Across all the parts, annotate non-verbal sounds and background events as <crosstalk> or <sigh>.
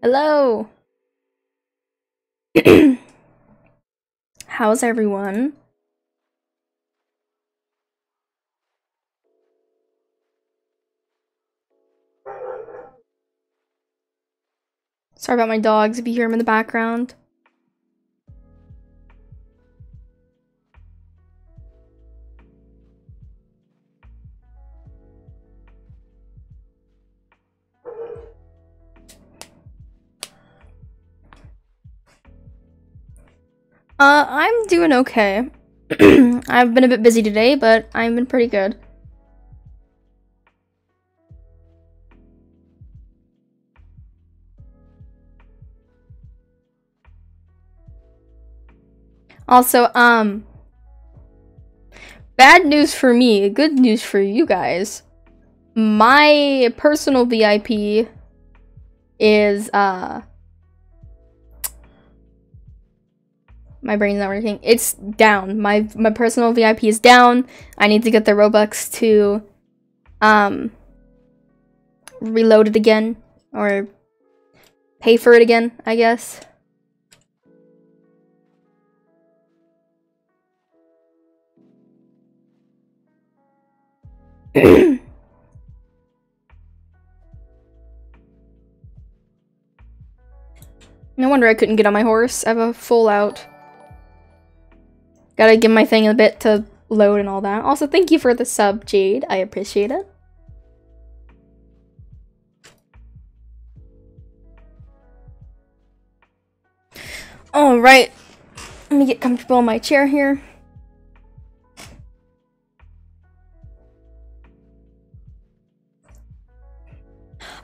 Hello. <clears throat> How's everyone? Sorry about my dogs if you hear them in the background. Doing okay. <clears throat> I've been a bit busy today, but I've been pretty good. Also, um, bad news for me, good news for you guys. My personal VIP is, uh, my brain's not working. It's down. My my personal VIP is down. I need to get the Robux to um reload it again or pay for it again, I guess. <clears throat> no wonder I couldn't get on my horse. I have a full out. Gotta give my thing a bit to load and all that. Also, thank you for the sub, Jade. I appreciate it. Alright. Let me get comfortable in my chair here.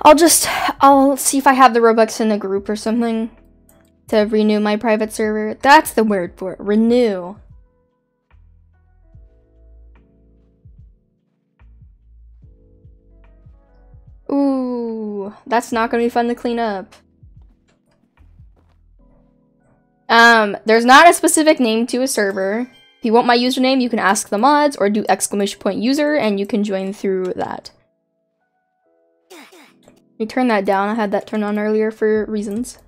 I'll just, I'll see if I have the Robux in the group or something to renew my private server. That's the word for it, renew. Ooh, that's not gonna be fun to clean up. Um, there's not a specific name to a server. If you want my username, you can ask the mods or do exclamation point user and you can join through that. You turn that down. I had that turned on earlier for reasons.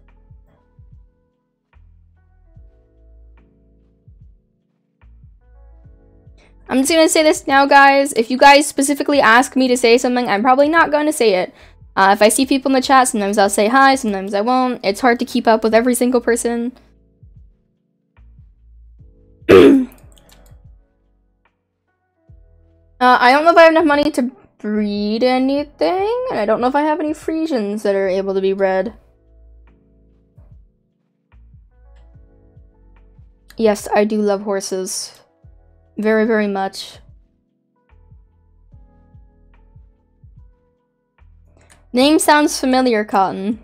I'm just gonna say this now, guys. If you guys specifically ask me to say something, I'm probably not to say it. Uh, if I see people in the chat, sometimes I'll say hi, sometimes I won't. It's hard to keep up with every single person. <clears throat> uh, I don't know if I have enough money to breed anything, and I don't know if I have any Frisians that are able to be bred. Yes, I do love horses. Very, very much. Name sounds familiar, Cotton.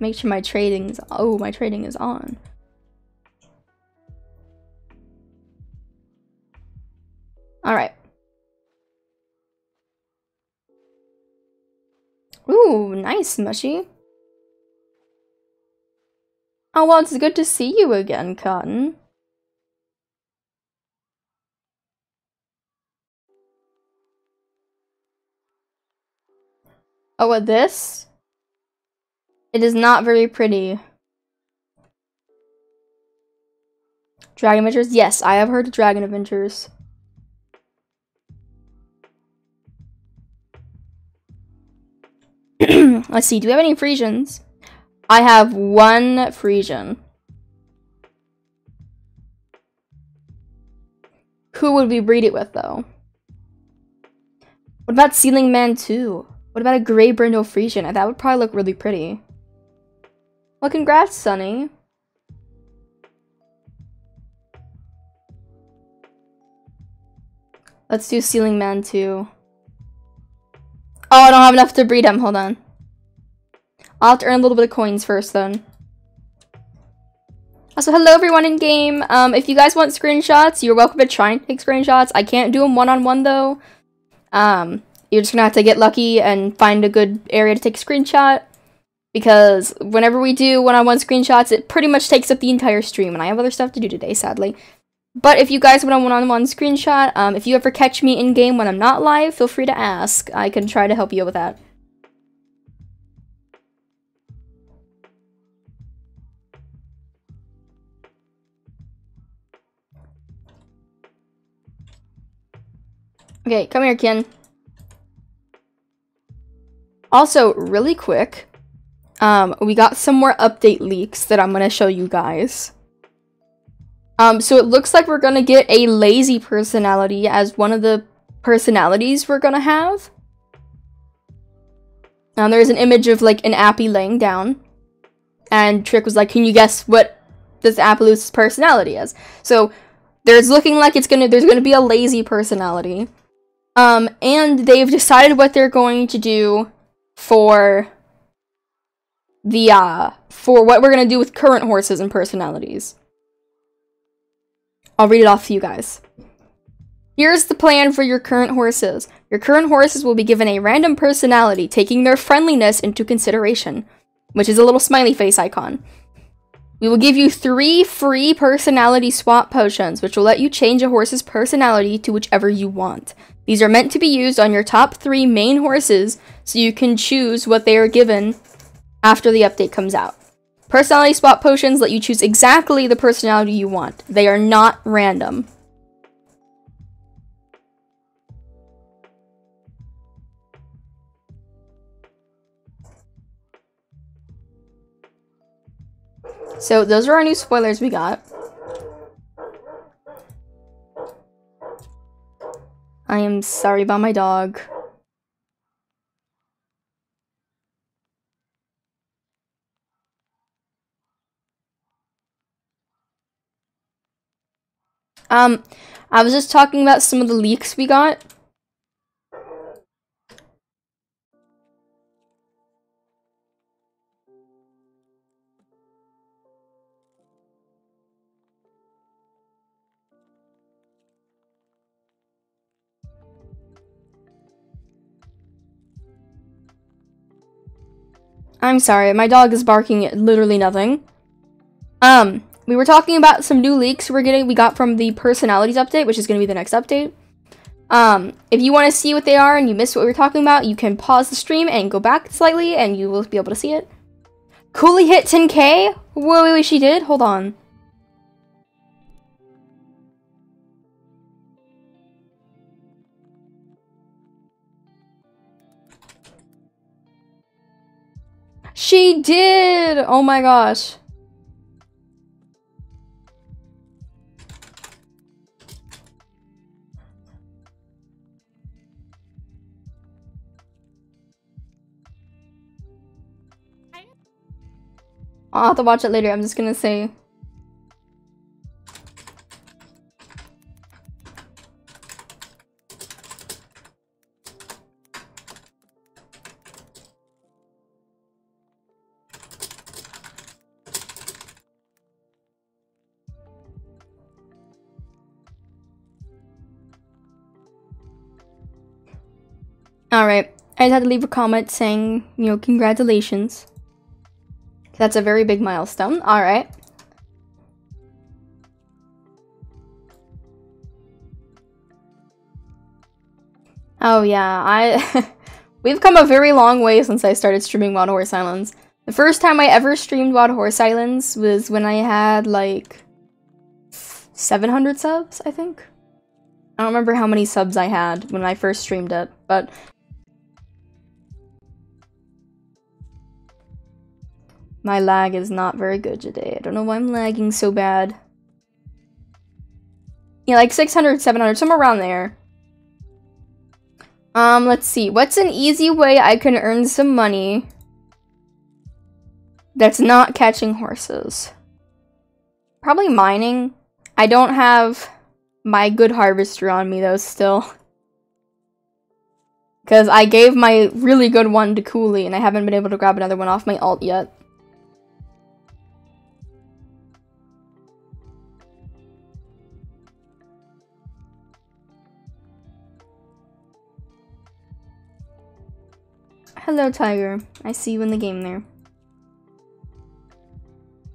Make sure my trading's- oh, my trading is on. Alright. Ooh, nice, Mushy. Oh, well, it's good to see you again, Cotton. Oh, what, this? It is not very pretty. Dragon Adventures? Yes, I have heard of Dragon Adventures. <clears throat> Let's see, do we have any Frisians? I have one Frisian. Who would we breed it with, though? What about Ceiling Man 2? What about a gray brindle Frisian? That would probably look really pretty. Well, congrats, Sunny. Let's do Ceiling Man too. Oh, I don't have enough to breed him. Hold on. I'll have to earn a little bit of coins first, then. Also, hello everyone in game. Um, if you guys want screenshots, you're welcome to try and take screenshots. I can't do them one-on-one, -on -one, though. Um, you're just gonna have to get lucky and find a good area to take a screenshot because whenever we do one-on-one -on -one screenshots, it pretty much takes up the entire stream, and I have other stuff to do today, sadly. But if you guys want a one-on-one -on -one screenshot, um, if you ever catch me in-game when I'm not live, feel free to ask. I can try to help you with that. Okay, come here, Ken. Also, really quick, um, we got some more update leaks that I'm gonna show you guys. Um, so it looks like we're gonna get a lazy personality as one of the personalities we're gonna have. Now there's an image of like an Appy laying down. And Trick was like, can you guess what this Appaloose's personality is? So there's looking like it's gonna there's gonna be a lazy personality. Um, and they've decided what they're going to do for the uh for what we're gonna do with current horses and personalities. I'll read it off to you guys. Here's the plan for your current horses. Your current horses will be given a random personality, taking their friendliness into consideration, which is a little smiley face icon. We will give you three free personality swap potions, which will let you change a horse's personality to whichever you want. These are meant to be used on your top three main horses, so you can choose what they are given after the update comes out. Personality swap potions let you choose exactly the personality you want. They are not random. So those are our new spoilers we got. I am sorry about my dog. Um, I was just talking about some of the leaks we got. I'm sorry, my dog is barking at literally nothing. Um, we were talking about some new leaks we're getting we got from the personalities update, which is going to be the next update. Um, if you want to see what they are and you missed what we were talking about, you can pause the stream and go back slightly and you will be able to see it. Cooley hit 10k? Whoa, wait, wait, she did? Hold on. She did! Oh my gosh. I'll have to watch it later. I'm just gonna say. Alright, I just had to leave a comment saying, you know, congratulations. That's a very big milestone. All right. Oh yeah, I <laughs> we've come a very long way since I started streaming Wild Horse Islands. The first time I ever streamed Wild Horse Islands was when I had like 700 subs, I think. I don't remember how many subs I had when I first streamed it, but My lag is not very good today. I don't know why I'm lagging so bad. Yeah, like 600, 700, somewhere around there. Um, let's see. What's an easy way I can earn some money that's not catching horses? Probably mining. I don't have my good harvester on me though still. <laughs> Because I gave my really good one to Cooley and I haven't been able to grab another one off my alt yet. Hello, Tiger. I see you in the game there.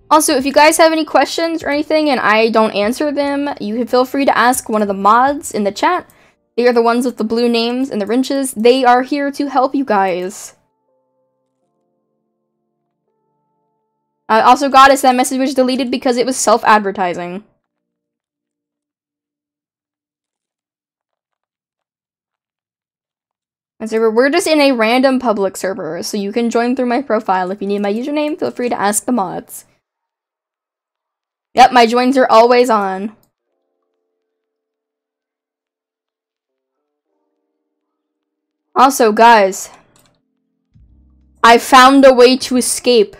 Also, if you guys have any questions or anything and I don't answer them, you can feel free to ask one of the mods in the chat. They are the ones with the blue names and the wrenches. They are here to help you guys. I also got us that message was deleted because it was self-advertising. Server. We're just in a random public server, so you can join through my profile. If you need my username, feel free to ask the mods. Yep, my joins are always on. Also, guys, I found a way to escape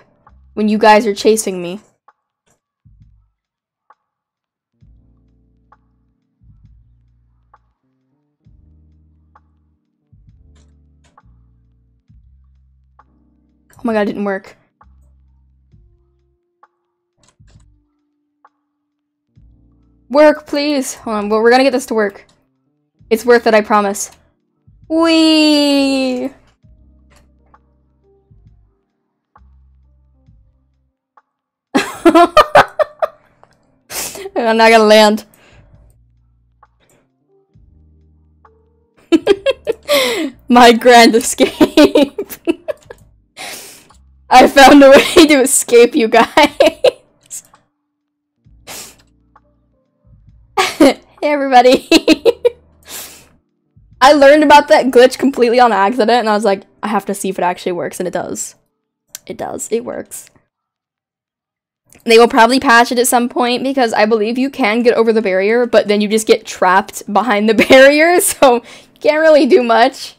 when you guys are chasing me. Oh my god, it didn't work. Work, please. Hold on, well, we're gonna get this to work. It's worth it, I promise. Wee. <laughs> I'm not gonna land. <laughs> My grand escape. <laughs> I found a way to escape you guys. hey everybody. I learned about that glitch completely on accident and I was like, I have to see if it actually works and it does. It does. It works. They will probably patch it at some point because I believe you can get over the barrier, but then you just get trapped behind the <laughs> barrier, so you can't really do much.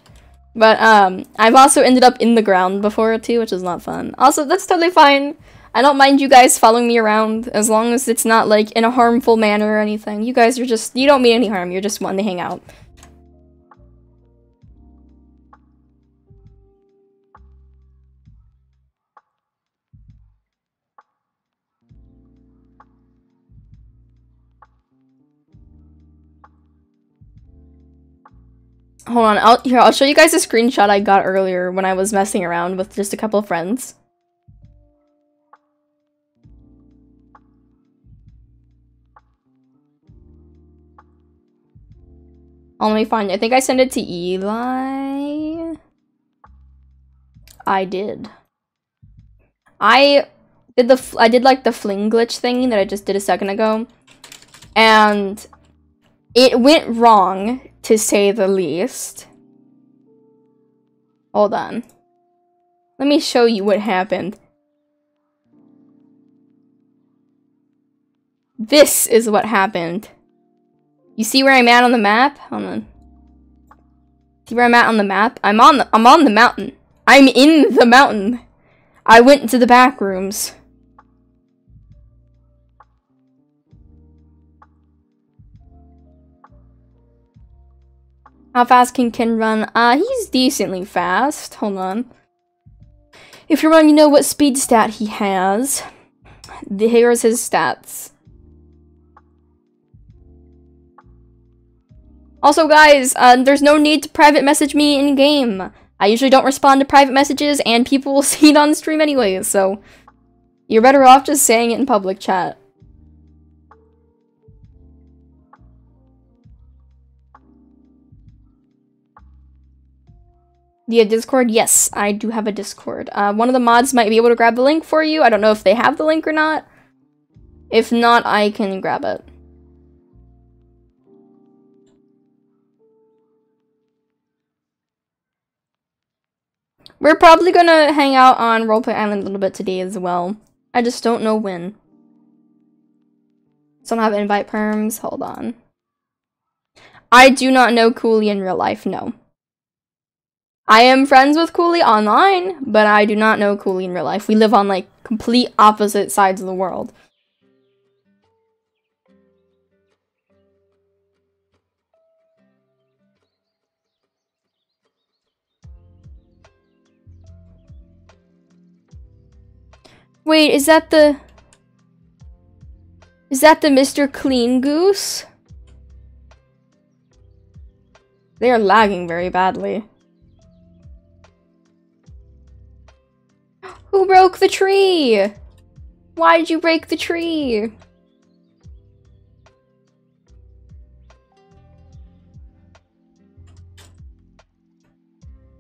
But um, I've also ended up in the ground before too, which is not fun. Also, that's totally fine. I don't mind you guys following me around as long as it's not like in a harmful manner or anything. You guys are just, you don't mean any harm, you're just wanting to hang out. Hold on, I'll here, I'll show you guys a screenshot I got earlier when I was messing around with just a couple of friends. Oh, let me find it. I think I sent it to Eli. I did. I did the I did like the fling glitch thing that I just did a second ago. And it went wrong to say the least. Hold on. Let me show you what happened. This is what happened. You see where I'm at on the map? Hold on. See where I'm at on the map? I'm on the I'm on the mountain. I'm in the mountain. I went to the back rooms. How fast can Ken run? Uh, he's decently fast. Hold on. If you're wondering, you know what speed stat he has. Here's his stats. Also, guys, uh, there's no need to private message me in-game. I usually don't respond to private messages, and people <laughs> will see it on the stream anyway, so... You're better off just saying it in public chat. Via Discord? Yes, I do have a Discord. Uh, one of the mods might be able to grab the link for you. I don't know if they have the link or not. If not, I can grab it. We're probably gonna hang out on Roleplay Island a little bit today as well. I just don't know when. So I don't have invite perms. Hold on. I do not know Cooley in real life, no. I am friends with Cooley online, but I do not know Cooley in real life. We live on like complete opposite sides of the world. Wait, is that the... Is that the Mr. Clean Goose? They are lagging very badly. Who broke the tree? Why did you break the tree?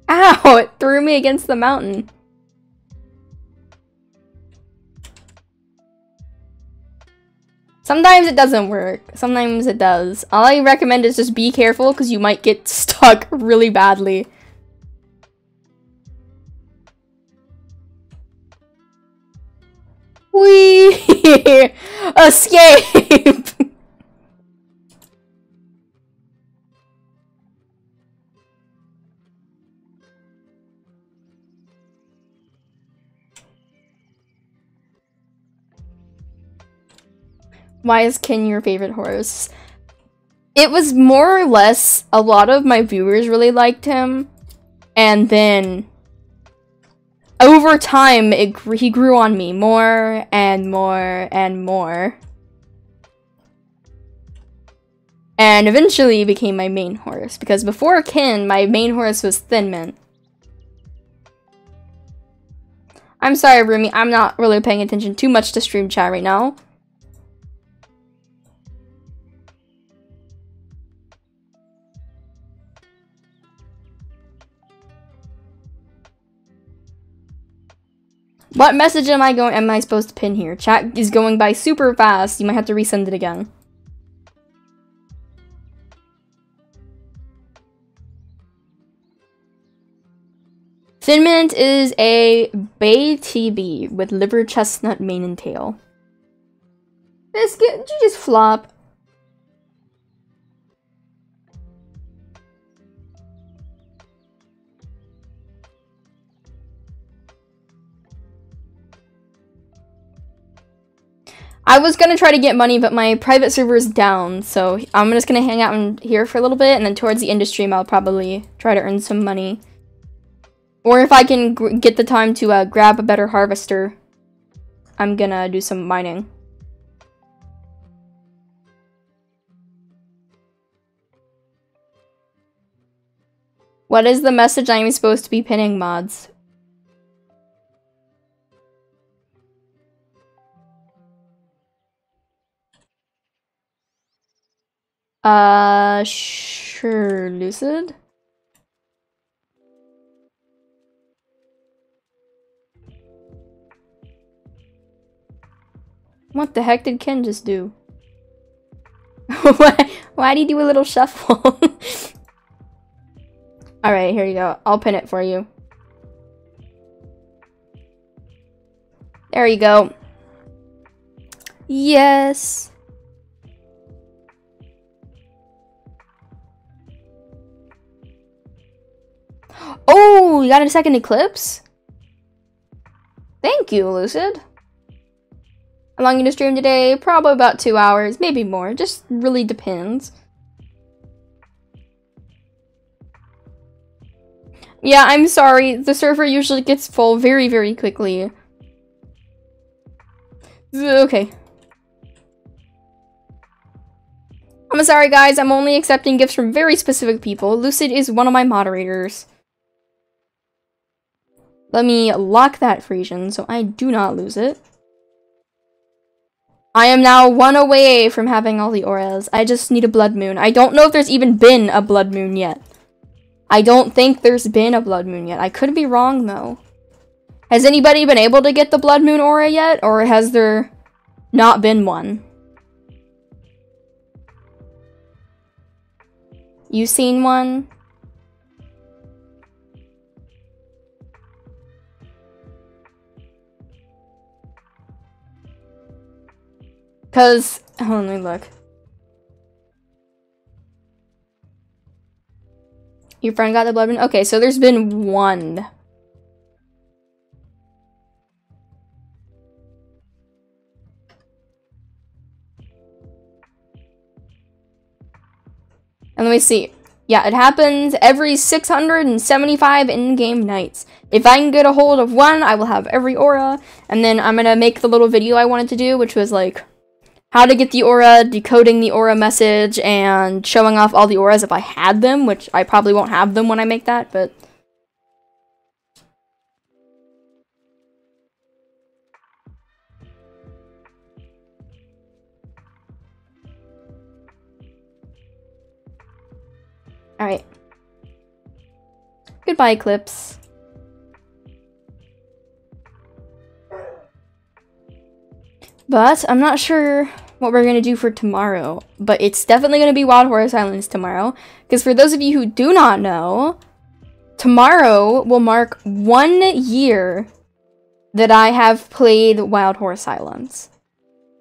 Ow! It threw me against the mountain. Sometimes it doesn't work. Sometimes it does. All I recommend is just be careful because you might get stuck <laughs> really badly. We <laughs> escape. <laughs> Why is Ken your favorite horse? It was more or less a lot of my viewers really liked him, and then over time it he grew on me more and more and more. And eventually became my main horse because before Ken, my main horse was Thin Mint. I'm sorry, Rumi, I'm not really paying attention too much to stream chat right now. What message am I going am I supposed to pin here? Chat is going by super fast. You might have to resend it again. Thin Mint is a Bay TB with liver chestnut mane and tail. Biscuit, did you just flop? I was gonna try to get money, but my private server is down, so I'm just gonna hang out in here for a little bit, and then towards the end of stream, I'll probably try to earn some money. Or if I can get the time to uh, grab a better harvester, I'm gonna do some mining. What is the message I'm supposed to be pinning mods? Uh, sure, Lucid? What the heck did Ken just do? <laughs> why, why did he do a little shuffle? <laughs> Alright, here you go. I'll pin it for you. There you go. Yes. Oh, you got a second eclipse? Thank you, Lucid. How long you to stream today? Probably about two hours, maybe more. Just really depends. Yeah, I'm sorry. The server usually gets full very, very quickly. Okay. I'm sorry, guys. I'm only accepting gifts from very specific people. Lucid is one of my moderators. Let me lock that Frisian so I do not lose it. I am now one away from having all the auras. I just need a blood moon. I don't know if there's even been a blood moon yet. I don't think there's been a blood moon yet. I could be wrong though. Has anybody been able to get the blood moon aura yet? Or has there not been one? You seen one? Because, let me look. Your friend got the blood moon? Okay, so there's been one. And let me see. Yeah, it happens every 675 in-game nights. If I can get a hold of one, I will have every aura. And then I'm gonna make the little video I wanted to do, which was like how to get the aura, decoding the aura message, and showing off all the auras if I had them, which I probably won't have them when I make that, but... Alright. Goodbye, Eclipse. But I'm not sure what we're going to do for tomorrow. But it's definitely going to be Wild Horse Islands tomorrow. Because for those of you who do not know, tomorrow will mark one year that I have played Wild Horse Islands.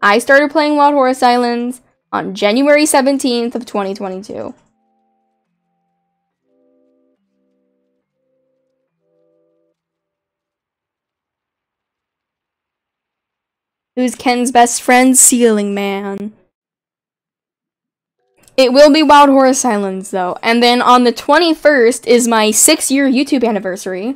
I started playing Wild Horse Islands on January 17th of 2022. Who's Ken's best friend? Ceiling Man. It will be Wild Horse Islands, though. And then on the 21st is my six year YouTube anniversary.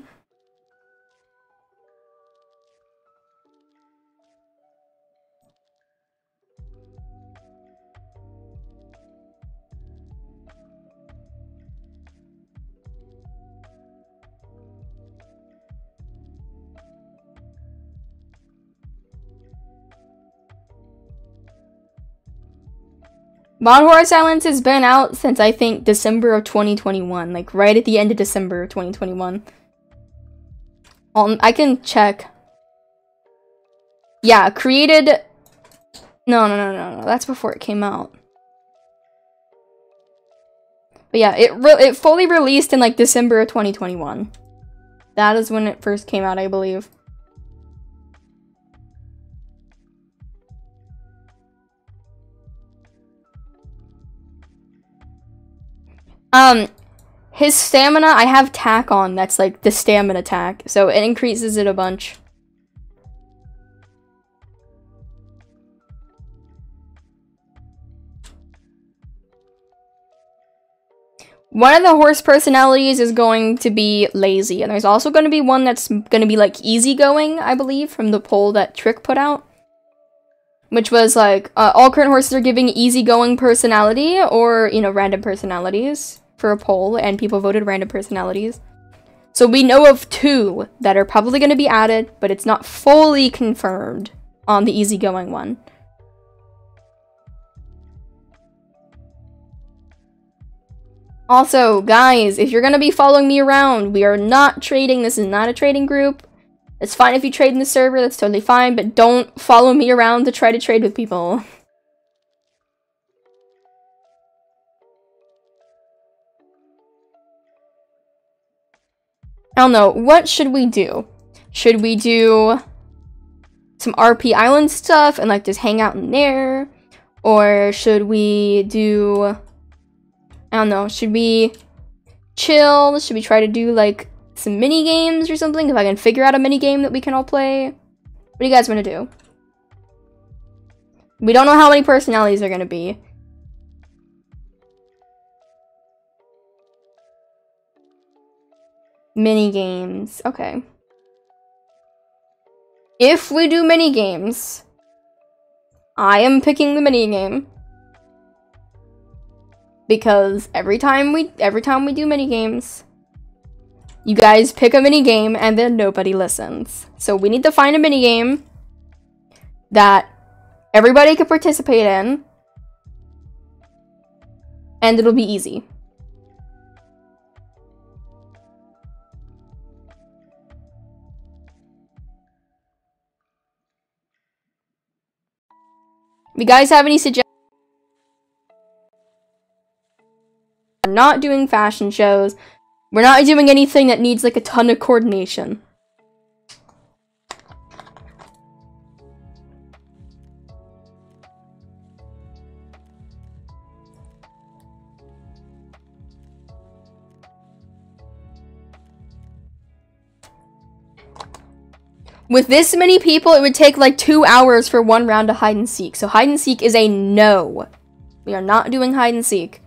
Wild Horse Islands has been out since I think December of 2021, like right at the end of December of 2021. Um, I can check. Yeah, created. No, no, no, no, no. That's before it came out. But yeah, it it fully released in like December of 2021. That is when it first came out, I believe. Um, his stamina, I have tack on. That's like the stamina tack. So it increases it a bunch. One of the horse personalities is going to be lazy, and there's also going to be one that's going to be like easygoing, I believe, from the poll that Trick put out. Which was like, uh, all current horses are giving easygoing personality or, you know, random personalities for a poll and people voted random personalities. So we know of two that are probably going to be added, but it's not fully confirmed on the easygoing one. Also, guys, if you're going to be following me around, we are not trading. This is not a trading group. It's fine if you trade in the server, that's totally fine, but don't follow me around to try to trade with people. <laughs> I don't know. What should we do? Should we do some RP Island stuff and like just hang out in there? Or should we do... I don't know. Should we chill? Should we try to do like some mini games or something? If I can figure out a mini game that we can all play. What do you guys want to do? We don't know how many personalities are going to be. Mini games. Okay. If we do mini games, I am picking the mini game because every time we every time we do mini games, you guys pick a mini game and then nobody listens. So we need to find a mini game that everybody could participate in and it'll be easy. You guys have any suggestions, we're not doing fashion shows. We're not doing anything that needs like a ton of coordination. With this many people, it would take like two hours for one round of hide and seek. So hide and seek is a no. We are not doing hide and seek.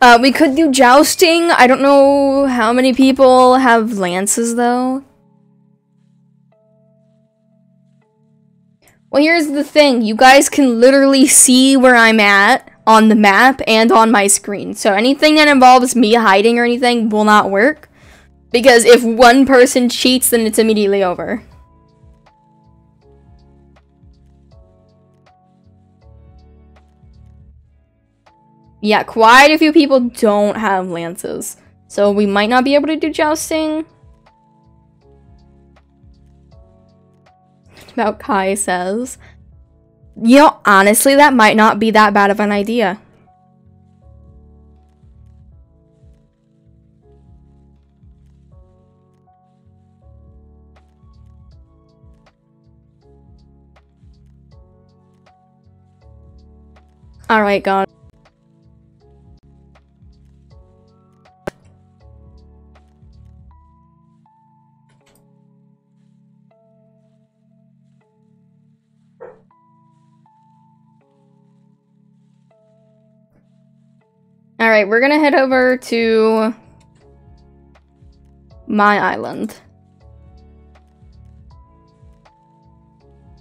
Uh, we could do jousting. I don't know how many people have lances, though. Well, here's the thing. You guys can literally see where I'm at on the map and on my screen. So anything that involves me hiding or anything will not work. Because if one person cheats, then it's immediately over. Yeah, quite a few people don't have lances. So we might not be able to do jousting. About Kai says. You know, honestly, that might not be that bad of an idea. Alright, God. Alright, we're gonna head over to my island.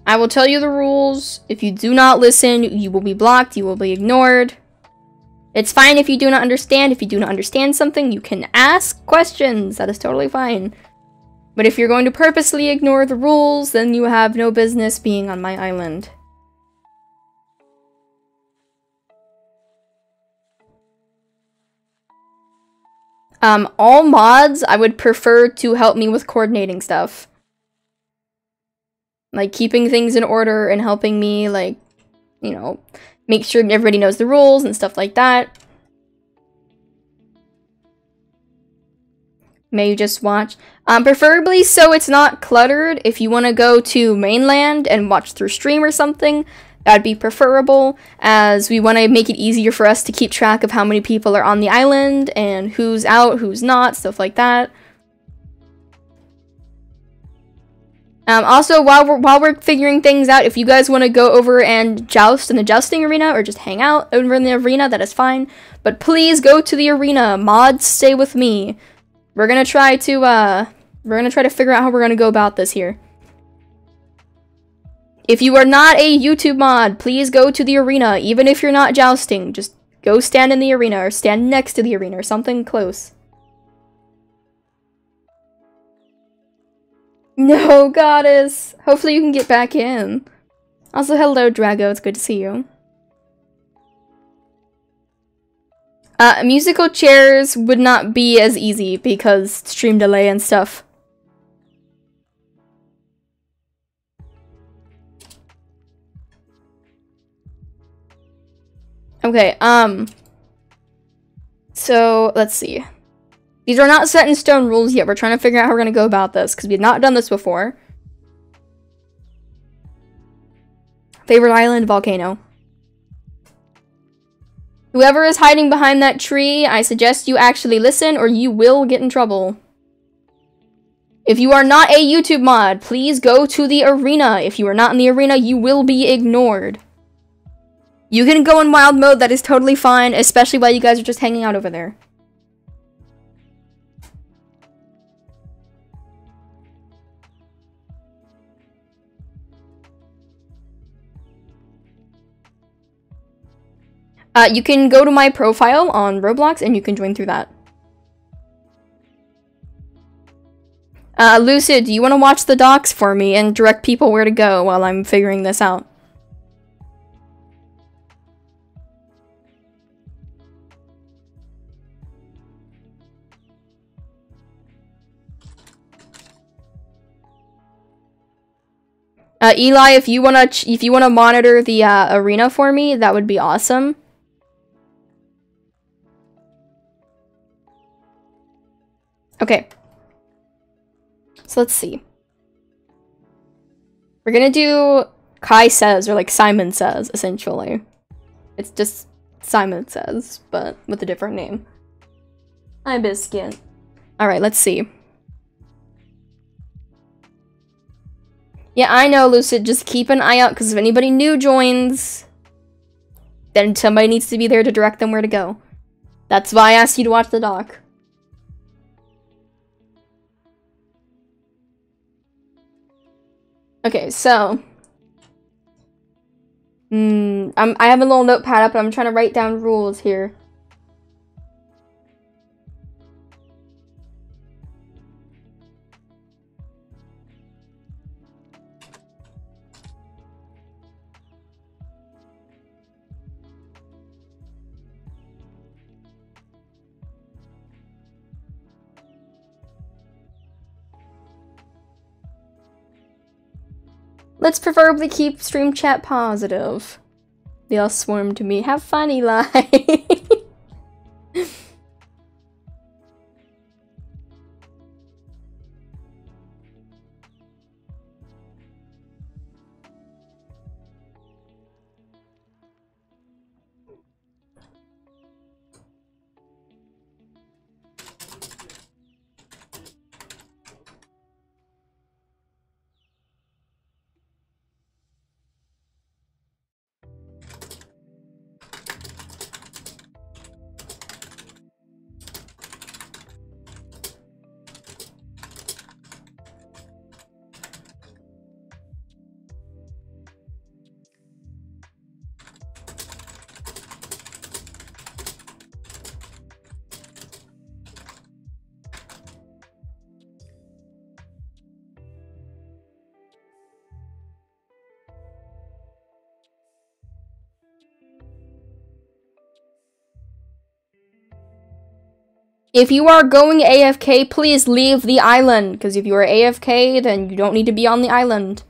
I will tell you the rules. If you do not listen, you will be blocked, you will be ignored. It's fine if you do not understand. If you do not understand something, you can ask questions. That is totally fine. But if you're going to purposely ignore the rules, then you have no business being on my island. Um, all mods, I would prefer to help me with coordinating stuff. Like keeping things in order and helping me like you know make sure everybody knows the rules and stuff like that. May you just watch. Um preferably so it's not cluttered. If you want to go to mainland and watch through stream or something that'd be preferable as we want to make it easier for us to keep track of how many people are on the island and who's out who's not stuff like that Um, also, while we're while we're figuring things out, if you guys want to go over and joust in the jousting arena or just hang out over in the arena, that is fine. But please go to the arena. Mods, stay with me. We're gonna try to uh, we're gonna try to figure out how we're gonna go about this here. If you are not a YouTube mod, please go to the arena. Even if you're not jousting, just go stand in the arena or stand next to the arena or something close. <laughs> No, goddess. Hopefully you can get back in. Also, hello, Drago. It's good to see you. Uh, musical chairs would not be as easy because stream delay and stuff. Okay, um... So, let's see. These are not set in stone rules yet. We're trying to figure out how we're going to go about this because we've not done this before. Favorite island, volcano. Whoever is hiding behind that tree, I suggest you actually listen or you will get in trouble. If you are not a YouTube mod, please go to the arena. If you are not in the arena, you will be ignored. You can go in wild mode, that is totally fine, especially while you guys are just hanging out over there. Uh, you can go to my profile on Roblox and you can join through that. Uh, Lucid, do you want to watch the docks for me and direct people where to go while I'm figuring this out? Uh, Eli, if you wanna if you wanna monitor the uh, arena for me, that would be awesome. Okay. So let's see. We're gonna do Kai says, or like Simon says, essentially. It's just Simon says, but with a different name. Hi, Biscuit. Alright, let's see. Yeah, I know, Lucid. Just keep an eye out, because if anybody new joins, then somebody needs to be there to direct them where to go. That's why I asked you to watch the dock. Okay, so. Mm, I'm, I have a little notepad up and I'm trying to write down rules here. Let's preferably keep stream chat positive. They all swarm to me. Have fun, Eli. <laughs> If you are going AFK, please leave the island. Because if you are AFK, then you don't need to be on the island.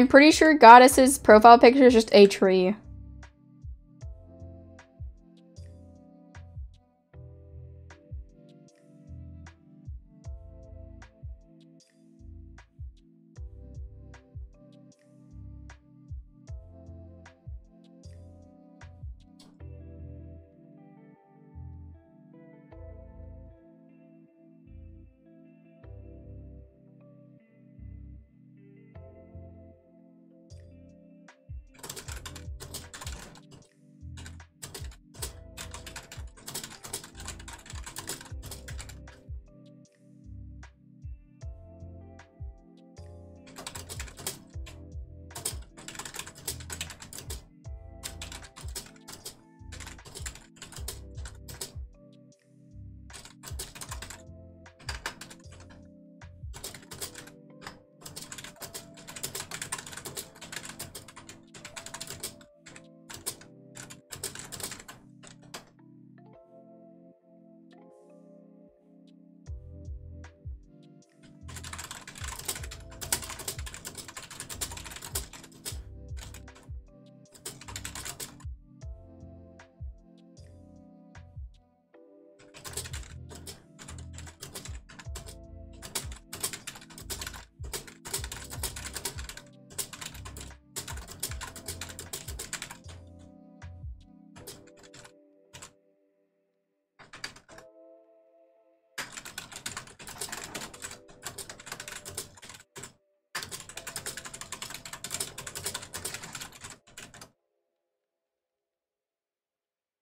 I am pretty sure Goddess's profile picture is just a tree.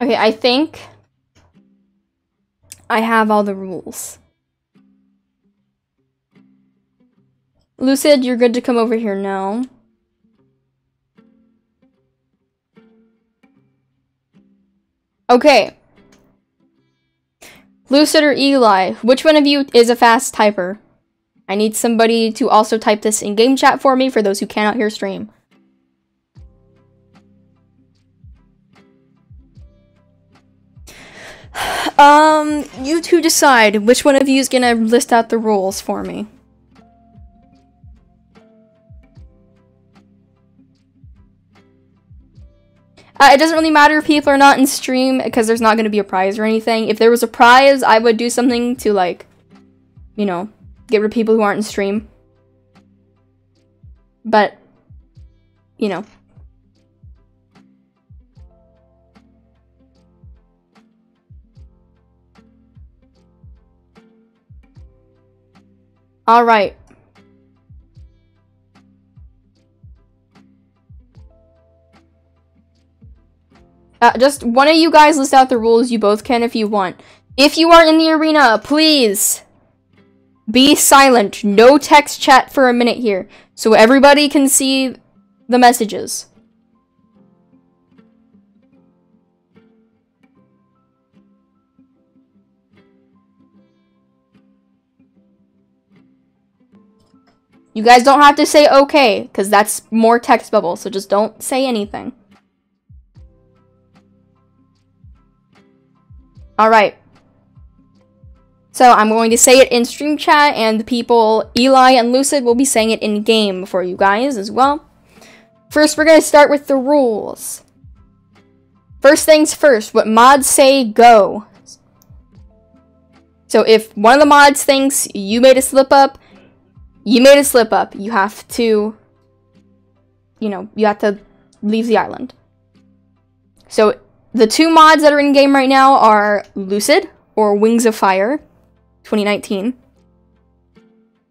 Okay, I think I have all the rules. Lucid, you're good to come over here now. Okay. Lucid or Eli, which one of you is a fast typer? I need somebody to also type this in game chat for me for those who cannot hear stream. You two decide which one of you is gonna list out the rules for me. Uh, it doesn't really matter if people are not in stream because there's not going to be a prize or anything. If there was a prize, I would do something to like, you know, get rid of people who aren't in stream. But, you know. All right. Uh, just one of you guys list out the rules. You both can if you want. If you are in the arena, please be silent. No text chat for a minute here. So everybody can see the messages. You guys don't have to say okay, because that's more text bubble, so just don't say anything. Alright. So I'm going to say it in stream chat, and the people, Eli and Lucid, will be saying it in game for you guys as well. First, we're going to start with the rules. First things first, what mods say, go. So if one of the mods thinks you made a slip up, you made a slip up. You have to, you know, you have to leave the island. So the two mods that are in game right now are Lucid or Wings of Fire 2019.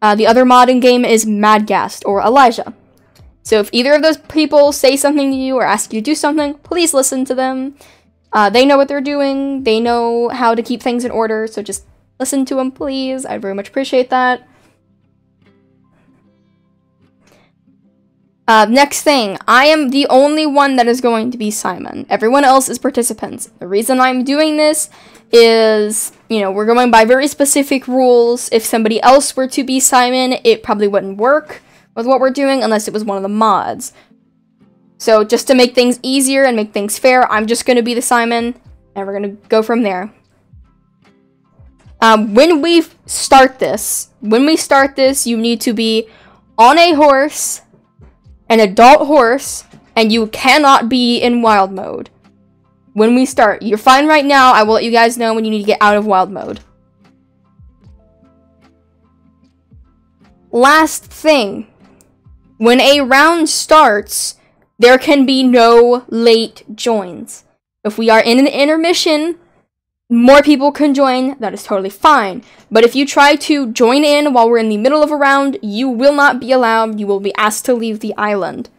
Uh, the other mod in game is Madgast or Elijah. So if either of those people say something to you or ask you to do something, please listen to them. Uh, they know what they're doing. They know how to keep things in order. So just listen to them, please. I'd very much appreciate that. Uh, next thing, I am the only one that is going to be Simon. Everyone else is participants. The reason I'm doing this is, you know, we're going by very specific rules. If somebody else were to be Simon, it probably wouldn't work with what we're doing unless it was one of the mods. So just to make things easier and make things fair, I'm just going to be the Simon, and we're going to go from there. Um, when we start this, when we start this, you need to be on a horse an adult horse, and you cannot be in wild mode. When we start, you're fine right now. I will let you guys know when you need to get out of wild mode. Last thing. When a round starts, there can be no late joins. If we are in an intermission, more people can join, that is totally fine. But if you try to join in while we're in the middle of a round, you will not be allowed. You will be asked to leave the island.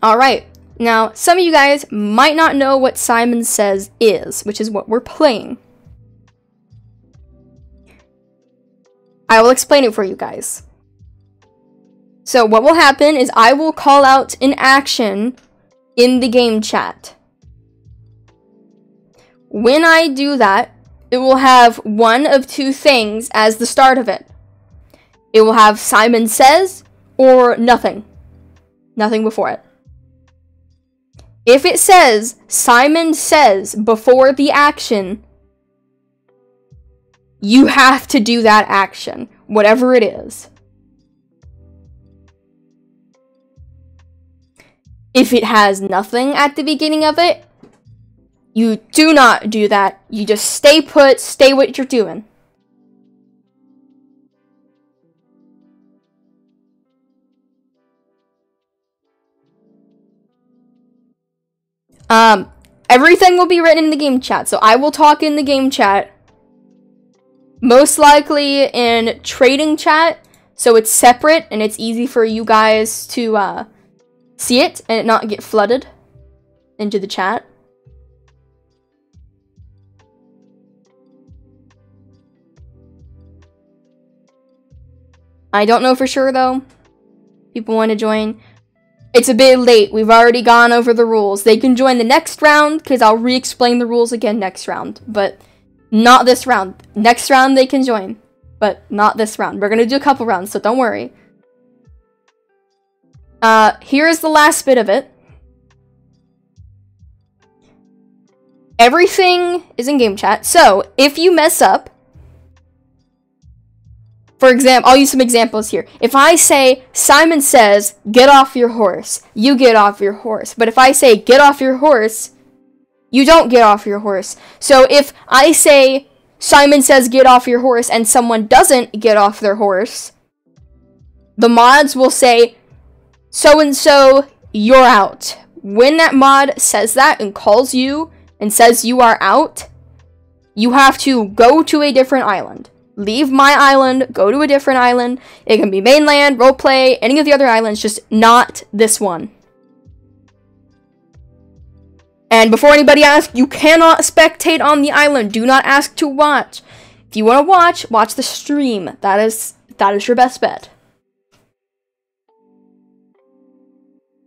Alright, now some of you guys might not know what Simon Says is, which is what we're playing. I will explain it for you guys. So what will happen is I will call out an action in the game chat. When I do that, it will have one of two things as the start of it. It will have Simon says or nothing. Nothing before it. If it says Simon says before the action, you have to do that action, whatever it is. If it has nothing at the beginning of it, you do not do that. You just stay put, stay what you're doing. Um, everything will be written in the game chat, so I will talk in the game chat most likely in trading chat, so it's separate and it's easy for you guys to uh, see it and not get flooded into the chat. I don't know for sure though. People want to join. It's a bit late. We've already gone over the rules. They can join the next round because I'll re-explain the rules again next round. But not this round. Next round they can join, but not this round. We're gonna do a couple rounds, so don't worry. Uh, here's the last bit of it. Everything is in game chat, so if you mess up, for example, I'll use some examples here. If I say, Simon says, get off your horse, you get off your horse. But if I say, get off your horse, you don't get off your horse. So if I say Simon says get off your horse and someone doesn't get off their horse, the mods will say so and so you're out. When that mod says that and calls you and says you are out, you have to go to a different island. leave my island, go to a different island. It can be mainland, roleplay, any of the other islands, just not this one. And before anybody asks, you cannot spectate on the island. Do not ask to watch. If you want to watch, watch the stream. That is that is your best bet.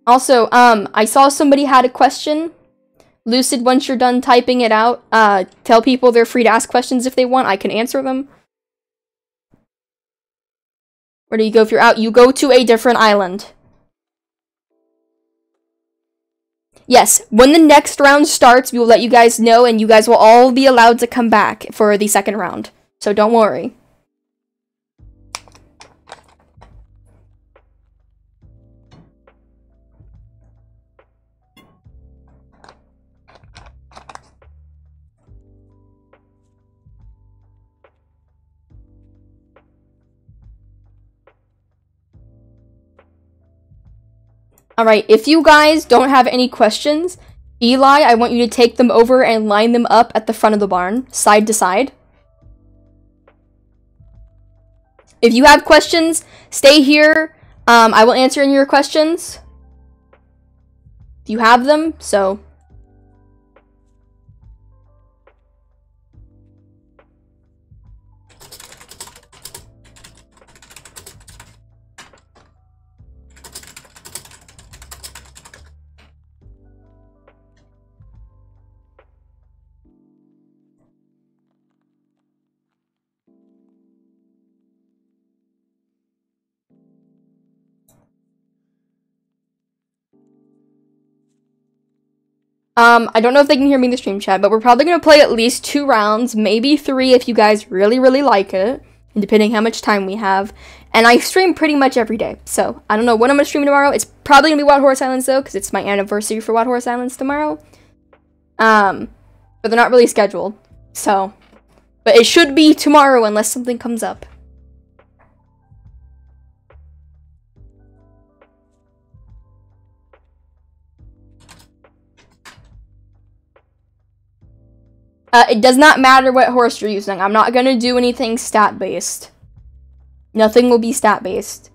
Also, um, I saw somebody had a question. Lucid, once you're done typing it out, uh, tell people they're free to ask questions if they want. I can answer them. Where do you go if you're out? You go to a different island. Yes, when the next round starts, we will let you guys know, and you guys will all be allowed to come back for the second round. So don't worry. Alright, if you guys don't have any questions, Eli, I want you to take them over and line them up at the front of the barn, side to side. If you have questions, stay here. Um, I will answer any of your questions. If you have them, so Um, I don't know if they can hear me in the stream chat, but we're probably gonna play at least two rounds, maybe three if you guys really, really like it, depending how much time we have. And I stream pretty much every day, so I don't know when I'm gonna stream tomorrow. It's probably gonna be Wild Horse Islands though, because it's my anniversary for Wild Horse Islands tomorrow. Um, but they're not really scheduled, so. But it should be tomorrow unless something comes up. Uh, it does not matter what horse you're using. I'm not going to do anything stat-based. Nothing will be stat-based.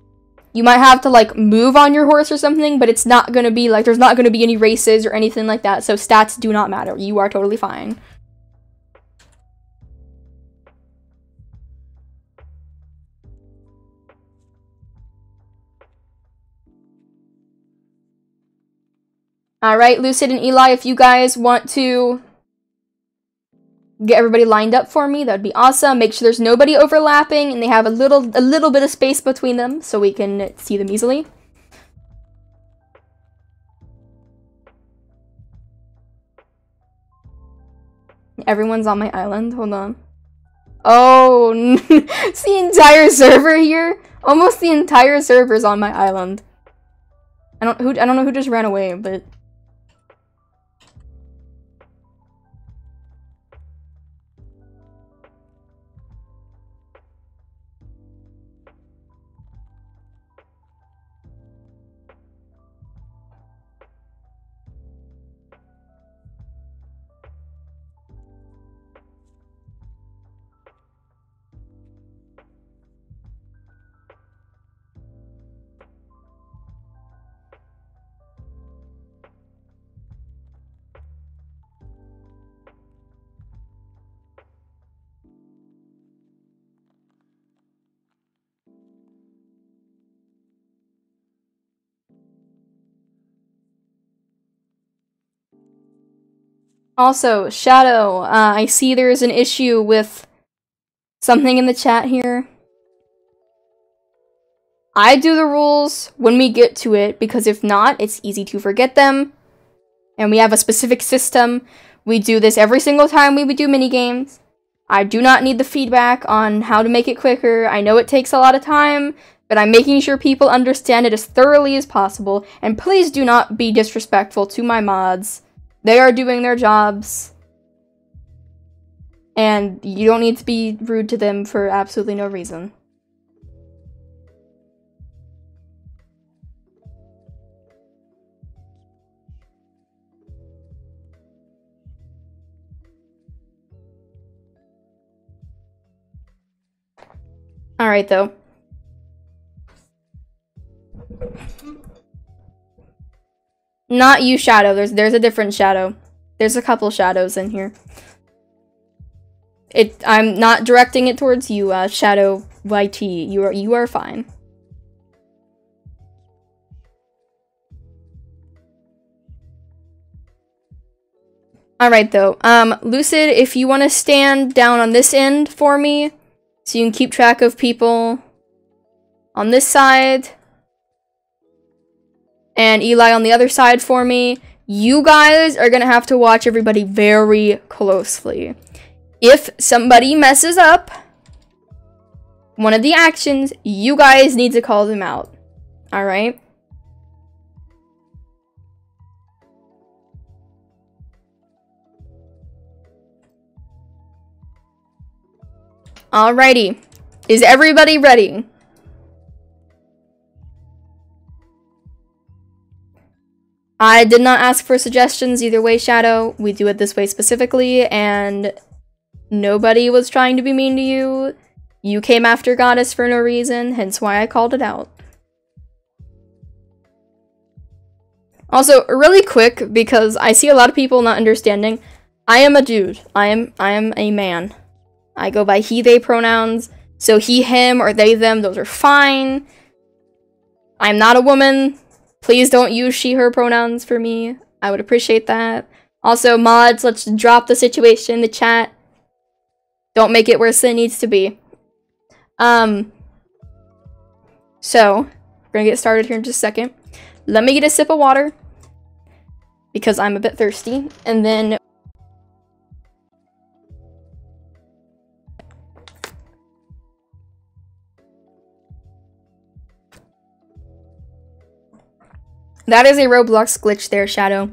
You might have to, like, move on your horse or something, but it's not going to be, like, there's not going to be any races or anything like that, so stats do not matter. You are totally fine. Alright, Lucid and Eli, if you guys want to get everybody lined up for me. That'd be awesome. Make sure there's nobody overlapping and they have a little a little bit of space between them so we can see them easily. Everyone's on my island. Hold on. Oh, <laughs> it's the entire server here. Almost the entire server's on my island. I don't who I don't know who just ran away, but Also, Shadow, uh, I see there's an issue with something in the chat here. I do the rules when we get to it, because if not, it's easy to forget them. And we have a specific system. We do this every single time we do mini games. I do not need the feedback on how to make it quicker. I know it takes a lot of time, but I'm making sure people understand it as thoroughly as possible. And please do not be disrespectful to my mods. They are doing their jobs. And you don't need to be rude to them for absolutely no reason. Alright, though. Not you, Shadow. There's there's a different Shadow. There's a couple Shadows in here. It. I'm not directing it towards you, uh, Shadow YT. You are you are fine. Alright though, um, Lucid, if you want to stand down on this end for me, so you can keep track of people on this side, and Eli on the other side for me, you guys are gonna have to watch everybody very closely. If somebody messes up one of the actions, you guys need to call them out. Alright? Alrighty. Is everybody ready? I did not ask for suggestions either way, Shadow. We do it this way specifically, and nobody was trying to be mean to you. You came after Goddess for no reason, hence why I called it out. Also, really quick, because I see a lot of people not understanding, I am a dude. I am I am a man. I go by he, they pronouns. So he, him, or they, them, those are fine. I'm not a woman. Please don't use she, her pronouns for me. I would appreciate that. Also, mods, let's drop the situation in the chat. Don't make it worse than it needs to be. Um, so, we're gonna get started here in just a second. Let me get a sip of water because I'm a bit thirsty. And then That is a Roblox glitch there, Shadow.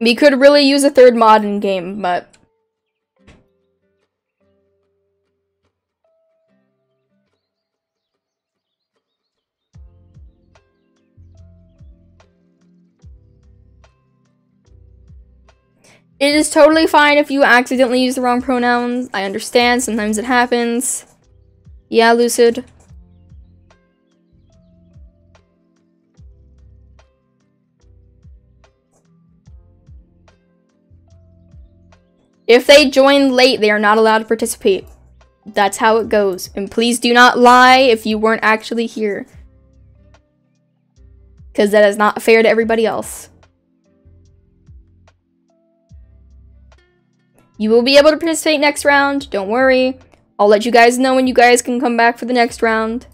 We could really use a third mod in game, but It is totally fine if you accidentally use the wrong pronouns. I understand, sometimes it happens. Yeah, Lucid. If they join late, they are not allowed to participate. That's how it goes. And please do not lie if you weren't actually here. Because that is not fair to everybody else. You will be able to participate next round, don't worry. I'll let you guys know when you guys can come back for the next round.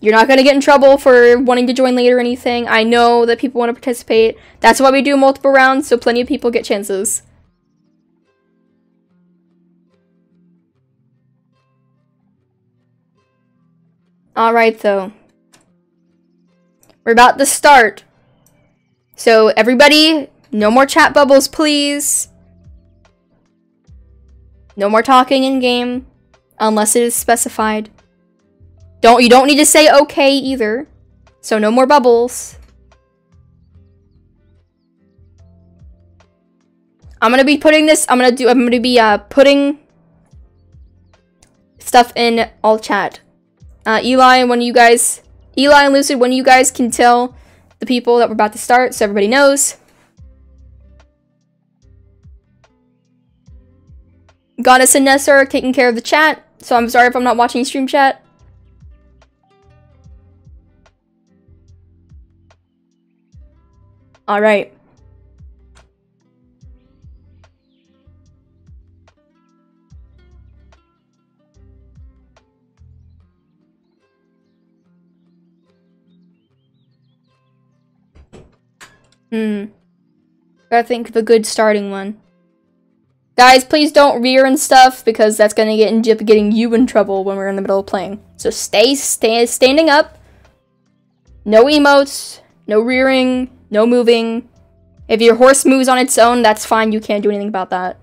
You're not going to get in trouble for wanting to join late or anything. I know that people want to participate. That's why we do multiple rounds, so plenty of people get chances. Alright, though. We're about to start. So, everybody, no more chat bubbles, please. No more talking in game unless it is specified. Don't you don't need to say okay either. So no more bubbles. I'm gonna be putting this. I'm gonna do. I'm gonna be uh putting stuff in all chat. Uh, Eli, when you guys, Eli and Lucid, when you guys can tell the people that we're about to start, so everybody knows. Goddess and Nessa are taking care of the chat, so I'm sorry if I'm not watching stream chat. Alright. Hmm. Gotta think a good starting one. Guys, please don't rear and stuff because that's gonna get in getting you in trouble when we're in the middle of playing. So stay, stay standing up. No emotes, no rearing, no moving. If your horse moves on its own, that's fine. You can't do anything about that.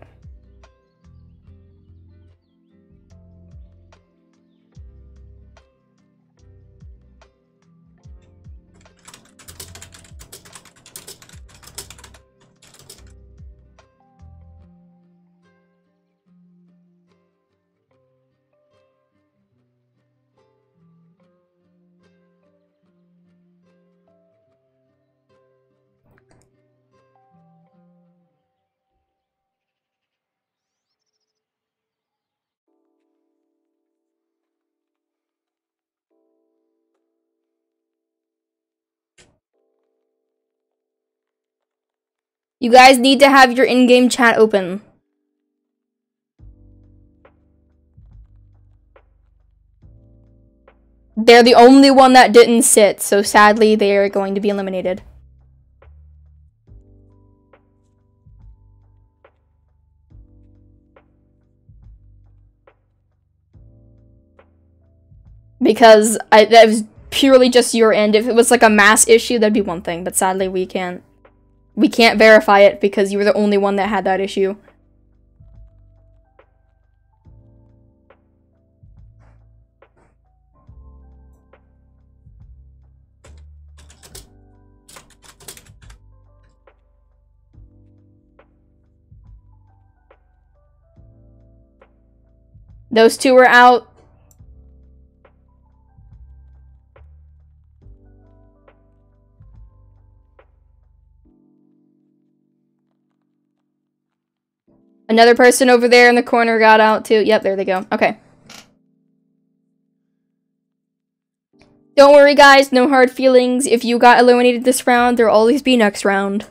You guys need to have your in-game chat open. They're the only one that didn't sit, so sadly they are going to be eliminated. Because I, that was purely just your end. If it was like a mass issue, that'd be one thing, but sadly we can't. We can't verify it because you were the only one that had that issue. Those two are out. Another person over there in the corner got out too. Yep, there they go. Okay. Don't worry, guys. No hard feelings. If you got eliminated this round, there'll always be next round.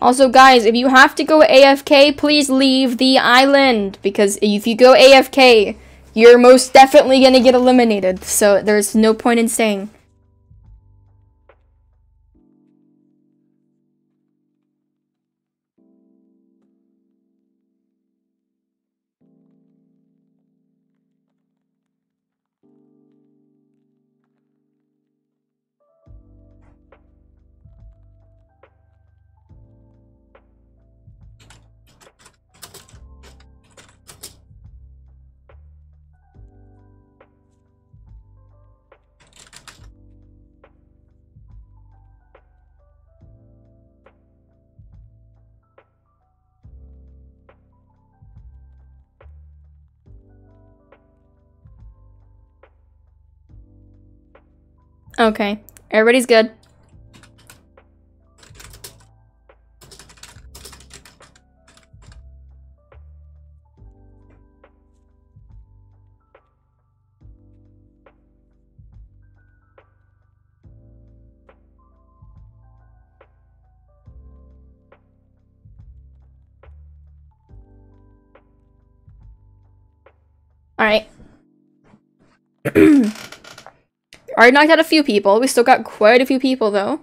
Also, guys, if you have to go AFK, please leave the island. Because if you go AFK, you're most definitely going to get eliminated. So there's no point in staying. Okay. Everybody's good. Already knocked out a few people. We still got quite a few people, though.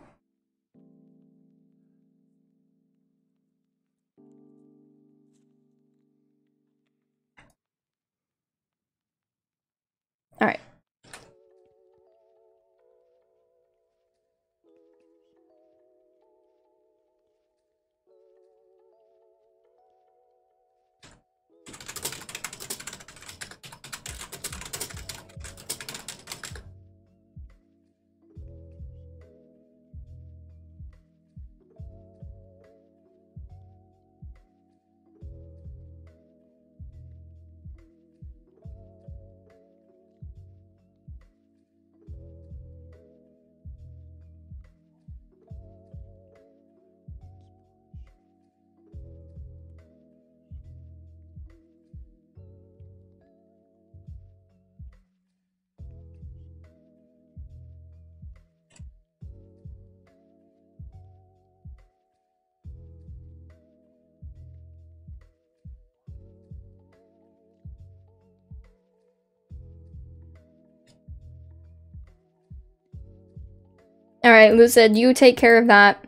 Alright, Lucid, you take care of that.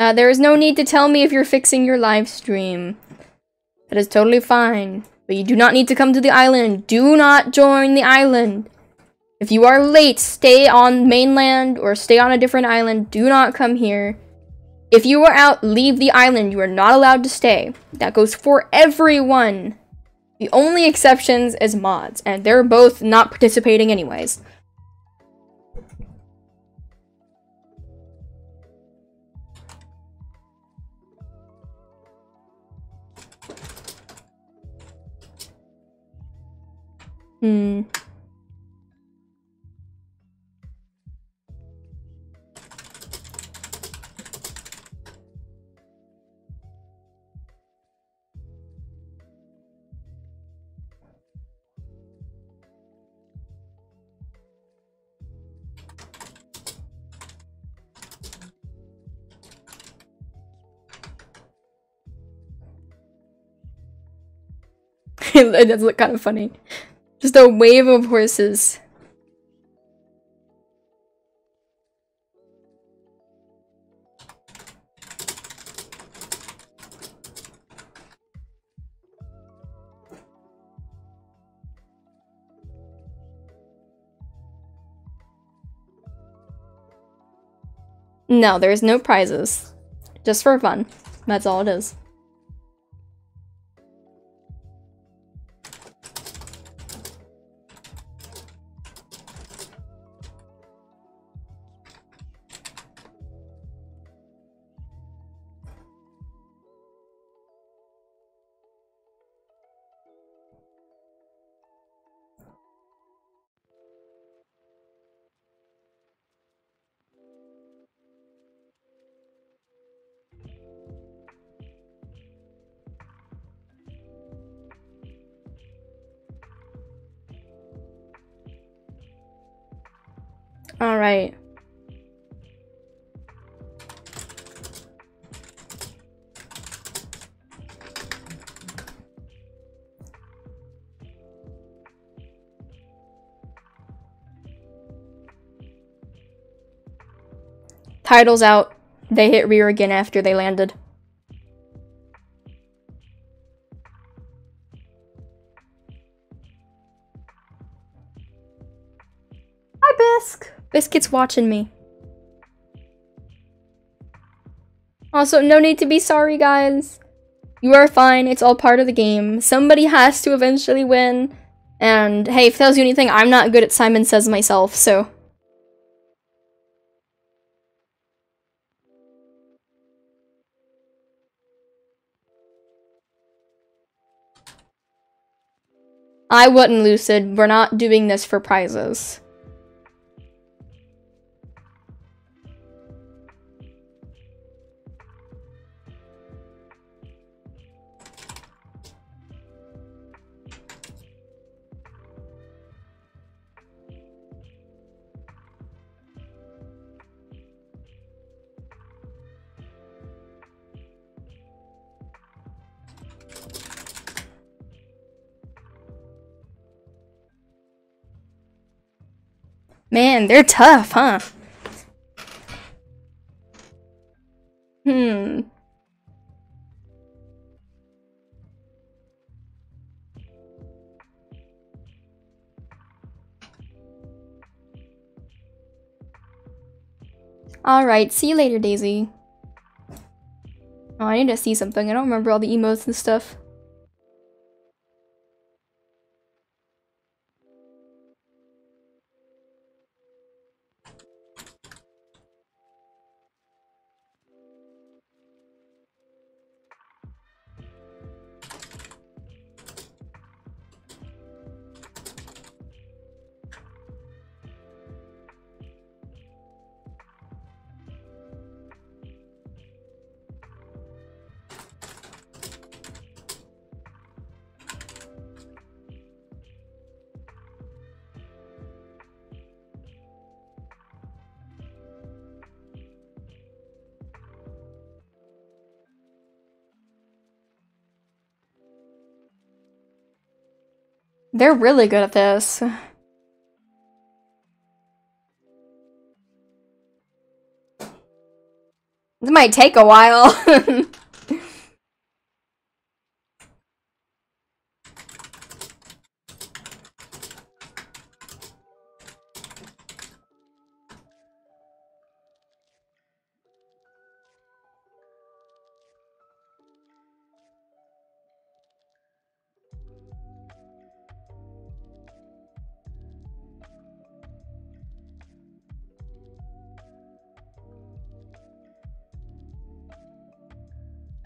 Uh, there is no need to tell me if you're fixing your live stream. That is totally fine. But you do not need to come to the island. Do not join the island. If you are late, stay on mainland or stay on a different island. Do not come here. If you are out, leave the island. You are not allowed to stay. That goes for everyone. The only exceptions is mods, and they're both not participating anyways. Hmm. <laughs> it does look kind of funny. Just a wave of horses. No, there's no prizes. Just for fun. That's all it is. Titles out. They hit rear again after they landed. Hi, Bisque. Biscuit's watching me. Also, no need to be sorry, guys. You are fine. It's all part of the game. Somebody has to eventually win. And hey, if it tells you anything, I'm not good at Simon Says myself, so... I wouldn't, Lucid. We're not doing this for prizes. Man, they're tough, huh? Hmm. Alright, see you later, Daisy. Oh, I need to see something. I don't remember all the emotes and stuff. They're really good at this. This might take a while. <laughs>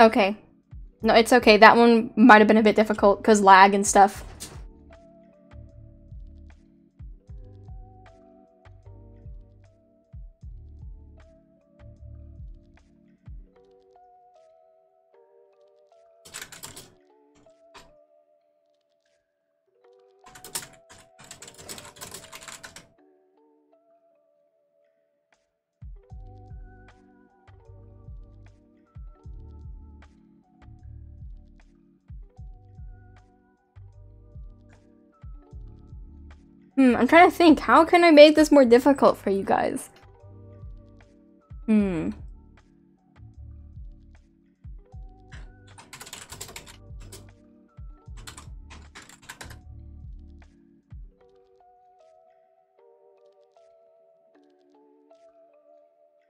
Okay. No, it's okay. That one might have been a bit difficult because lag and stuff. I'm trying to think. How can I make this more difficult for you guys? Hmm.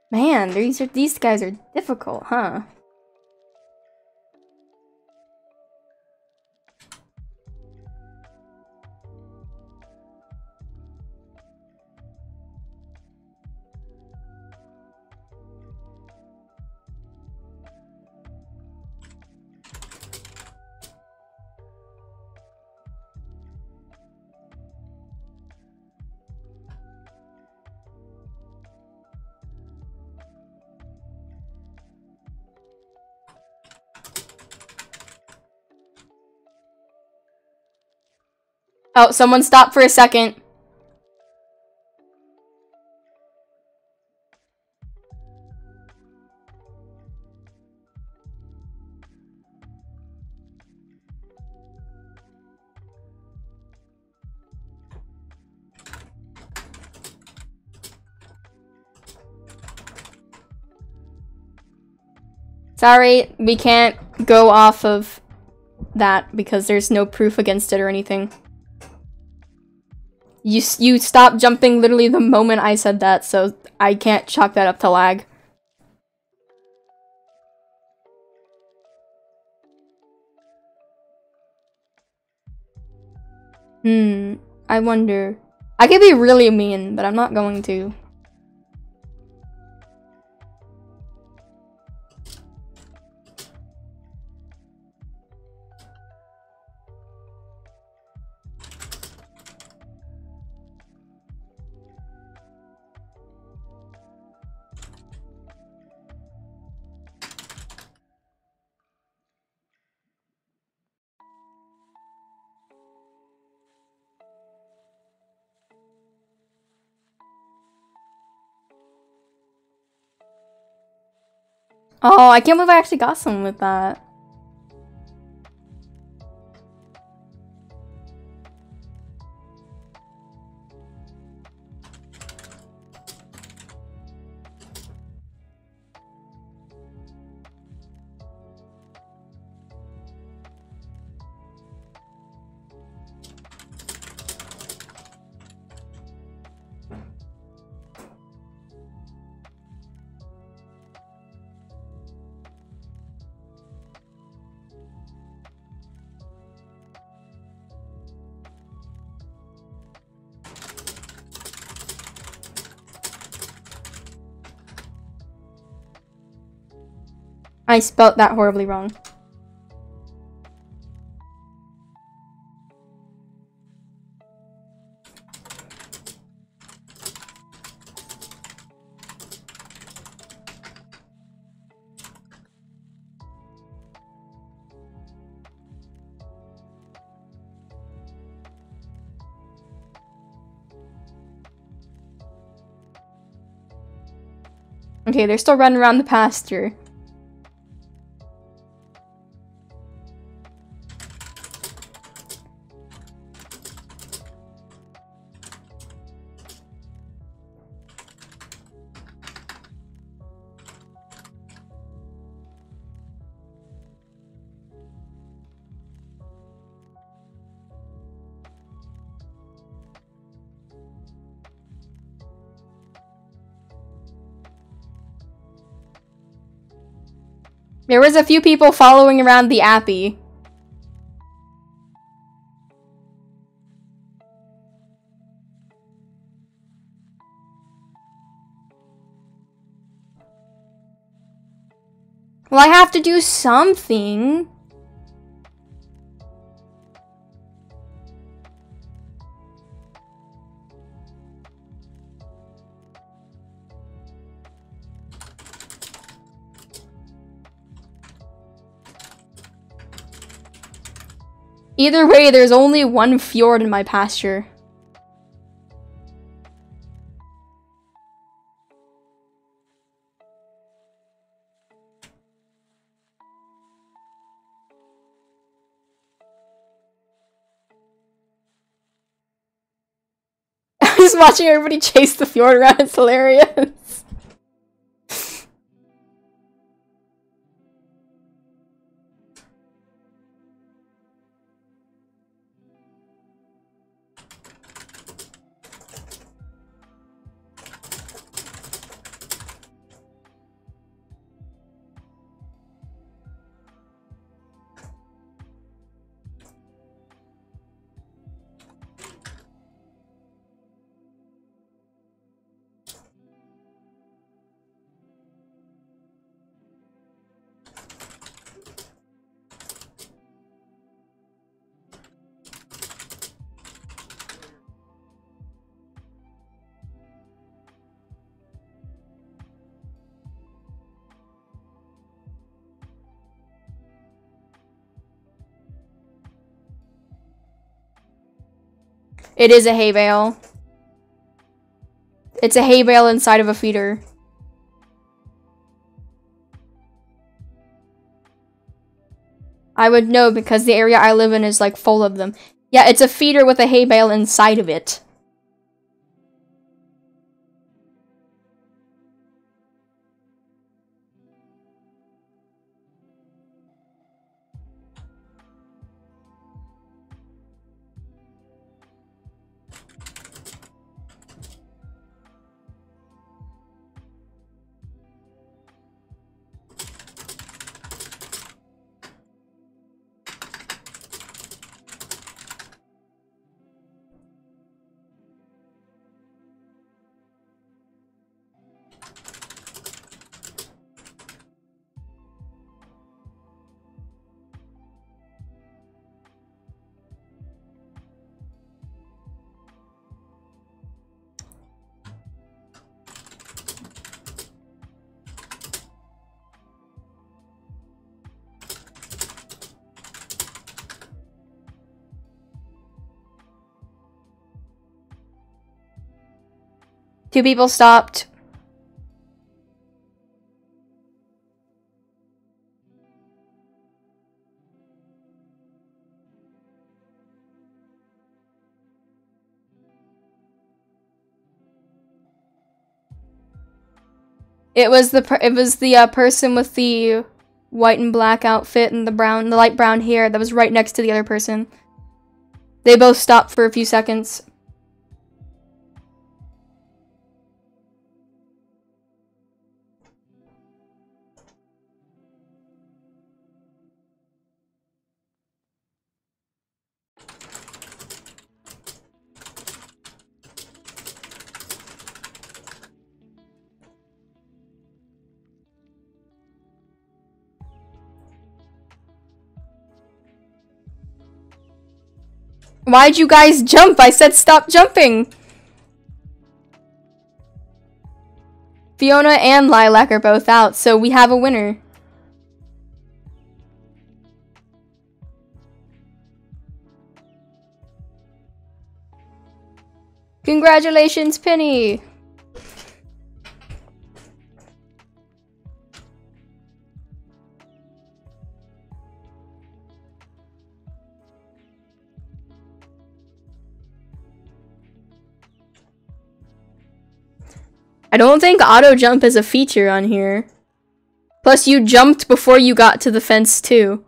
Man, these are these guys are difficult, huh? Oh, someone stop for a second. Sorry, we can't go off of that because there's no proof against it or anything. You you stopped jumping literally the moment I said that, so I can't chalk that up to lag. Hmm, I wonder. I could be really mean, but I'm not going to. Oh, I can't believe I actually got some with that. I spelt that horribly wrong. Okay, they're still running around the pasture. Was a few people following around the appy. Well, I have to do something. Either way, there's only one fjord in my pasture. <laughs> I'm just watching everybody chase the fjord around. It's hilarious. It is a hay bale. It's a hay bale inside of a feeder. I would know because the area I live in is like full of them. Yeah, it's a feeder with a hay bale inside of it. Two people stopped. It was the it was the uh, person with the white and black outfit and the brown the light brown hair that was right next to the other person. They both stopped for a few seconds. Why'd you guys jump? I said stop jumping! Fiona and Lilac are both out, so we have a winner. Congratulations, Penny! I don't think auto jump is a feature on here. Plus, you jumped before you got to the fence, too.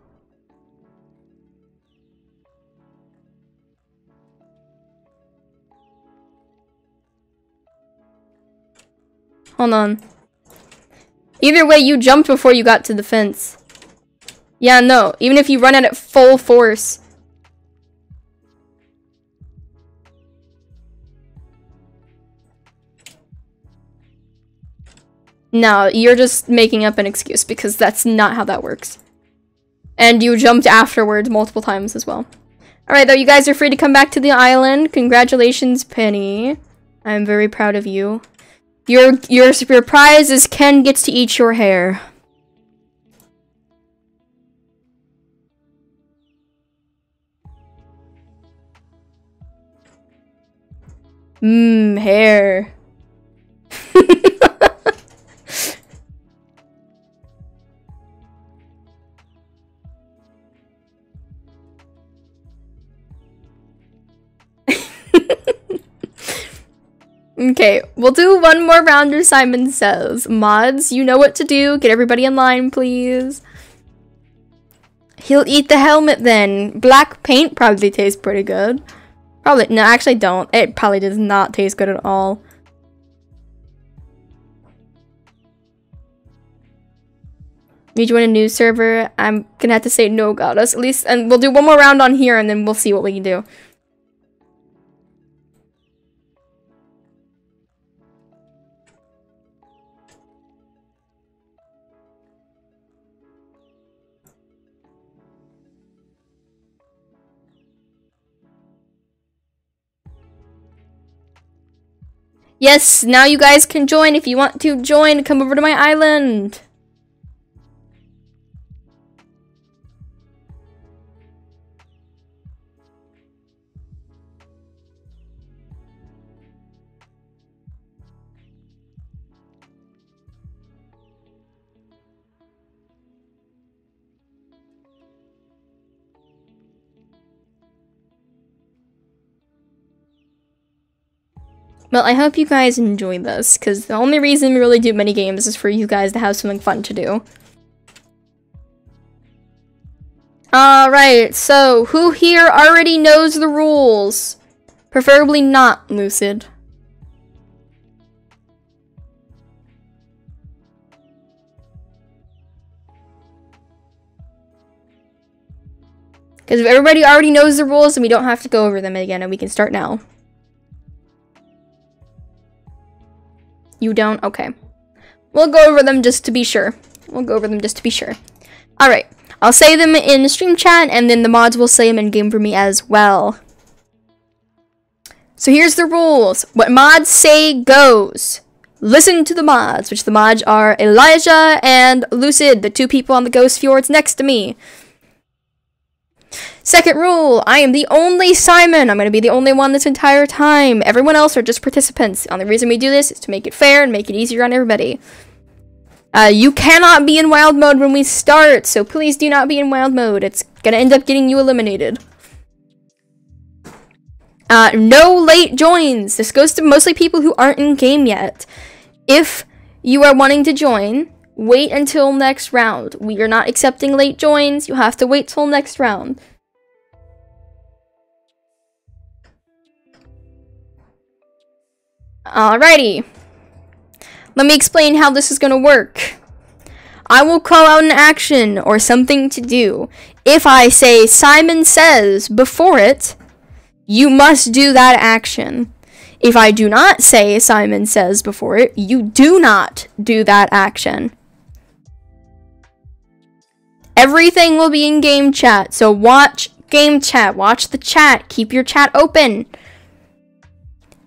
Hold on. Either way, you jumped before you got to the fence. Yeah, no. Even if you run at it full force, No, you're just making up an excuse because that's not how that works. And you jumped afterwards multiple times as well. Alright, though, you guys are free to come back to the island. Congratulations, Penny. I'm very proud of you. Your, your, your prize is Ken gets to eat your hair. Mmm, hair. <laughs> okay, we'll do one more round of Simon Says. Mods, you know what to do. Get everybody in line, please. He'll eat the helmet then. Black paint probably tastes pretty good. Probably, no, actually don't. It probably does not taste good at all. Need You join a new server? I'm gonna have to say no, goddess. At least, and we'll do one more round on here and then we'll see what we can do. Yes, now you guys can join. If you want to join, come over to my island. Well, I hope you guys enjoy this, because the only reason we really do mini games is for you guys to have something fun to do. Alright, so who here already knows the rules? Preferably not Lucid. Because if everybody already knows the rules, then we don't have to go over them again, and we can start now. You don't? Okay. We'll go over them just to be sure. We'll go over them just to be sure. Alright. I'll say them in stream chat, and then the mods will say them in game for me as well. So here's the rules. What mods say goes. Listen to the mods, which the mods are Elijah and Lucid, the two people on the Ghost Fjords next to me. Second rule, I am the only Simon. I'm going to be the only one this entire time. Everyone else are just participants. The only reason we do this is to make it fair and make it easier on everybody. Uh, you cannot be in wild mode when we start, so please do not be in wild mode. It's going to end up getting you eliminated. Uh, no late joins. This goes to mostly people who aren't in game yet. If you are wanting to join, wait until next round. We are not accepting late joins. You have to wait till next round. Alrighty. Let me explain how this is going to work. I will call out an action or something to do. If I say Simon says before it, you must do that action. If I do not say Simon says before it, you do not do that action. Everything will be in game chat, so watch game chat, watch the chat, keep your chat open.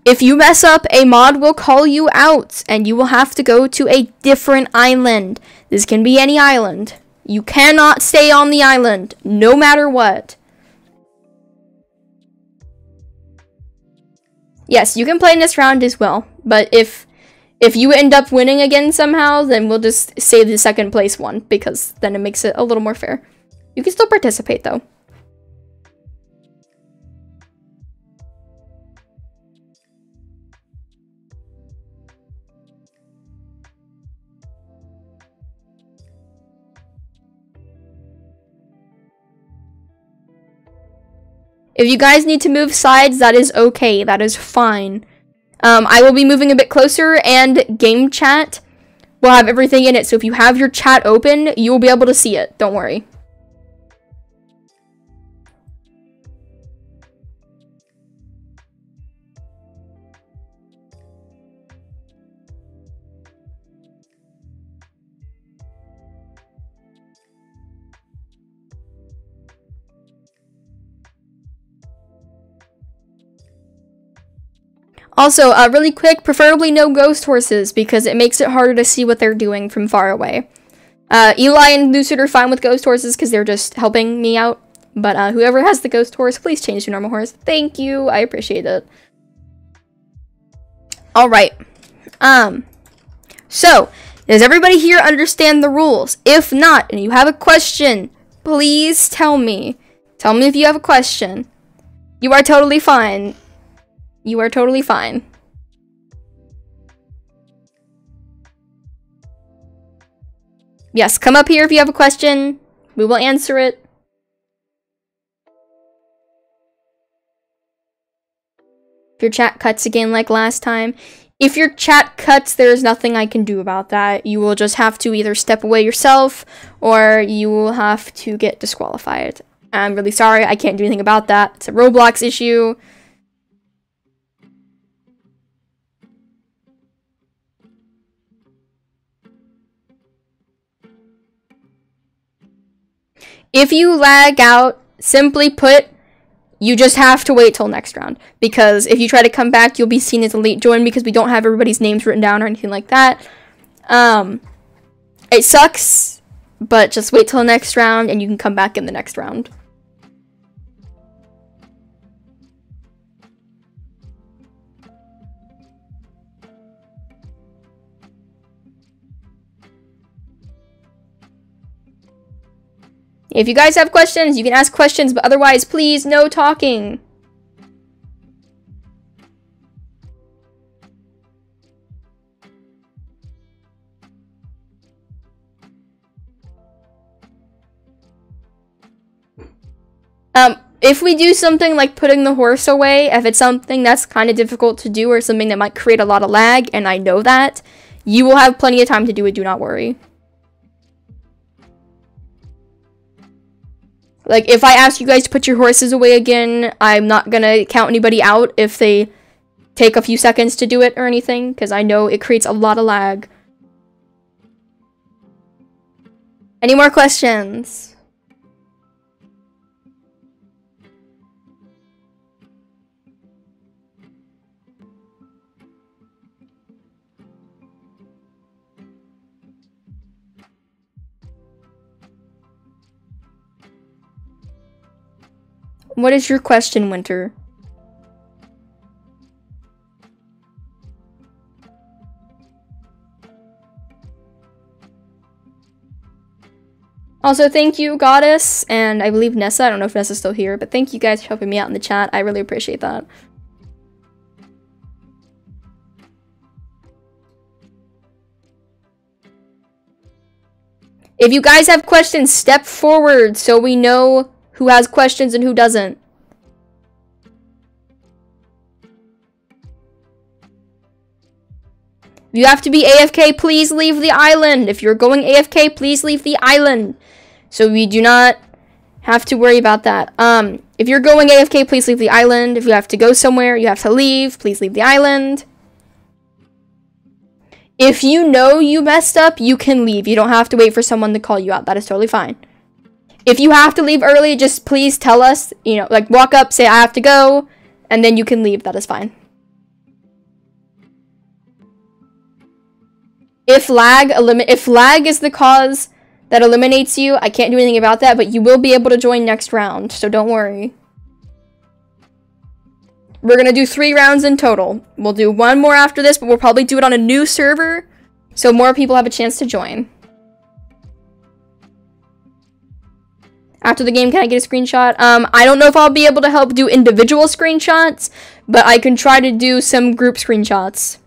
If you mess up, a mod will call you out and you will have to go to a different island. This can be any island. You cannot stay on the island, no matter what. Yes, you can play in this round as well, but if if you end up winning again somehow, then we'll just save the second place one, because then it makes it a little more fair. You can still participate though. If you guys need to move sides, that is okay. That is fine. Um, I will be moving a bit closer, and game chat will have everything in it. So if you have your chat open, you will be able to see it. Don't worry. Also, uh, really quick, preferably no ghost horses because it makes it harder to see what they're doing from far away. Uh, Eli and Lucid are fine with ghost horses because they're just helping me out. But uh, whoever has the ghost horse, please change to normal horse. Thank you. I appreciate it. All right. Um. So, does everybody here understand the rules? If not, and you have a question, please tell me. Tell me if you have a question. You are totally fine. You are totally fine. Yes, come up here if you have a question. We will answer it. If your chat cuts again like last time. If your chat cuts, there's nothing I can do about that. You will just have to either step away yourself or you will have to get disqualified. I'm really sorry, I can't do anything about that. It's a Roblox issue. If you lag out, simply put, you just have to wait till next round. Because if you try to come back, you'll be seen as a late join because we don't have everybody's names written down or anything like that. Um, it sucks, but just wait till next round and you can come back in the next round. If you guys have questions, you can ask questions, but otherwise, please, no talking. Um, if we do something like putting the horse away, if it's something that's kind of difficult to do or something that might create a lot of lag, and I know that, you will have plenty of time to do it, do not worry. Like, if I ask you guys to put your horses away again, I'm not gonna count anybody out if they take a few seconds to do it or anything, because I know it creates a lot of lag. Any more questions? What is your question, Winter? Also, thank you, Goddess, and I believe Nessa. I don't know if Nessa's still here, but thank you guys for helping me out in the chat. I really appreciate that. If you guys have questions, step forward so we know who has questions and who doesn't. If you have to be AFK, please leave the island. If you're going AFK, please leave the island. So we do not have to worry about that. Um, if you're going AFK, please leave the island. If you have to go somewhere, you have to leave, please leave the island. If you know you messed up, you can leave. You don't have to wait for someone to call you out. That is totally fine. If you have to leave early, just please tell us, you know, like walk up, say I have to go, and then you can leave. That is fine. If lag if lag is the cause that eliminates you, I can't do anything about that, but you will be able to join next round, so don't worry. We're gonna do three rounds in total. We'll do one more after this, but we'll probably do it on a new server, so more people have a chance to join. After the game, can I get a screenshot? Um, I don't know if I'll be able to help do individual screenshots, but I can try to do some group screenshots.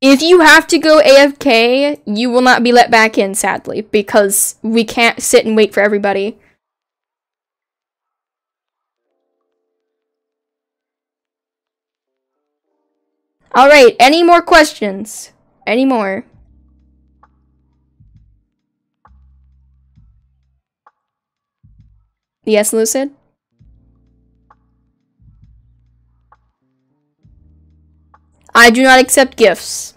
If you have to go AFK, you will not be let back in, sadly, because we can't sit and wait for everybody. Alright, any more questions? Anymore. Yes, Lucid? I do not accept gifts.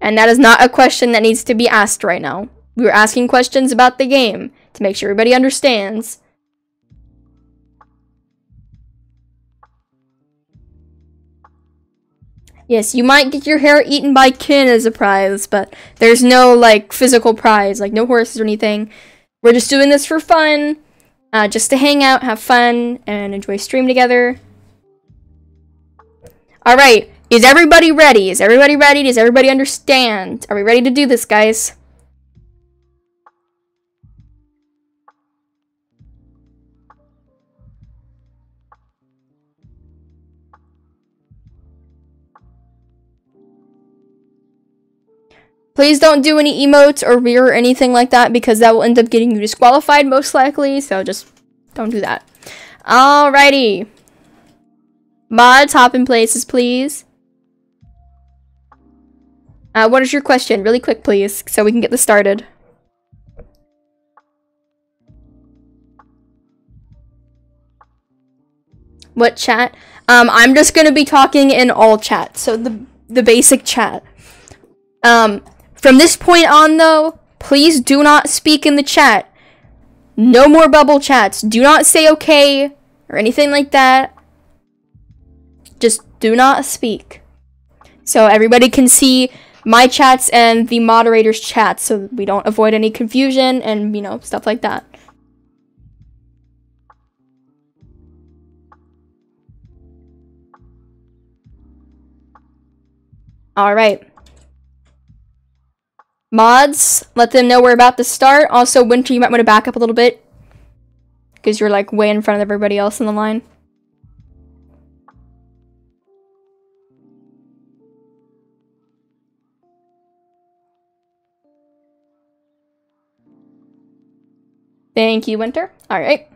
And that is not a question that needs to be asked right now. We were asking questions about the game to make sure everybody understands. Yes, you might get your hair eaten by kin as a prize, but there's no, like, physical prize, like, no horses or anything. We're just doing this for fun, uh, just to hang out, have fun, and enjoy stream together. Alright, is everybody ready? Is everybody ready? Does everybody understand? Are we ready to do this, guys? Please don't do any emotes or rear or anything like that because that will end up getting you disqualified most likely. So just don't do that. Alrighty. Mods, hop in places, please. Uh, what is your question? Really quick, please, so we can get this started. What chat? Um, I'm just gonna be talking in all chat, so the the basic chat. Um, from this point on, though, please do not speak in the chat. No more bubble chats. Do not say okay or anything like that. Just do not speak. So everybody can see my chats and the moderator's chats so we don't avoid any confusion and, you know, stuff like that. All right. Mods, let them know we're about to start. Also, Winter, you might want to back up a little bit. Because you're like way in front of everybody else in the line. Thank you, Winter. Alright.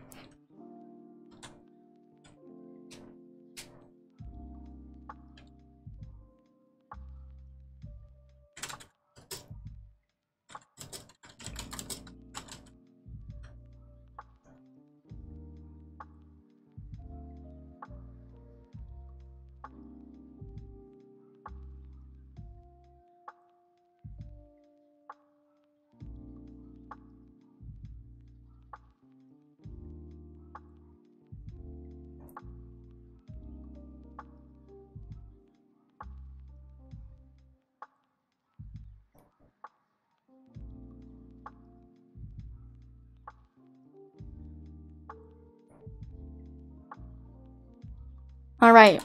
All right.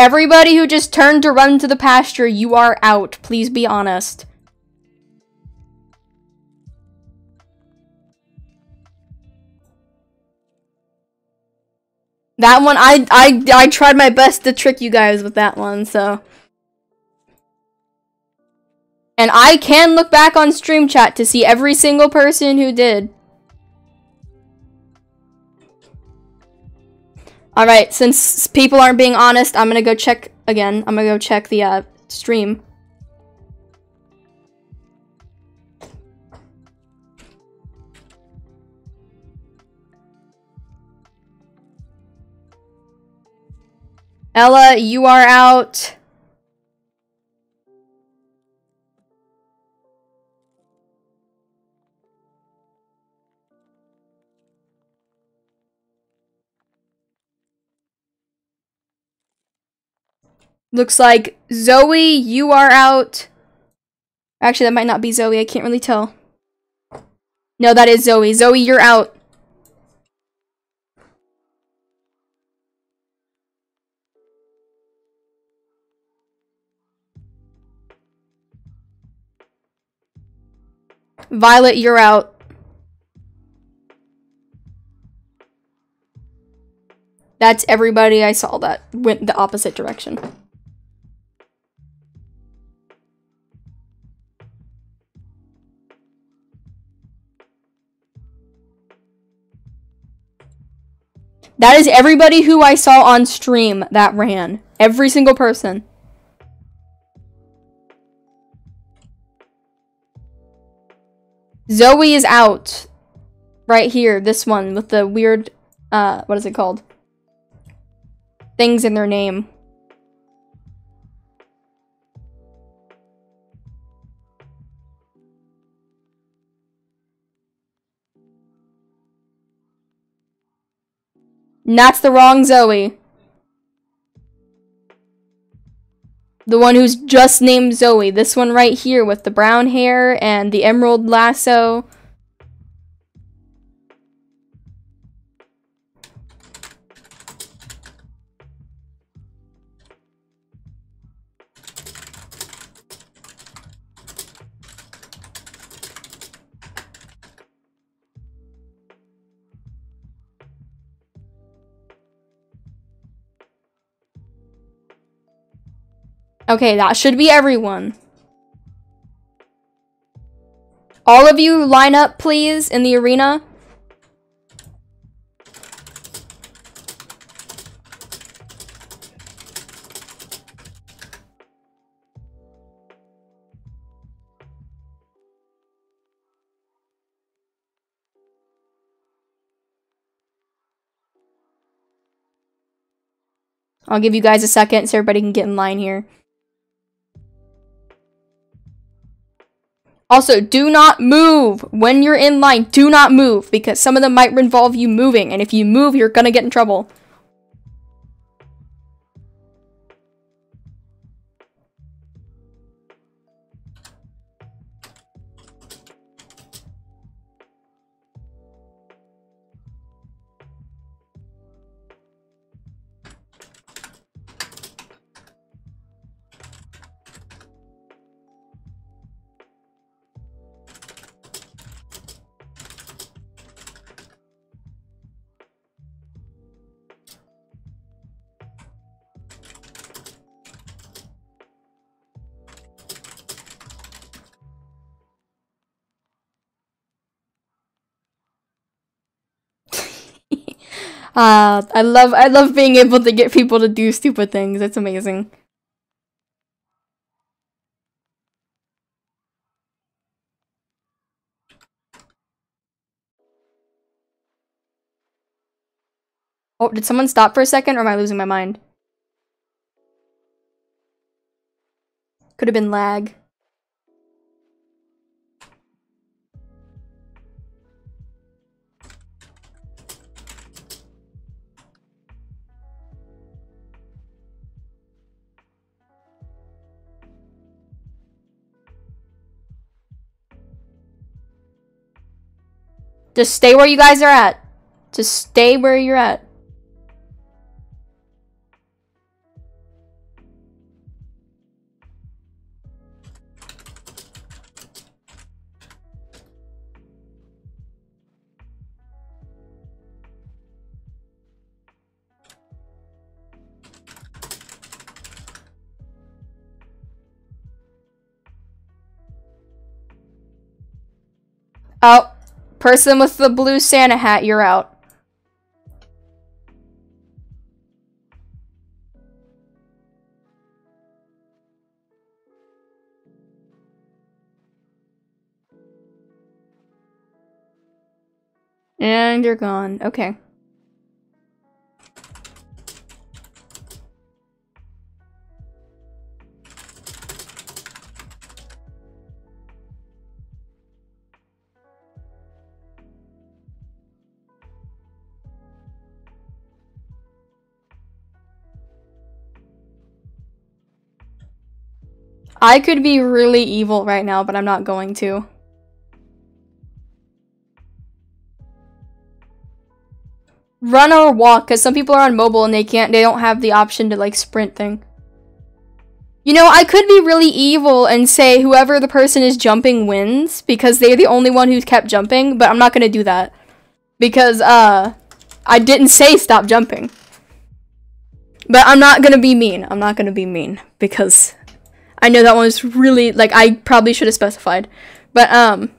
Everybody who just turned to run to the pasture, you are out. Please be honest. That one, I, I, I tried my best to trick you guys with that one, so. And I can look back on stream chat to see every single person who did. Alright, since people aren't being honest, I'm gonna go check again. I'm gonna go check the uh, stream. Ella, you are out. Looks like Zoe, you are out. Actually, that might not be Zoe. I can't really tell. No, that is Zoe. Zoe, you're out. Violet, you're out. That's everybody I saw that went the opposite direction. That is everybody who I saw on stream that ran. Every single person. Zoe is out. Right here, this one with the weird, uh, what is it called? Things in their name. That's the wrong Zoe. The one who's just named Zoe. This one right here with the brown hair and the emerald lasso. Okay, that should be everyone. All of you line up, please, in the arena. I'll give you guys a second so everybody can get in line here. Also, do not move when you're in line. Do not move because some of them might involve you moving. And if you move, you're to get in trouble. Uh, I love I love being able to get people to do stupid things. It's amazing. Oh, did someone stop for a second or am I losing my mind? Could have been lag. Just stay where you guys are at. Just stay where you're at. Oh person with the blue Santa hat, you're out. And you're gone. Okay. I could be really evil right now, but I'm not going to. Run or walk, because some people are on mobile and they can't, they don't have the option to like sprint thing. You know, I could be really evil and say whoever the person is jumping wins because they're the only one who's kept jumping, but I'm not gonna do that. Because, uh, I didn't say stop jumping. But I'm not gonna be mean. I'm not gonna be mean because I know that one was really, like, I probably should have specified. But, um...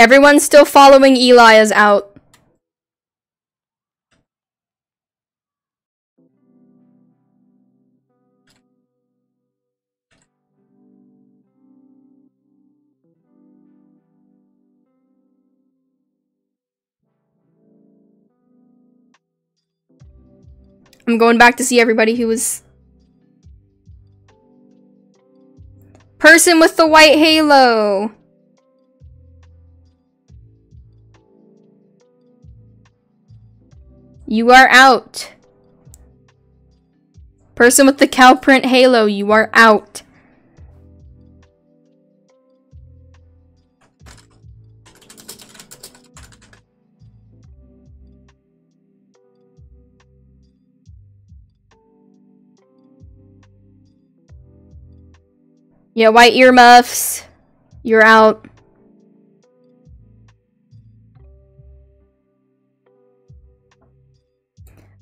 Everyone's still following Elias out. I'm going back to see everybody who was... Person with the white halo! You are out. Person with the cow print halo, you are out. Yeah, white earmuffs. You're out.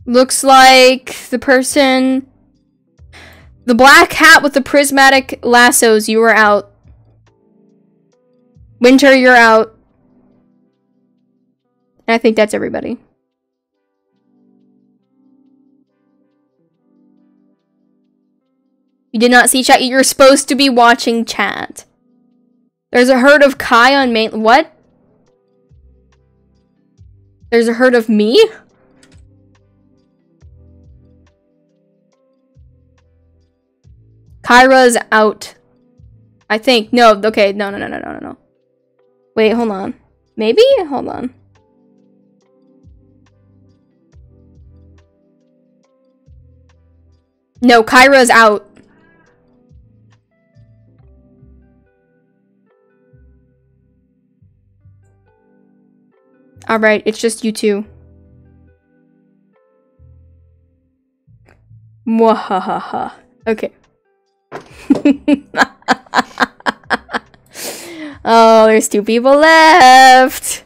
Looks like the person... The black hat with the prismatic lassos, you are out. Winter, you're out. And I think that's everybody. You did not see chat. You're supposed to be watching chat. There's a herd of Kai on main- What? There's a herd of me? Kyra's out. I think. No, okay. No, no, no, no, no, no, no. Wait, hold on. Maybe? Hold on. No, Kyra's out. Alright, it's just you two. Mwahaha. Okay. <laughs> oh, there's two people left.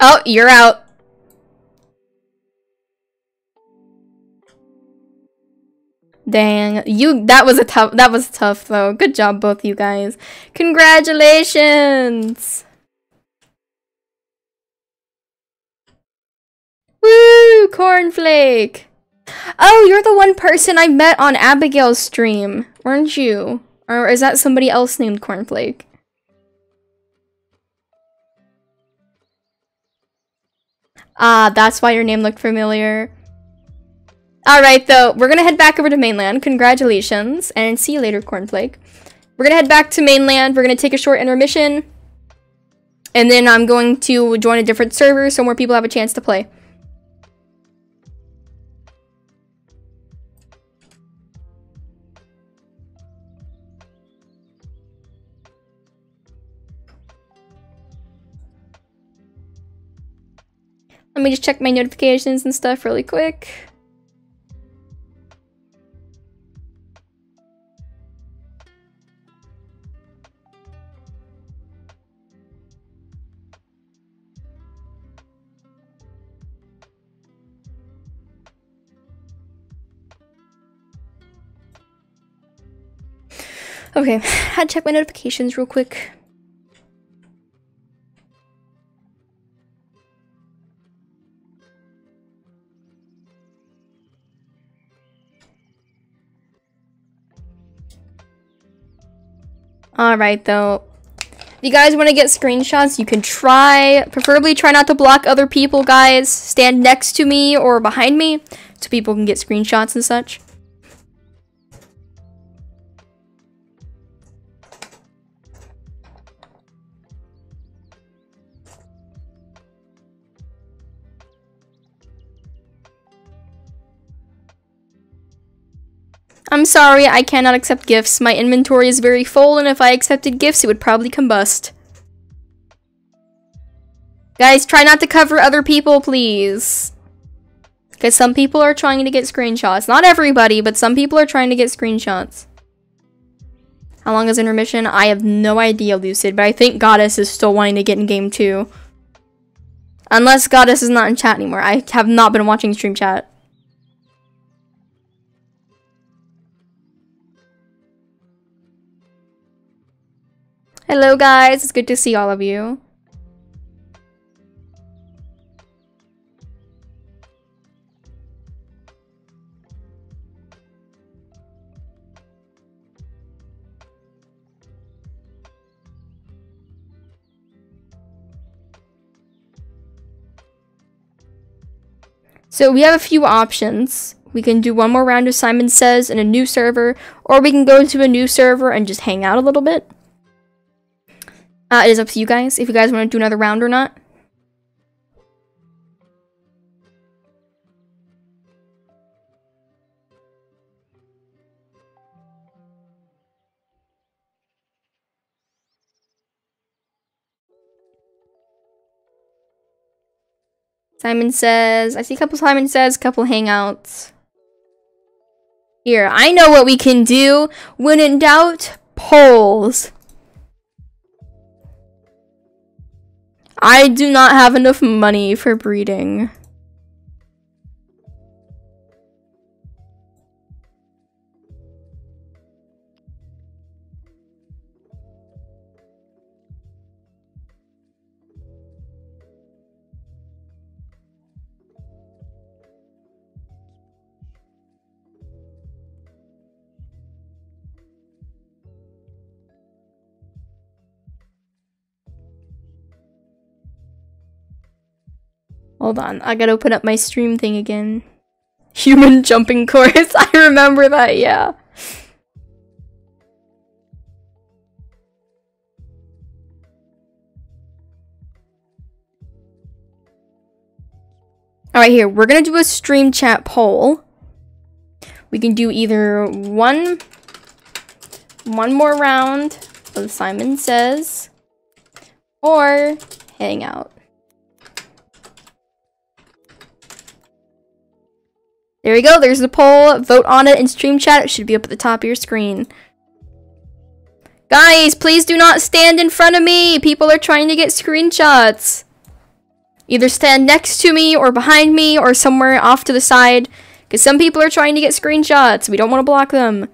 Oh, you're out. Dang, you that was a tough that was tough though. Good job both you guys. Congratulations. Woo, cornflake. Oh, you're the one person I met on Abigail's stream, weren't you? Or is that somebody else named Cornflake? Ah, that's why your name looked familiar. Alright, though, we're gonna head back over to mainland. Congratulations, and see you later, Cornflake. We're gonna head back to mainland. We're gonna take a short intermission. And then I'm going to join a different server so more people have a chance to play. Let me just check my notifications and stuff really quick. Okay, <sighs> had to check my notifications real quick. Alright, though. If you guys want to get screenshots, you can try. Preferably try not to block other people, guys. Stand next to me or behind me so people can get screenshots and such. I'm sorry, I cannot accept gifts. My inventory is very full, and if I accepted gifts, it would probably combust. Guys, try not to cover other people, please. Because some people are trying to get screenshots. Not everybody, but some people are trying to get screenshots. How long is intermission? I have no idea, Lucid, but I think Goddess is still wanting to get in game too. Unless Goddess is not in chat anymore. I have not been watching stream chat. Hello guys, it's good to see all of you. So we have a few options. We can do one more round of Simon Says in a new server, or we can go to a new server and just hang out a little bit. Uh, it is up to you guys if you guys want to do another round or not. Simon says, I see a couple Simon says, couple hangouts. Here, I know what we can do. When in doubt, polls. I do not have enough money for breeding. Hold on, I gotta open up my stream thing again. <laughs> Human jumping course, <laughs> I remember that, yeah. Alright, here, we're gonna do a stream chat poll. We can do either one, one more round of Simon Says, or hang out. There you go. There's the poll. Vote on it in stream chat. It should be up at the top of your screen. Guys, please do not stand in front of me. People are trying to get screenshots. Either stand next to me or behind me or somewhere off to the side. Because some people are trying to get screenshots. We don't want to block them.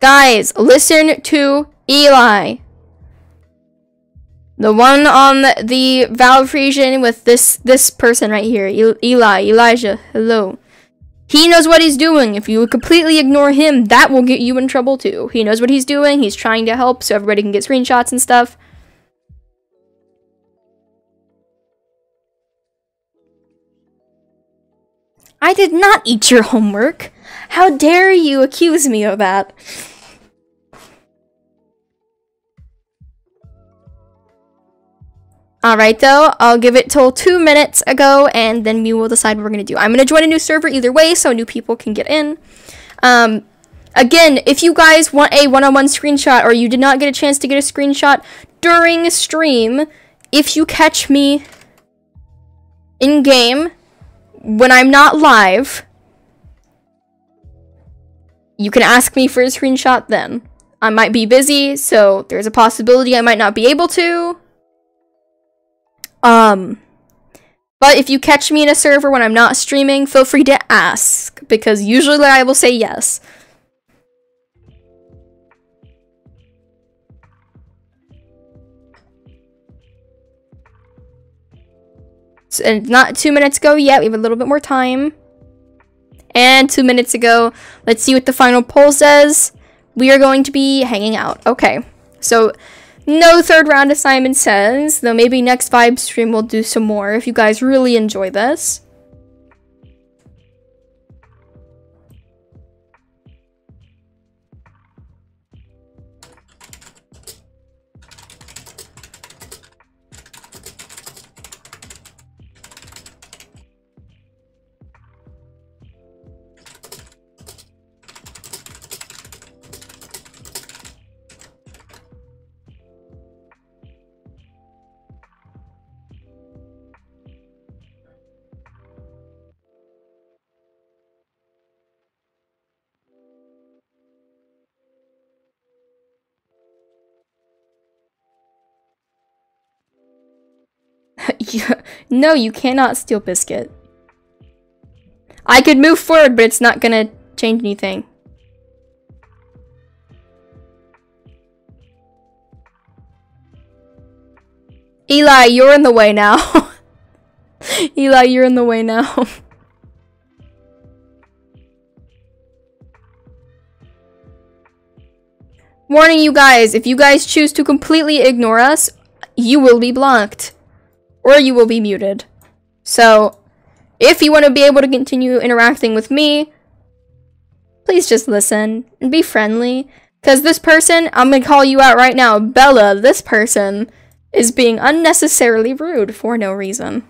Guys, listen to Eli. The one on the Valve region with this this person right here, Eli, Elijah. Hello. He knows what he's doing. If you completely ignore him, that will get you in trouble too. He knows what he's doing. He's trying to help so everybody can get screenshots and stuff. I did not eat your homework. How dare you accuse me of that? Alright though, I'll give it till two minutes ago and then we will decide what we're going to do. I'm going to join a new server either way so new people can get in. Um, again, if you guys want a one-on-one -on -one screenshot or you did not get a chance to get a screenshot during a stream, if you catch me in-game when I'm not live, you can ask me for a screenshot then. I might be busy, so there's a possibility I might not be able to. Um, but if you catch me in a server when I'm not streaming, feel free to ask, because usually I will say yes. So, and not two minutes ago yet, we have a little bit more time. And two minutes ago, let's see what the final poll says. We are going to be hanging out. Okay, so no third round assignment says, though maybe next vibe stream we'll do some more if you guys really enjoy this. <laughs> no, you cannot steal Biscuit. I could move forward, but it's not gonna change anything. Eli, you're in the way now. <laughs> Eli, you're in the way now. <laughs> Warning you guys, if you guys choose to completely ignore us, you will be blocked or you will be muted. So, if you want to be able to continue interacting with me, please just listen and be friendly. Because this person, I'm going to call you out right now, Bella, this person is being unnecessarily rude for no reason.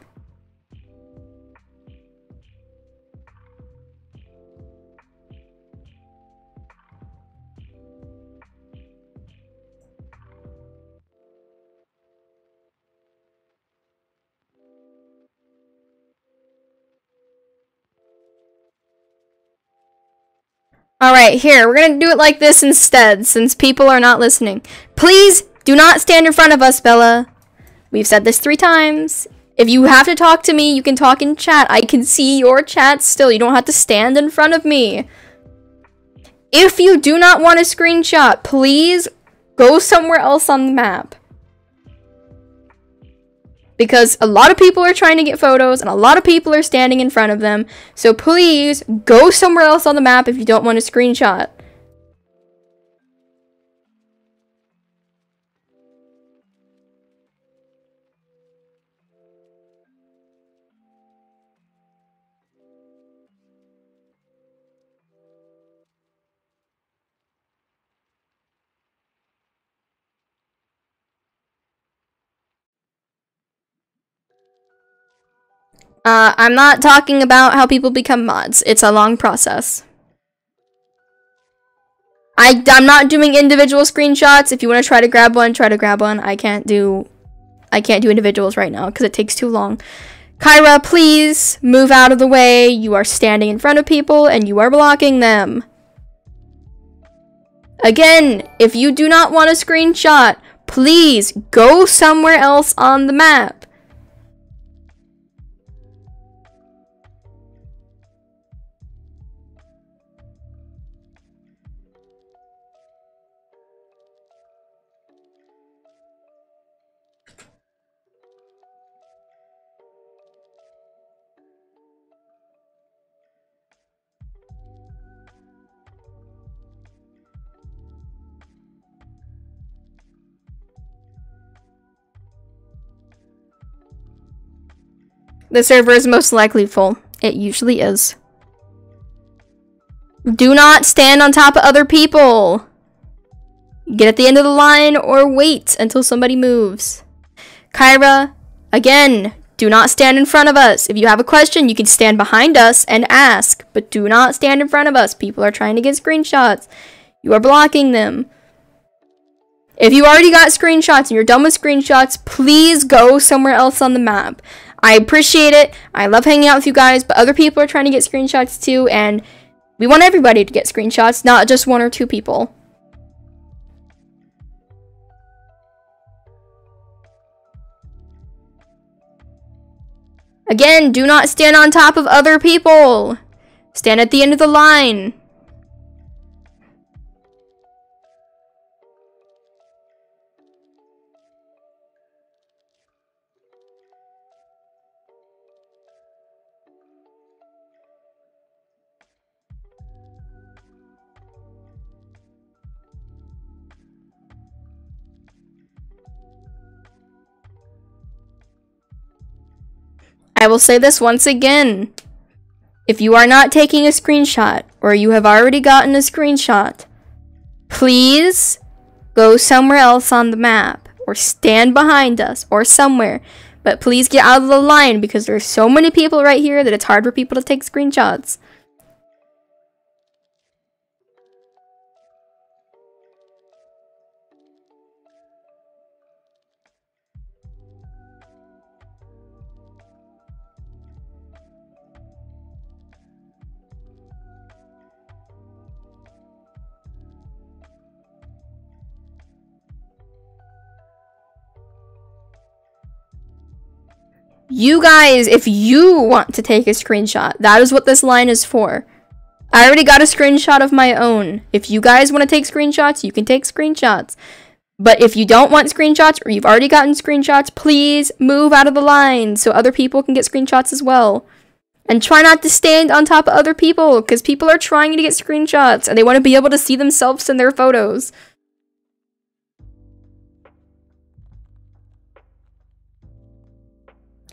Alright, here, we're gonna do it like this instead, since people are not listening. Please, do not stand in front of us, Bella. We've said this three times. If you have to talk to me, you can talk in chat. I can see your chat still. You don't have to stand in front of me. If you do not want a screenshot, please go somewhere else on the map because a lot of people are trying to get photos and a lot of people are standing in front of them. So please go somewhere else on the map if you don't want a screenshot. Uh, I'm not talking about how people become mods. It's a long process. I, I'm not doing individual screenshots. If you want to try to grab one, try to grab one. I can't do I can't do individuals right now because it takes too long. Kyra, please move out of the way. You are standing in front of people and you are blocking them. Again, if you do not want a screenshot, please go somewhere else on the map. The server is most likely full. It usually is. Do not stand on top of other people. Get at the end of the line or wait until somebody moves. Kyra, again, do not stand in front of us. If you have a question, you can stand behind us and ask, but do not stand in front of us. People are trying to get screenshots. You are blocking them. If you already got screenshots and you're done with screenshots, please go somewhere else on the map. I appreciate it. I love hanging out with you guys, but other people are trying to get screenshots too, and we want everybody to get screenshots, not just one or two people. Again, do not stand on top of other people. Stand at the end of the line. I will say this once again. If you are not taking a screenshot, or you have already gotten a screenshot, please go somewhere else on the map, or stand behind us, or somewhere. But please get out of the line because there's so many people right here that it's hard for people to take screenshots. You guys, if you want to take a screenshot, that is what this line is for. I already got a screenshot of my own. If you guys want to take screenshots, you can take screenshots. But if you don't want screenshots or you've already gotten screenshots, please move out of the line so other people can get screenshots as well. And try not to stand on top of other people because people are trying to get screenshots and they want to be able to see themselves in their photos.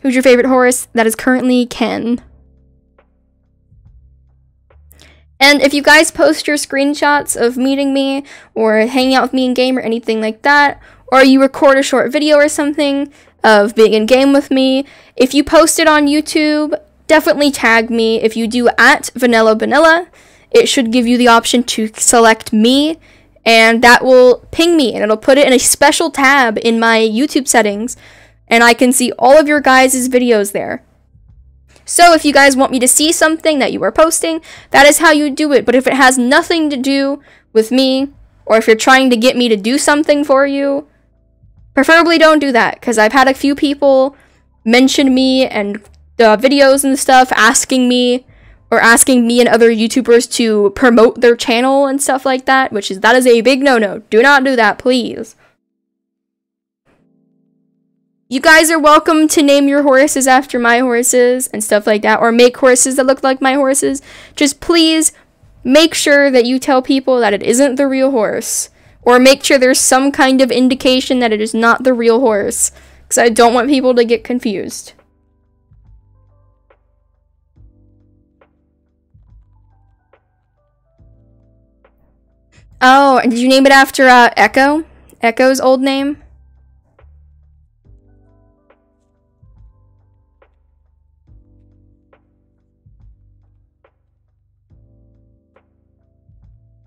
Who's your favorite horse? That is currently Ken. And if you guys post your screenshots of meeting me or hanging out with me in game or anything like that, or you record a short video or something of being in game with me, if you post it on YouTube, definitely tag me. If you do at Vanilla Bunilla, it should give you the option to select me, and that will ping me, and it'll put it in a special tab in my YouTube settings and I can see all of your guys' videos there. So if you guys want me to see something that you are posting, that is how you do it. But if it has nothing to do with me, or if you're trying to get me to do something for you, preferably don't do that. Because I've had a few people mention me and the videos and stuff asking me or asking me and other YouTubers to promote their channel and stuff like that, which is that is a big no-no. Do not do that, please. You guys are welcome to name your horses after my horses and stuff like that, or make horses that look like my horses. Just please make sure that you tell people that it isn't the real horse, or make sure there's some kind of indication that it is not the real horse, because I don't want people to get confused. Oh, and did you name it after uh, Echo? Echo's old name?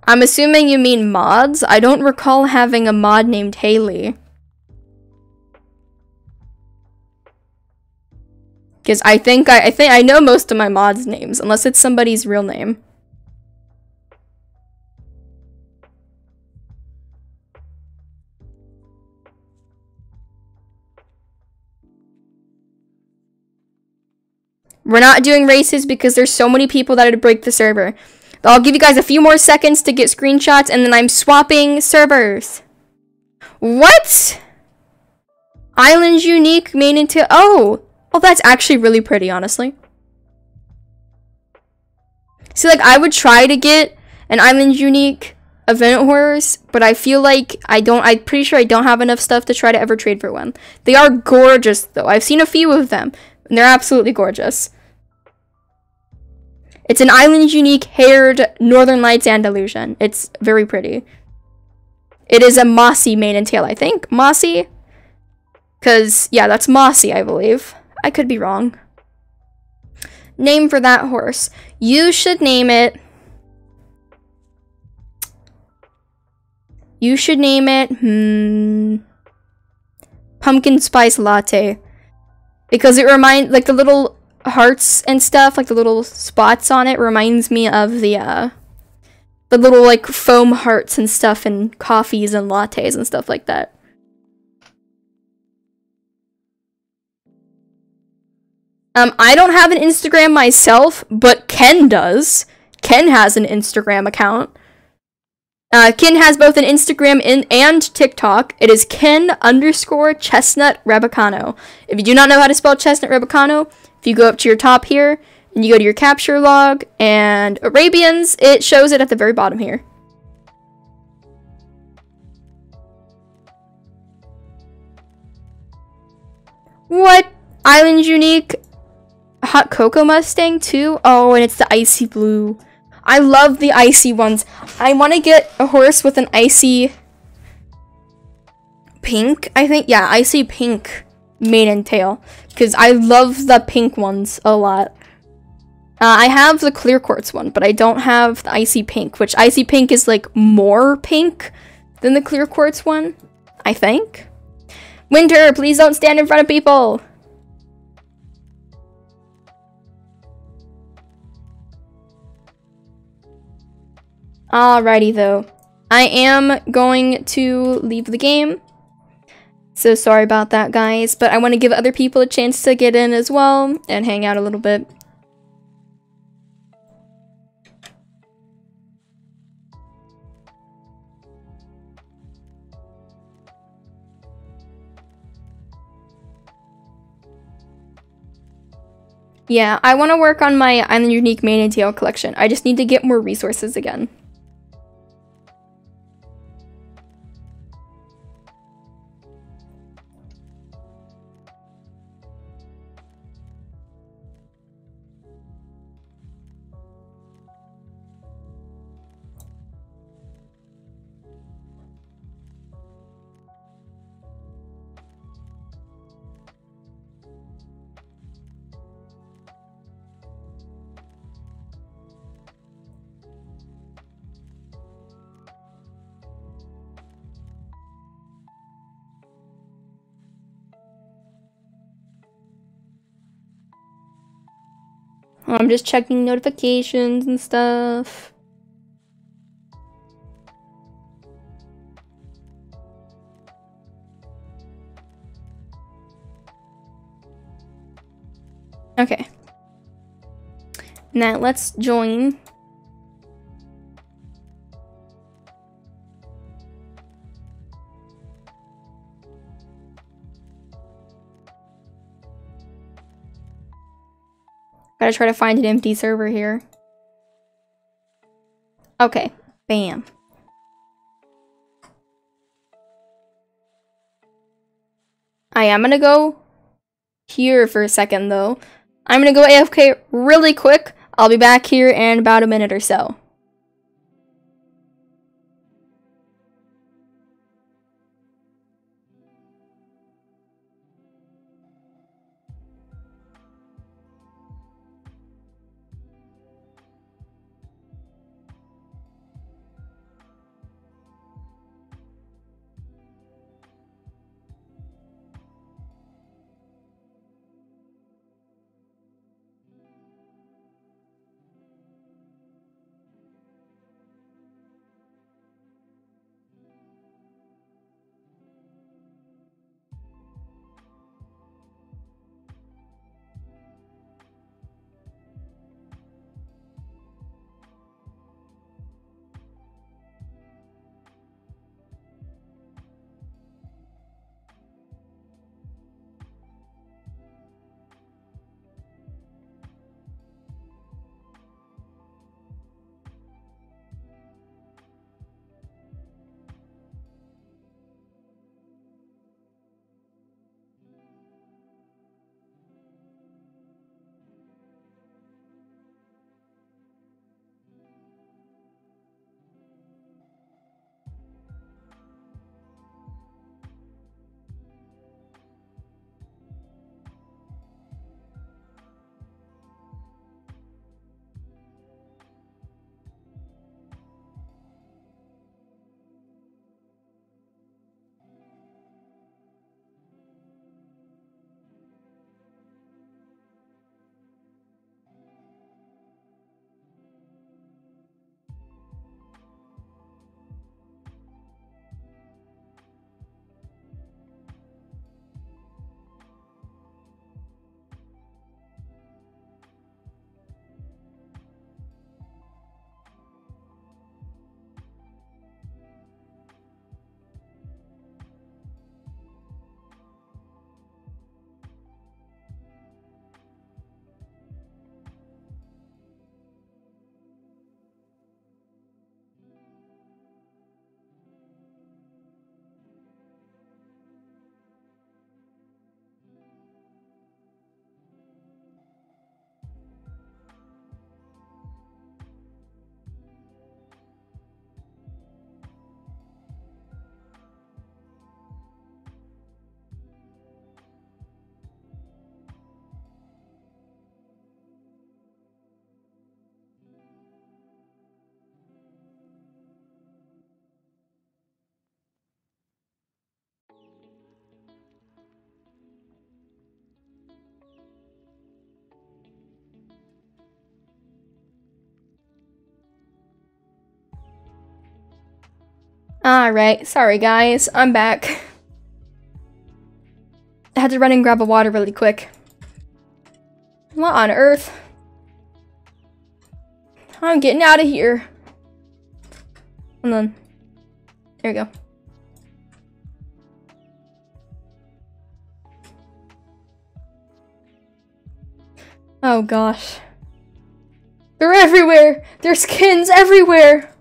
I'm assuming you mean mods? I don't recall having a mod named Haley. Because I think I, I think I know most of my mods' names, unless it's somebody's real name. We're not doing races because there's so many people that would break the server. I'll give you guys a few more seconds to get screenshots and then I'm swapping servers. What? Islands unique made into oh. Oh, that's actually really pretty, honestly. See, like, I would try to get an Islands unique event horse, but I feel like I don't, I'm pretty sure I don't have enough stuff to try to ever trade for one. They are gorgeous, though. I've seen a few of them, and they're absolutely gorgeous. It's an island unique haired Northern Lights Andalusian. It's very pretty. It is a mossy mane and tail, I think. Mossy? Because, yeah, that's mossy, I believe. I could be wrong. Name for that horse. You should name it... You should name it... Hmm... Pumpkin Spice Latte. Because it reminds... Like, the little hearts and stuff, like the little spots on it, reminds me of the uh, the little like foam hearts and stuff in coffees and lattes and stuff like that. Um, I don't have an Instagram myself, but Ken does. Ken has an Instagram account. Uh, Ken has both an Instagram in, and TikTok. It is Ken underscore Chestnut Rabicano. If you do not know how to spell Chestnut Rabicano, if you go up to your top here and you go to your capture log and Arabians, it shows it at the very bottom here. What? Island Unique? Hot Cocoa Mustang too? Oh, and it's the icy blue. I love the icy ones. I want to get a horse with an icy pink, I think. Yeah, icy pink mane and tail because I love the pink ones a lot. Uh, I have the clear quartz one, but I don't have the icy pink, which icy pink is like more pink than the clear quartz one, I think. Winter, please don't stand in front of people. Alrighty though. I am going to leave the game. So sorry about that, guys. But I want to give other people a chance to get in as well and hang out a little bit. Yeah, I want to work on my Island Unique Mane and Tail collection. I just need to get more resources again. I'm just checking notifications and stuff. Okay. Now let's join Gotta try to find an empty server here. Okay, bam. I am gonna go here for a second though. I'm gonna go AFK really quick. I'll be back here in about a minute or so. Alright, sorry guys, I'm back. I had to run and grab a water really quick. What on earth? I'm getting out of here. And then, There we go. Oh gosh. They're everywhere! There's skins everywhere!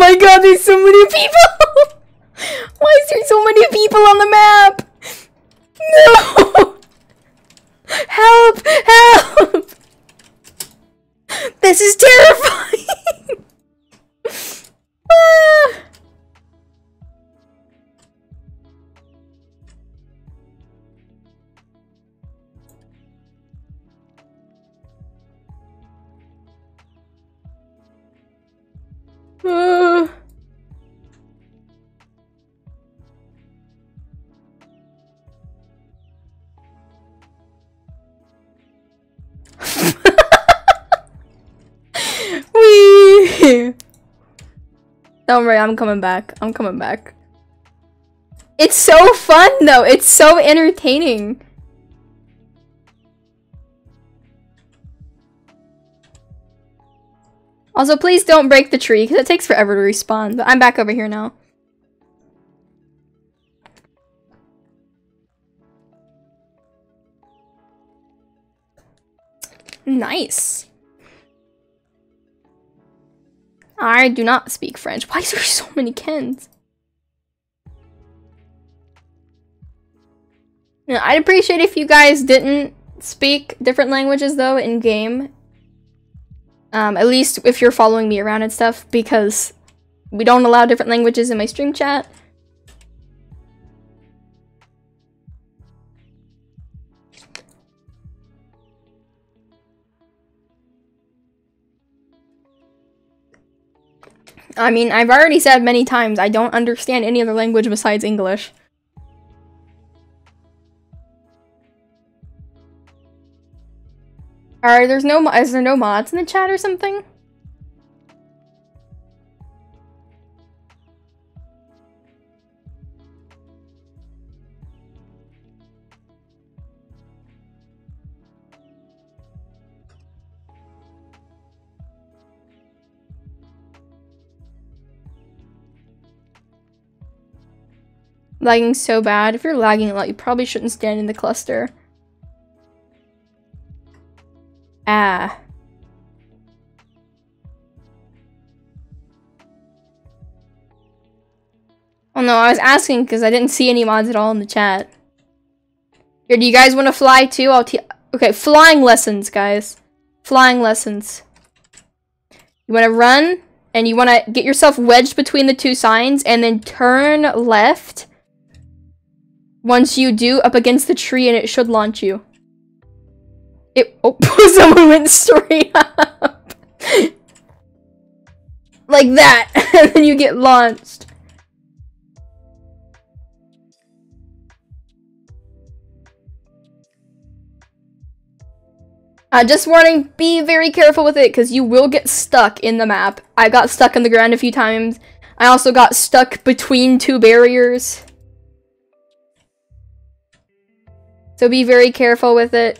My god, there's so many people! <laughs> Why is there so many people on the map? No! Don't worry, I'm coming back. I'm coming back. It's so fun though. It's so entertaining. Also, please don't break the tree, because it takes forever to respawn. But I'm back over here now. Nice. I do not speak French. Why is there so many Kens? I'd appreciate if you guys didn't speak different languages though in game um, at least if you're following me around and stuff, because we don't allow different languages in my stream chat. I mean, I've already said many times, I don't understand any other language besides English. Are there's no is there no mods in the chat or something? Lagging so bad. If you're lagging a lot, you probably shouldn't stand in the cluster. Ah. Oh no, I was asking because I didn't see any mods at all in the chat. Here, do you guys want to fly too? I'll Okay, flying lessons, guys. Flying lessons. You want to run, and you want to get yourself wedged between the two signs, and then turn left. Once you do, up against the tree, and it should launch you. It- oh, <laughs> someone went straight <laughs> up. like that, <laughs> and then you get launched. Uh, just warning, be very careful with it, because you will get stuck in the map. I got stuck in the ground a few times. I also got stuck between two barriers. So be very careful with it.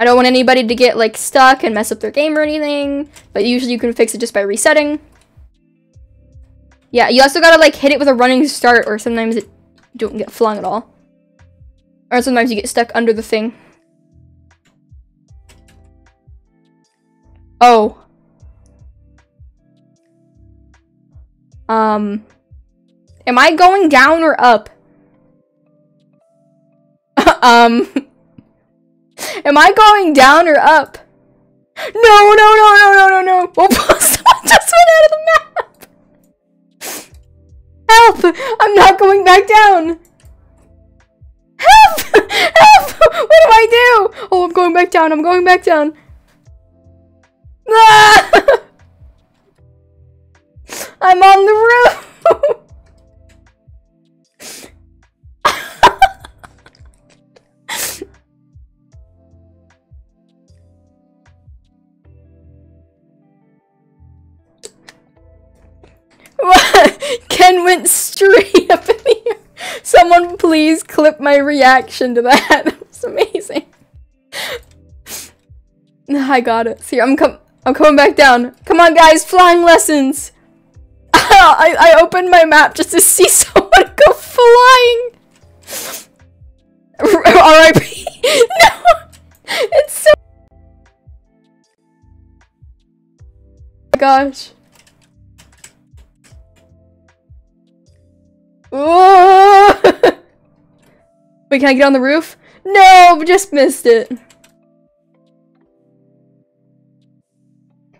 I don't want anybody to get like stuck and mess up their game or anything, but usually you can fix it just by resetting. Yeah, you also gotta like hit it with a running start or sometimes it don't get flung at all. Or sometimes you get stuck under the thing. Oh. Um, am I going down or up? Um, <laughs> am I going down or up? No, no, no, no, no, no, no. <laughs> Oh, someone just went out of the map. Help! I'm not going back down. Help! <laughs> Help! What do I do? Oh, I'm going back down. I'm going back down. Ah! I'm on the roof. <laughs> Ken went straight <laughs> up in the air. Someone please clip my reaction to that. <laughs> That was amazing. I got it. See, I'm com I'm coming back down. Come on, guys, flying lessons. I I opened my map just to see someone go flying. R.I.P. no, it's so. Oh my gosh. <laughs> Wait, can I get on the roof? No, we just missed it.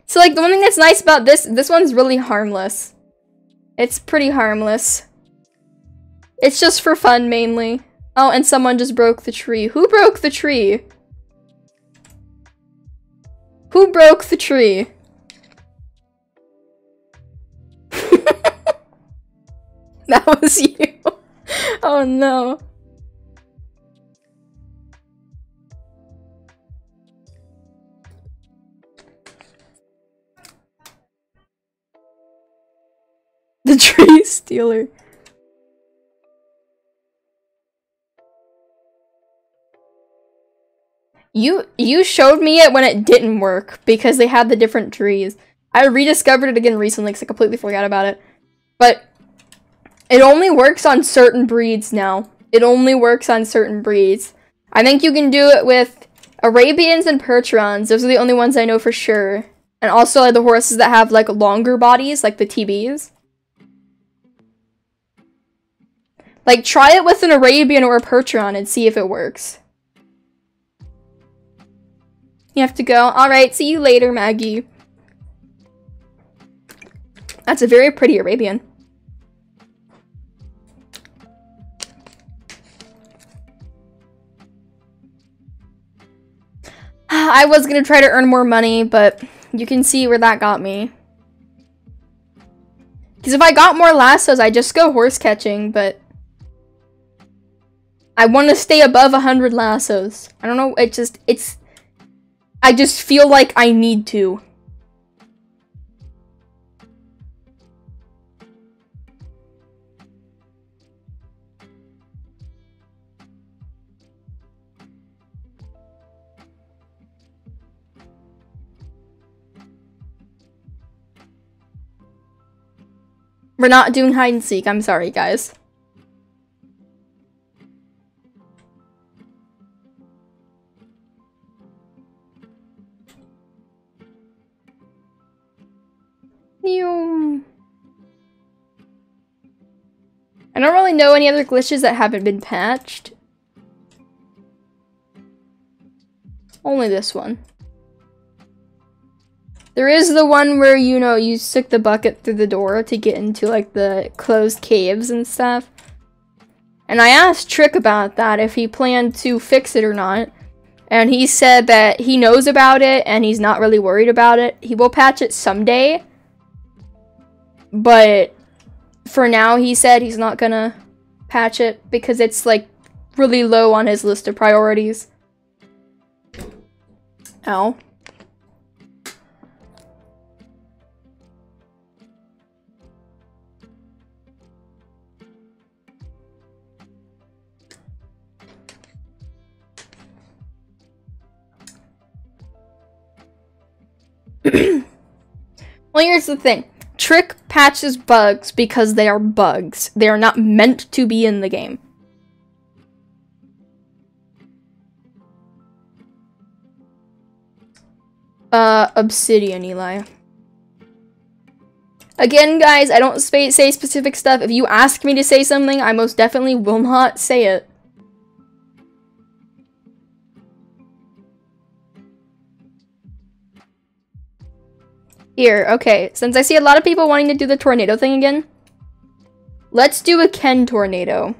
So like the one thing that's nice about this, this one's really harmless. It's pretty harmless. It's just for fun mainly. Oh, and someone just broke the tree. Who broke the tree? Who broke the tree? <laughs> That was you. oh no. The tree stealer. You you showed me it when it didn't work because they had the different trees. I rediscovered it again recently because I completely forgot about it. But it only works on certain breeds now. It only works on certain breeds. I think you can do it with Arabians and Percherons. Those are the only ones I know for sure. And also like, the horses that have like longer bodies, like the TBs. Like try it with an Arabian or a Percheron and see if it works. You have to go. Alright, see you later, Maggie. That's a very pretty Arabian. <sighs> I was gonna try to earn more money, but you can see where that got me. Because if I got more lassos, I just go horse catching, but I want to stay above 100 lassos. I don't know, it just, it's, I just feel like I need to. We're not doing hide and seek. I'm sorry, guys. I don't really know any other glitches that haven't been patched. Only this one. There is the one where, you know, you stick the bucket through the door to get into, like, the closed caves and stuff. And I asked Trick about that, if he planned to fix it or not. And he said that he knows about it and he's not really worried about it. He will patch it someday. But for now, he said he's not gonna patch it because it's, like, really low on his list of priorities. Ow. <clears throat> well, here's the thing. Trick patches bugs because they are bugs. They are not meant to be in the game. Uh, Obsidian, Eli. Again, guys, I don't say specific stuff. If you ask me to say something, I most definitely will not say it. Here, okay, since I see a lot of people wanting to do the tornado thing again, let's do a Ken tornado.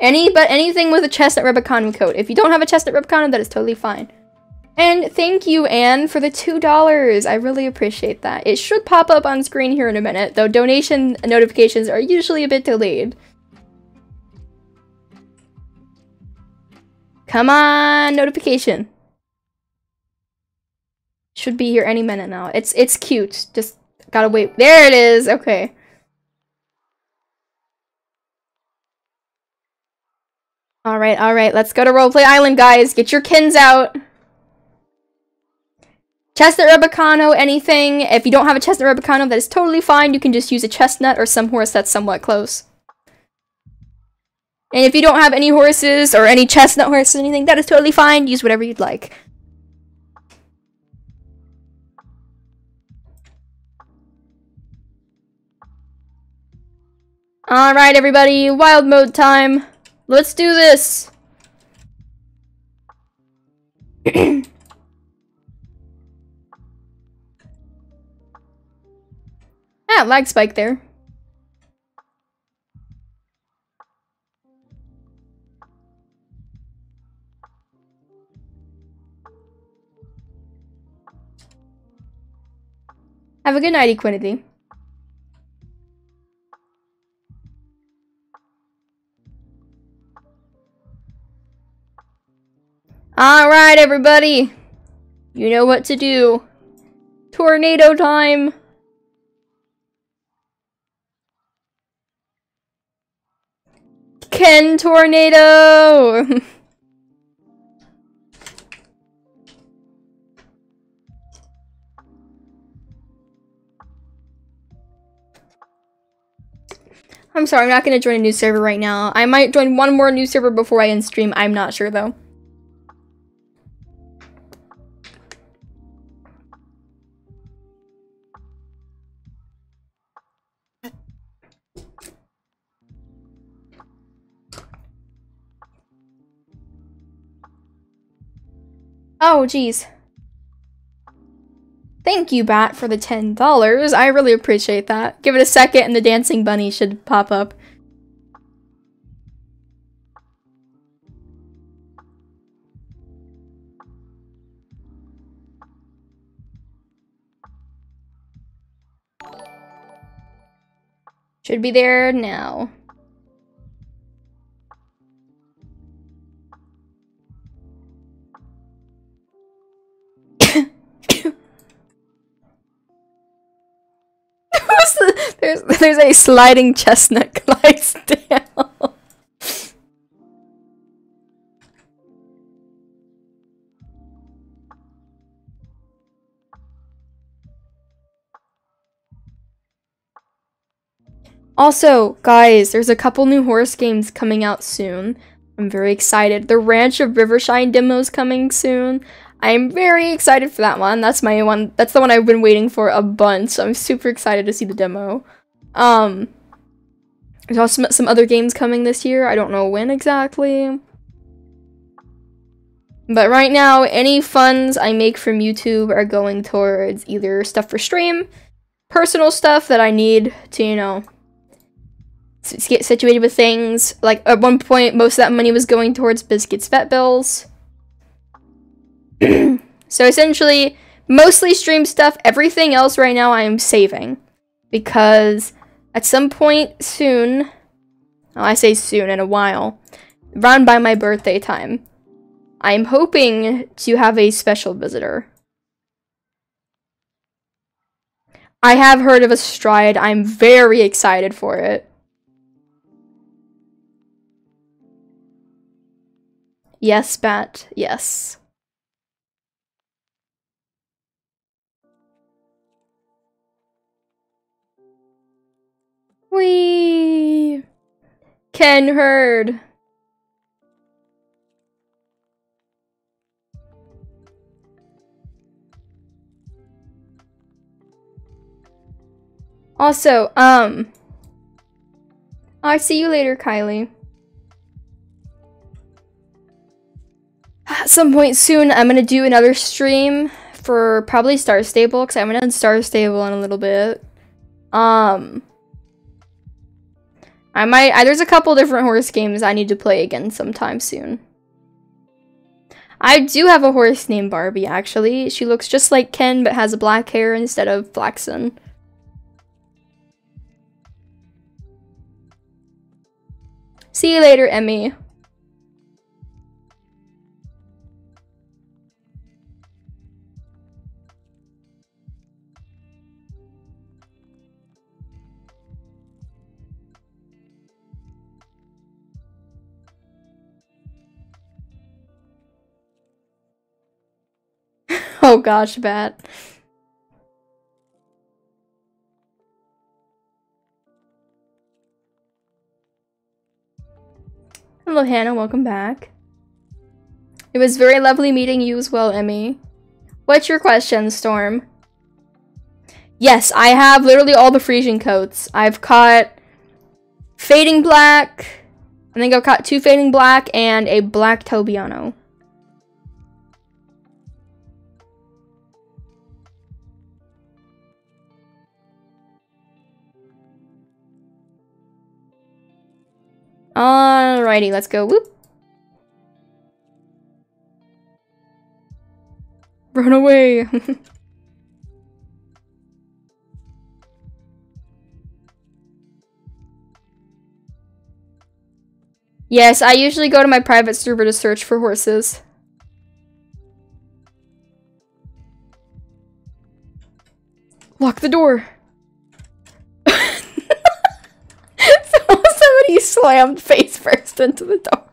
Any, but anything with a chest chestnut Rabicano coat. If you don't have a chestnut Rabicano, that is totally fine. And thank you, Anne, for the $2. I really appreciate that. It should pop up on screen here in a minute, though donation notifications are usually a bit delayed. Come on, notification. Should be here any minute now. It's it's cute. Just gotta wait. There it is. Okay. Alright, alright. Let's go to Roleplay Island, guys. Get your kins out. Chestnut Rabicano, anything. If you don't have a Chestnut Rabicano, that is totally fine. You can just use a Chestnut or some horse that's somewhat close. And if you don't have any horses or any Chestnut horses or anything, that is totally fine. Use whatever you'd like. Alright, everybody. Wild mode time. Let's do this. <clears throat> Ah, lag spike there. Have a good night, Equinity. Alright, everybody. You know what to do. Tornado time. Ken Tornado! <laughs> I'm sorry, I'm not gonna join a new server right now. I might join one more new server before I end stream. I'm not sure though. Oh, jeez. Thank you, Bat, for the $10. I really appreciate that. Give it a second and the dancing bunny should pop up. Should be there now. There's there's a sliding chestnut <laughs> glides down. Also, guys, there's a couple new horse games coming out soon. I'm very excited. The Ranch of Rivershine demo's coming soon. I'm very excited for that one. That's my one. That's the one I've been waiting for a bunch. So I'm super excited to see the demo. Um, there's also some other games coming this year. I don't know when exactly. But right now, any funds I make from YouTube are going towards either stuff for stream, personal stuff that I need to, you know, get situated with things. Like, at one point, most of that money was going towards Biscuit's vet bills. <clears throat> so essentially, mostly stream stuff. Everything else right now I am saving. Because at some point soon, well, I say soon, in a while, around by my birthday time, I'm hoping to have a special visitor. I have heard of a stride. I'm very excited for it. Yes, Bat. Yes. Wee! Ken herd. Also, um, I'll see you later, Kylie. At some point soon, I'm gonna do another stream for probably Star Stable because I haven't done Star Stable in a little bit. Um, I might. I, there's a couple different horse games I need to play again sometime soon. I do have a horse named Barbie, actually. She looks just like Ken, but has black hair instead of flaxen. See you later, Emmy. Oh gosh, Bat. Hello, Hannah. Welcome back. It was very lovely meeting you as well, Emmy. What's your question, Storm? Yes, I have literally all the Frisian coats. I've caught Fading Black. I think I've caught two Fading Black and a Black Tobiano. Alrighty, let's go. Whoop. Run away. <laughs> yes, I usually go to my private server to search for horses. Lock the door. <laughs> Somebody slammed face first into the door.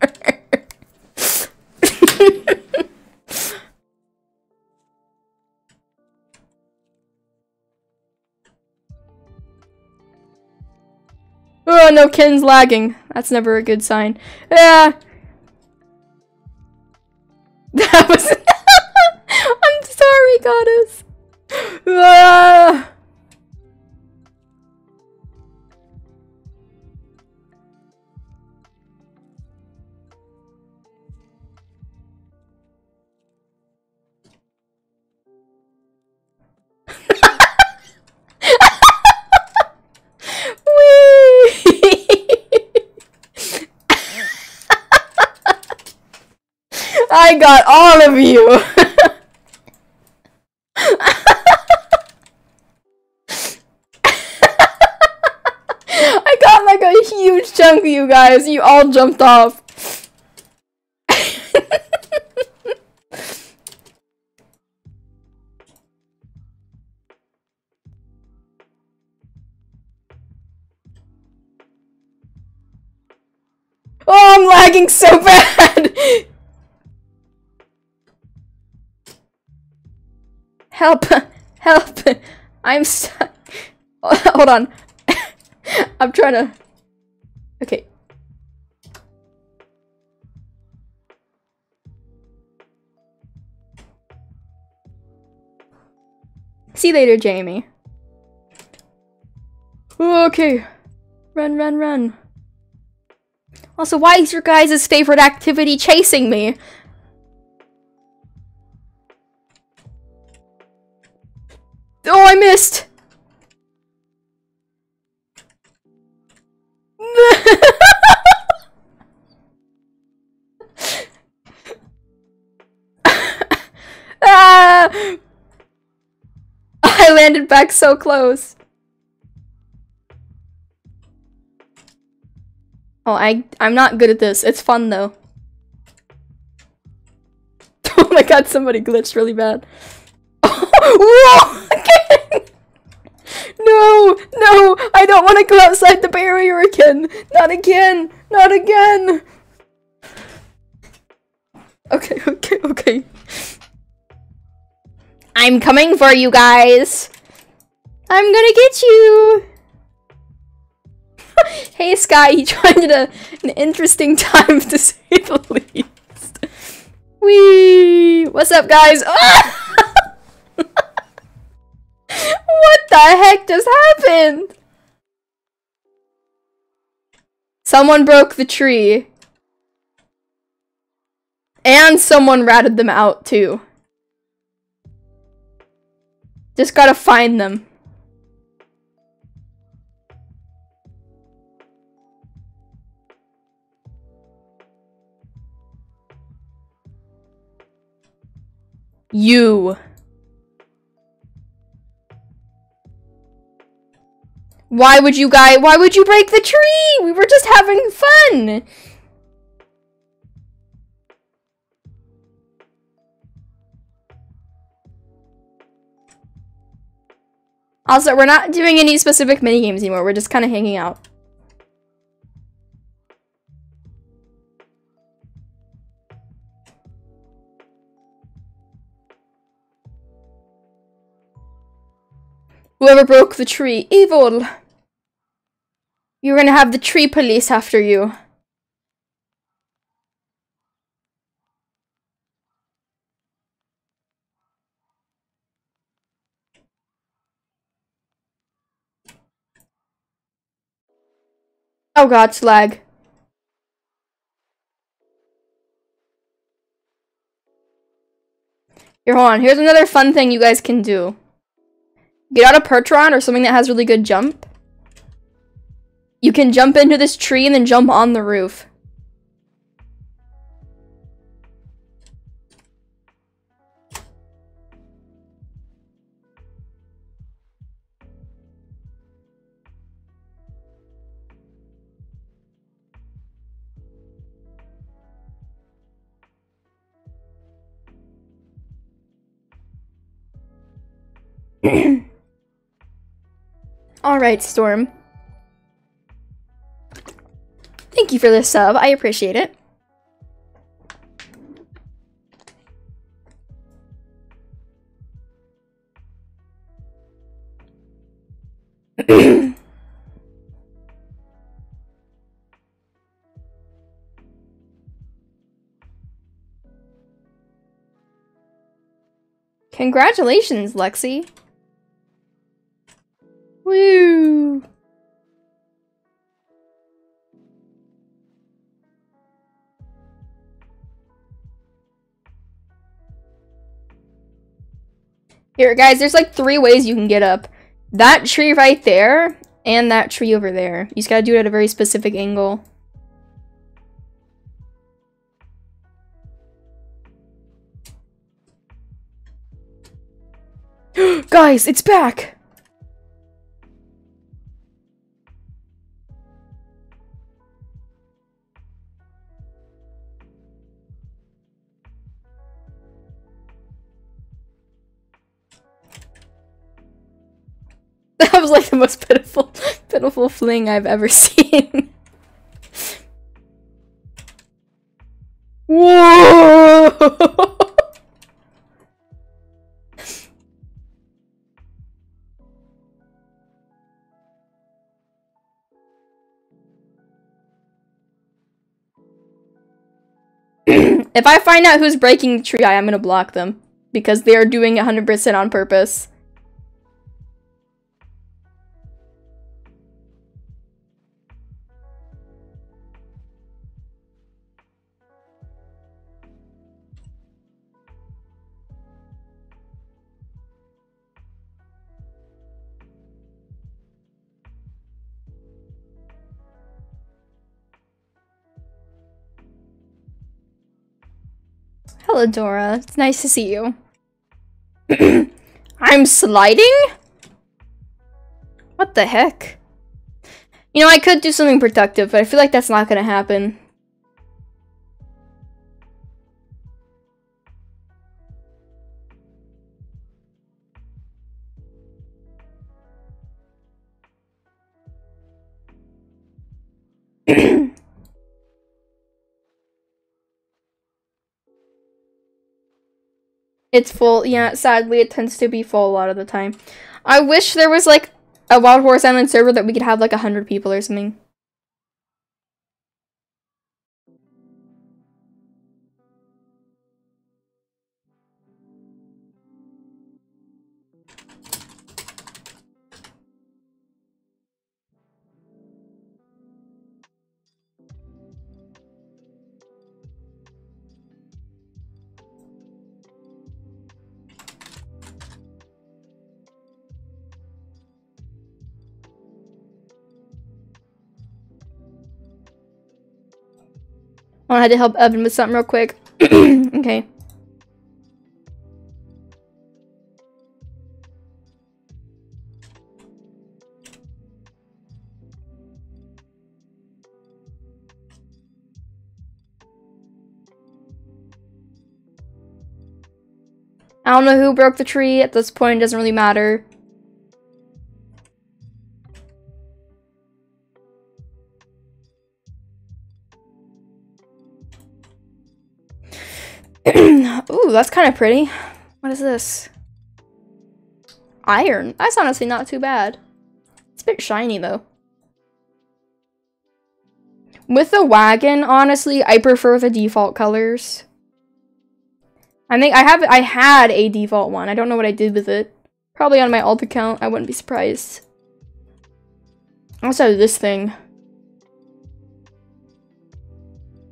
<laughs> oh no, Ken's lagging. That's never a good sign. Yeah. <laughs> That was- I'm sorry, goddess. Ah. I got all of you. <laughs> I got like a huge chunk of you guys. You all jumped off. <laughs> oh, I'm lagging so bad. Help! Help! I'm stuck. Hold on. <laughs> I'm trying to. Okay. See you later, Jamie. Okay. Run, run, run. Also, why is your guys' favorite activity chasing me? Oh, I missed! <laughs> ah! I landed back so close. Oh, I I'm not good at this. It's fun though. <laughs> oh my god, somebody glitched really bad. <laughs> Whoa! No! No! I don't want to go outside the barrier again! Not again! Not again! Okay, okay, okay. I'm coming for you guys! I'm gonna get you! <laughs> hey Sky, you joined a, an interesting time to say the <laughs> least. Wee! What's up guys? Ah! What the heck just happened? Someone broke the tree. And someone ratted them out too. Just gotta find them. You. Why would you guys- why would you break the tree? We were just having fun! Also, we're not doing any specific mini games anymore. We're just kind of hanging out. Whoever broke the tree, evil! You're gonna have the tree police after you. Oh god, slag. Here, hold on. Here's another fun thing you guys can do. Get out a Percheron or something that has really good jump. You can jump into this tree and then jump on the roof. <coughs> Alright, Storm. Thank you for the sub. I appreciate it. <coughs> Congratulations, Lexi. Woo! Here, guys, there's like three ways you can get up. That tree right there, and that tree over there. You just gotta do it at a very specific angle. <gasps> guys, it's back! That was like the most pitiful, pitiful fling I've ever <laughs> seen. Whoa! <laughs> if I find out who's breaking the tree, I am gonna block them. Because they are doing 100% on purpose. Hello, Dora. It's nice to see you. <clears throat> I'm sliding? What the heck? You know, I could do something productive, but I feel like that's not gonna happen. It's full. Yeah, sadly, it tends to be full a lot of the time. I wish there was like a Wild Horse Island server that we could have like a hundred people or something. I had to help Evan with something real quick. <clears throat> okay. I don't know who broke the tree. At this point, it doesn't really matter. That's kind of pretty. What is this? Iron. That's honestly not too bad. It's a bit shiny, though. With the wagon, honestly, I prefer the default colors. I think I have I had a default one. I don't know what I did with it. Probably on my alt account. I wouldn't be surprised. Also, this thing.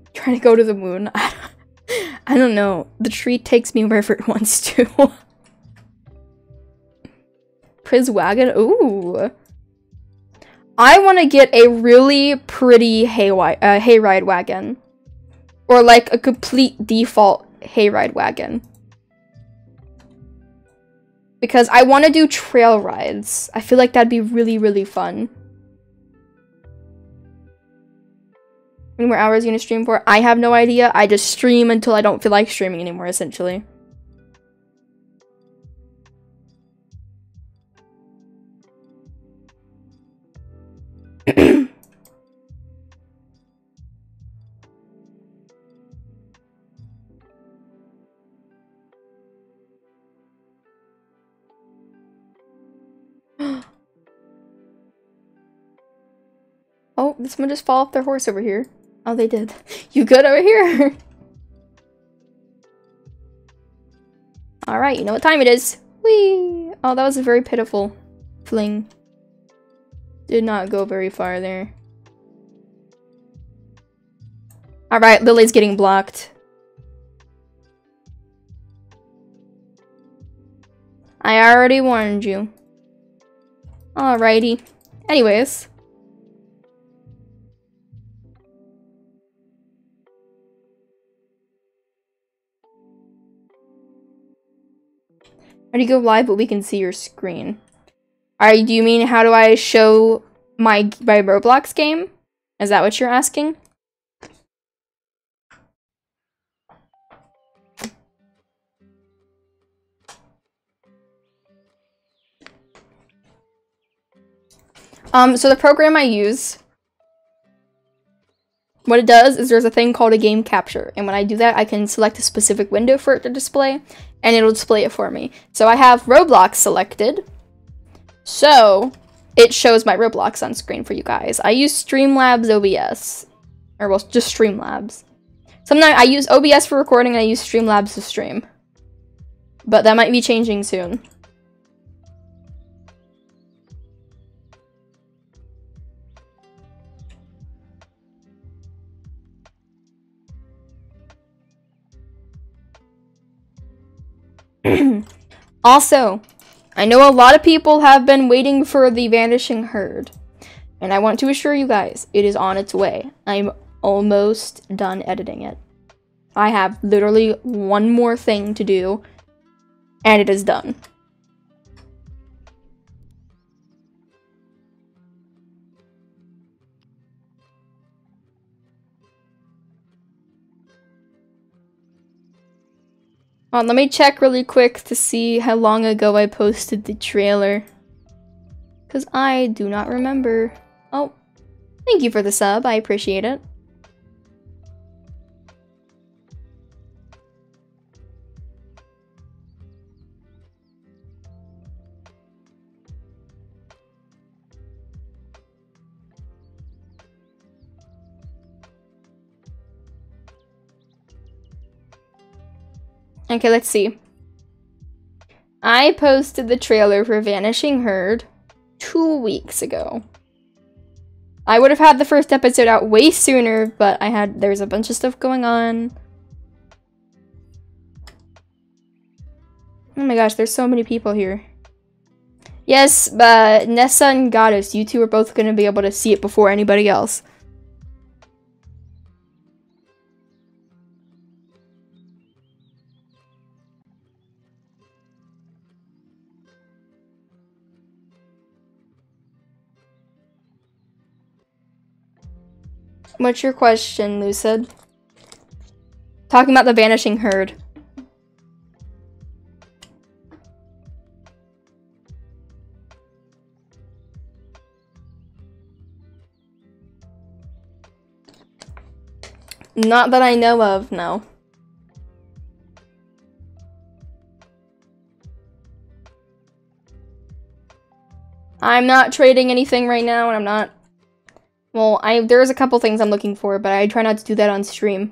<laughs> Trying to go to the moon. <laughs> <laughs> I don't know. The tree takes me wherever it wants to. <laughs> Priz wagon. Ooh. I want to get a really pretty hay uh, hayride wagon. Or like a complete default hayride wagon. Because I want to do trail rides. I feel like that'd be really, really fun. How many more hours are you gonna stream for? I have no idea. I just stream until I don't feel like streaming anymore, essentially. <clears throat> oh, this one just fall off their horse over here? Oh, they did. <laughs> You good over here? Alright, you know what time it is. Whee! Oh, that was a very pitiful fling. Did not go very far there. Alright, Lily's getting blocked. I already warned you. Alrighty. Anyways. You go live but we can see your screen? Alright, do you mean how do I show my, my Roblox game? Is that what you're asking? Um, so the program I use, what it does is there's a thing called a game capture. And when I do that, I can select a specific window for it to display and it'll display it for me. So I have Roblox selected. So it shows my Roblox on screen for you guys. I use Streamlabs OBS. Or well, just Streamlabs. Sometimes I use OBS for recording and I use Streamlabs to stream. But that might be changing soon. <clears throat> also, I know a lot of people have been waiting for the Vanishing Herd. And I want to assure you guys, it is on its way. I'm almost done editing it. I have literally one more thing to do, and it is done. On, let me check really quick to see how long ago I posted the trailer. Because I do not remember. Oh, thank you for the sub. I appreciate it. Okay, let's see. I posted the trailer for Vanishing Herd two weeks ago. I would have had the first episode out way sooner, but I had there's a bunch of stuff going on. Oh my gosh, there's so many people here. Yes, but Nessa and Goddess, you two are both going to be able to see it before anybody else. What's your question, Lucid? Talking about the vanishing herd. Not that I know of, no. I'm not trading anything right now, and I'm not... Well, I there's a couple things I'm looking for, but I try not to do that on stream.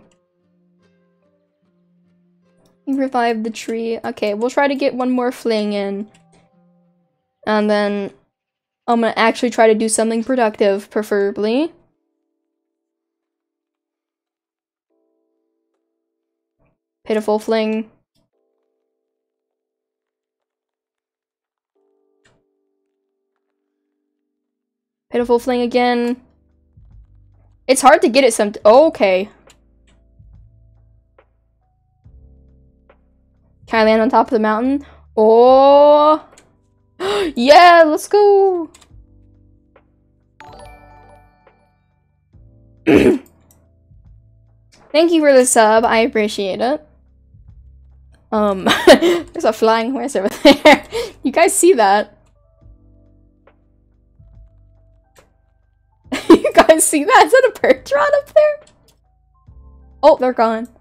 Revive the tree. Okay, we'll try to get one more fling in. And then I'm gonna actually try to do something productive, preferably. Pitiful fling. Pitiful fling again. It's hard to get it some- oh, okay. Can I land on top of the mountain? Oh! <gasps> yeah, let's go! <coughs> Thank you for the sub, I appreciate it. Um, <laughs> there's a flying horse over <laughs> there. you guys see that? <laughs> see that? Is that a Percheron up there? Oh, they're gone. <laughs>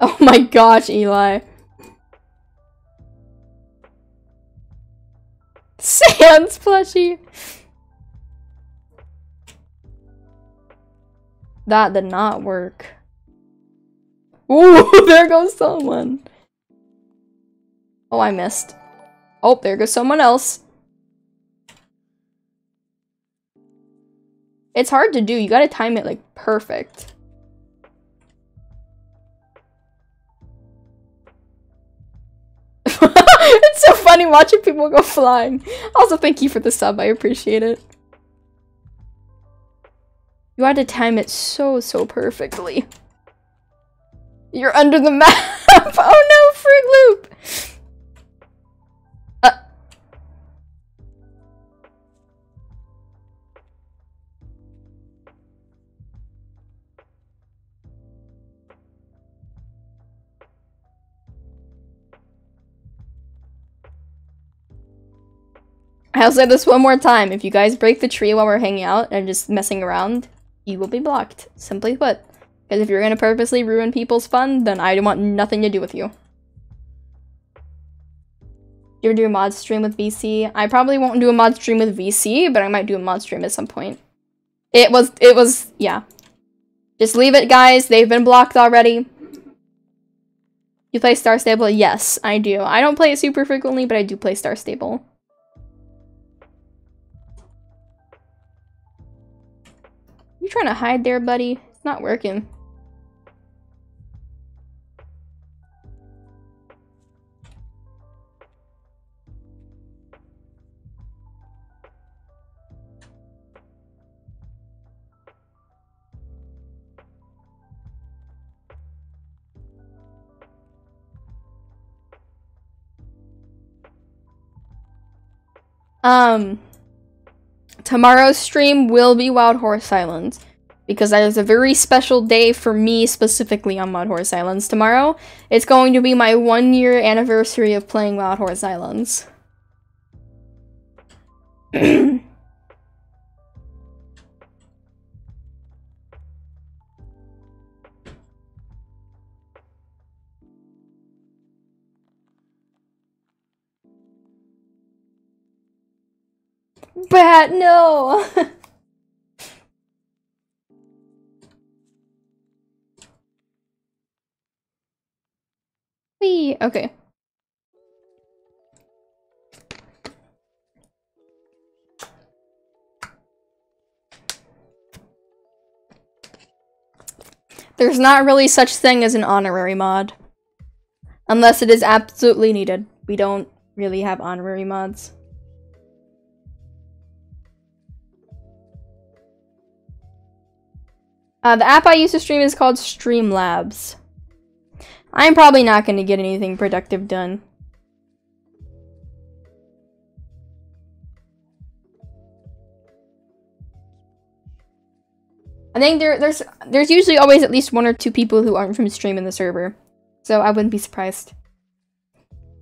Oh my gosh, Eli. <laughs> Sans plushie. That did not work. Ooh, there goes someone. Oh, I missed. Oh, there goes someone else. It's hard to do. You gotta time it, like, perfect. <laughs> it's so funny watching people go flying. Also, thank you for the sub. I appreciate it. You had to time it so, so perfectly. You're under the <laughs> map! oh no, Fruit Loop! I'll say this one more time. If you guys break the tree while we're hanging out and just messing around, you will be blocked. Simply put. Because if you're gonna purposely ruin people's fun, then I want nothing to do with you. You ever do a mod stream with VC? I probably won't do a mod stream with VC, but I might do a mod stream at some point. It was, it was, yeah. Just leave it, guys. They've been blocked already. You play Star Stable? Yes, I do. I don't play it super frequently, but I do play Star Stable. You trying to hide there, buddy? It's not working. Um, tomorrow's stream will be Wild Horse Islands because that is a very special day for me specifically on Wild Horse Islands tomorrow. It's going to be my one year anniversary of playing Wild Horse Islands. <clears throat> No! <laughs> Whee! Okay. There's not really such thing as an honorary mod. Unless it is absolutely needed. We don't really have honorary mods. Uh, the app I use to stream is called Streamlabs. I'm probably not going to get anything productive done. I think there, there's there's usually always at least one or two people who aren't from stream in the server. So I wouldn't be surprised.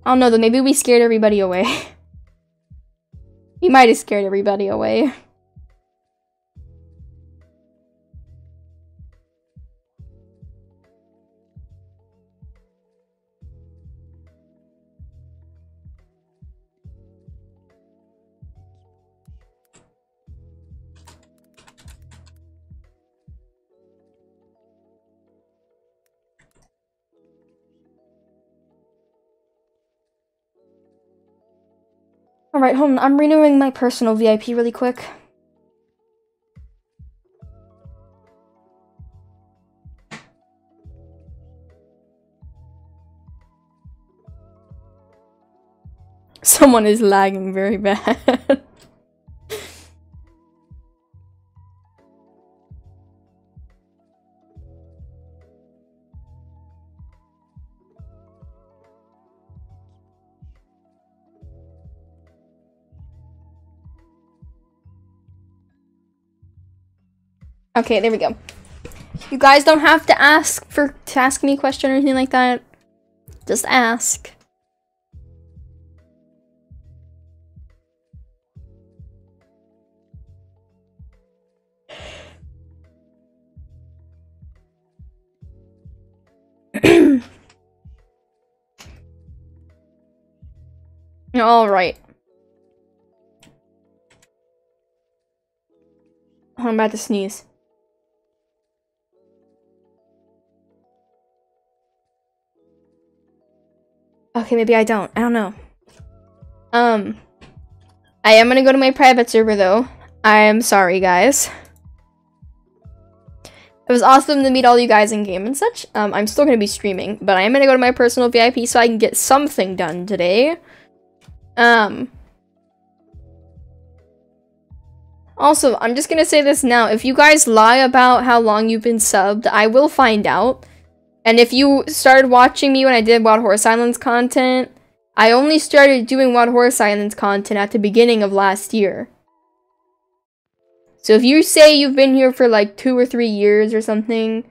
I don't know though, maybe we scared everybody away. <laughs> we might have scared everybody away. Alright, hold on. I'm renewing my personal VIP really quick. <laughs> Someone is lagging very bad. <laughs> Okay, there we go. You guys don't have to ask for to ask me a question or anything like that. Just ask. <clears throat> All right. Oh, I'm about to sneeze. Okay, maybe I don't. I don't know. Um, I am gonna go to my private server though. I am sorry, guys. It was awesome to meet all you guys in game and such. Um, I'm still gonna be streaming, but I am gonna go to my personal VIP so I can get something done today. Um. Also, I'm just gonna say this now. If you guys lie about how long you've been subbed, I will find out. And if you started watching me when I did Wild Horse Islands content, I only started doing Wild Horse Islands content at the beginning of last year. So if you say you've been here for like two or three years or something,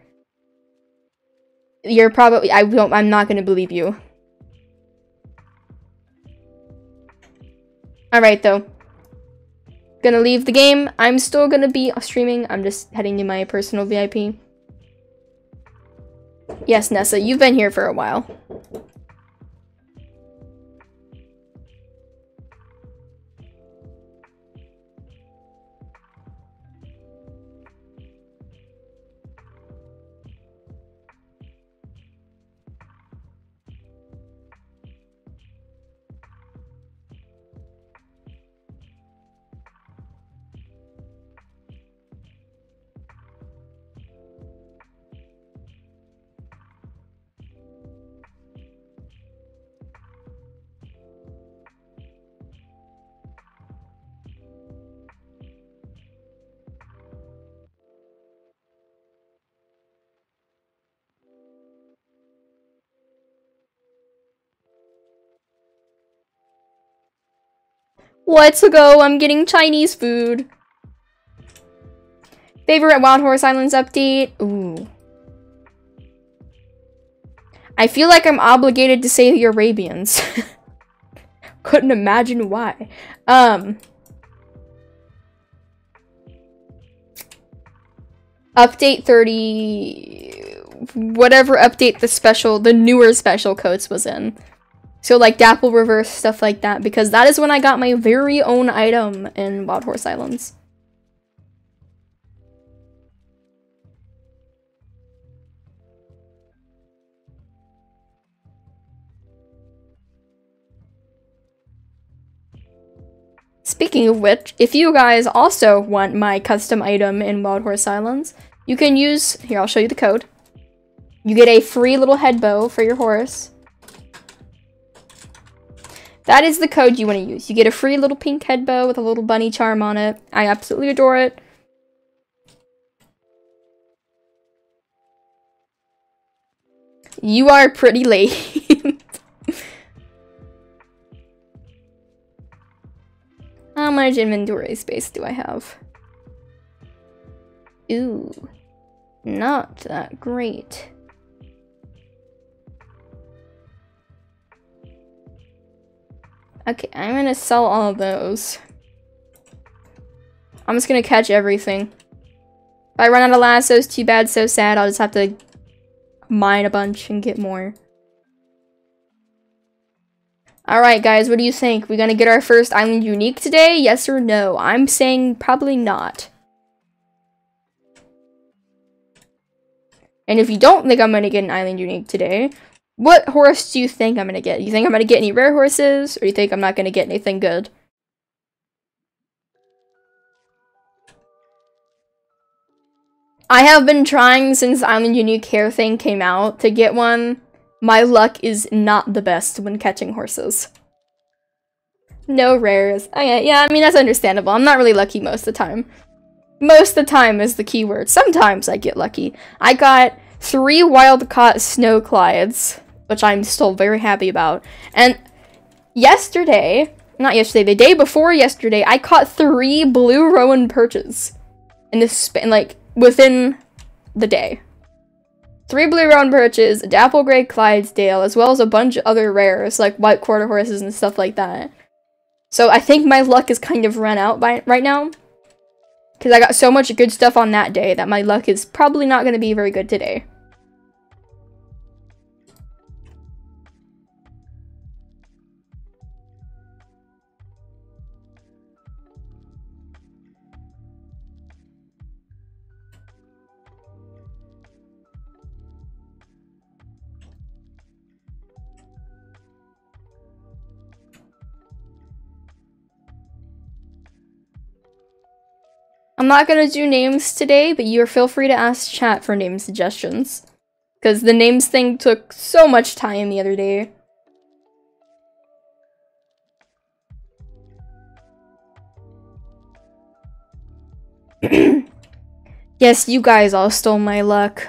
you're probably I don't I'm not gonna believe you. Alright though. Gonna leave the game. I'm still gonna be streaming. I'm just heading to my personal VIP. Yes, Nessa, you've been here for a while. Let's go, I'm getting Chinese food. Favorite Wild Horse Islands update? Ooh. I feel like I'm obligated to say the Arabians. <laughs> Couldn't imagine why. Um. Update 30... Whatever update the special, the newer special coats was in. So like Dapple Reverse, stuff like that, because that is when I got my very own item in Wild Horse Islands. Speaking of which, if you guys also want my custom item in Wild Horse Islands, you can use, here I'll show you the code. You get a free little head bow for your horse. That is the code you want to use. You get a free little pink head bow with a little bunny charm on it. I absolutely adore it. You are pretty late. <laughs> How much inventory space do I have? Ooh, not that great. Okay, I'm gonna sell all of those. I'm just gonna catch everything. If I run out of lassos, too bad, so sad. I'll just have to mine a bunch and get more. Alright guys, what do you think? We gonna get our first island unique today? Yes or no? I'm saying probably not. And if you don't think I'm gonna get an island unique today, what horse do you think I'm gonna get? You think I'm gonna get any rare horses, or you think I'm not gonna get anything good? I have been trying since Island Unique Hair thing came out to get one. My luck is not the best when catching horses. No rares. Okay, yeah, I mean, that's understandable. I'm not really lucky most of the time. Most of the time is the keyword. Sometimes I get lucky. I got three wild caught snow Clydes, which I'm still very happy about. And yesterday, not yesterday, the day before yesterday, I caught three blue Roan perches. In this span, like, within the day. Three blue Roan perches, a dapple gray Clydesdale, as well as a bunch of other rares, like white quarter horses and stuff like that. So I think my luck is kind of run out by right now. Because I got so much good stuff on that day that my luck is probably not going to be very good today. I'm not gonna do names today, but you feel free to ask chat for name suggestions. Because the names thing took so much time the other day. <clears throat> yes, you guys all stole my luck.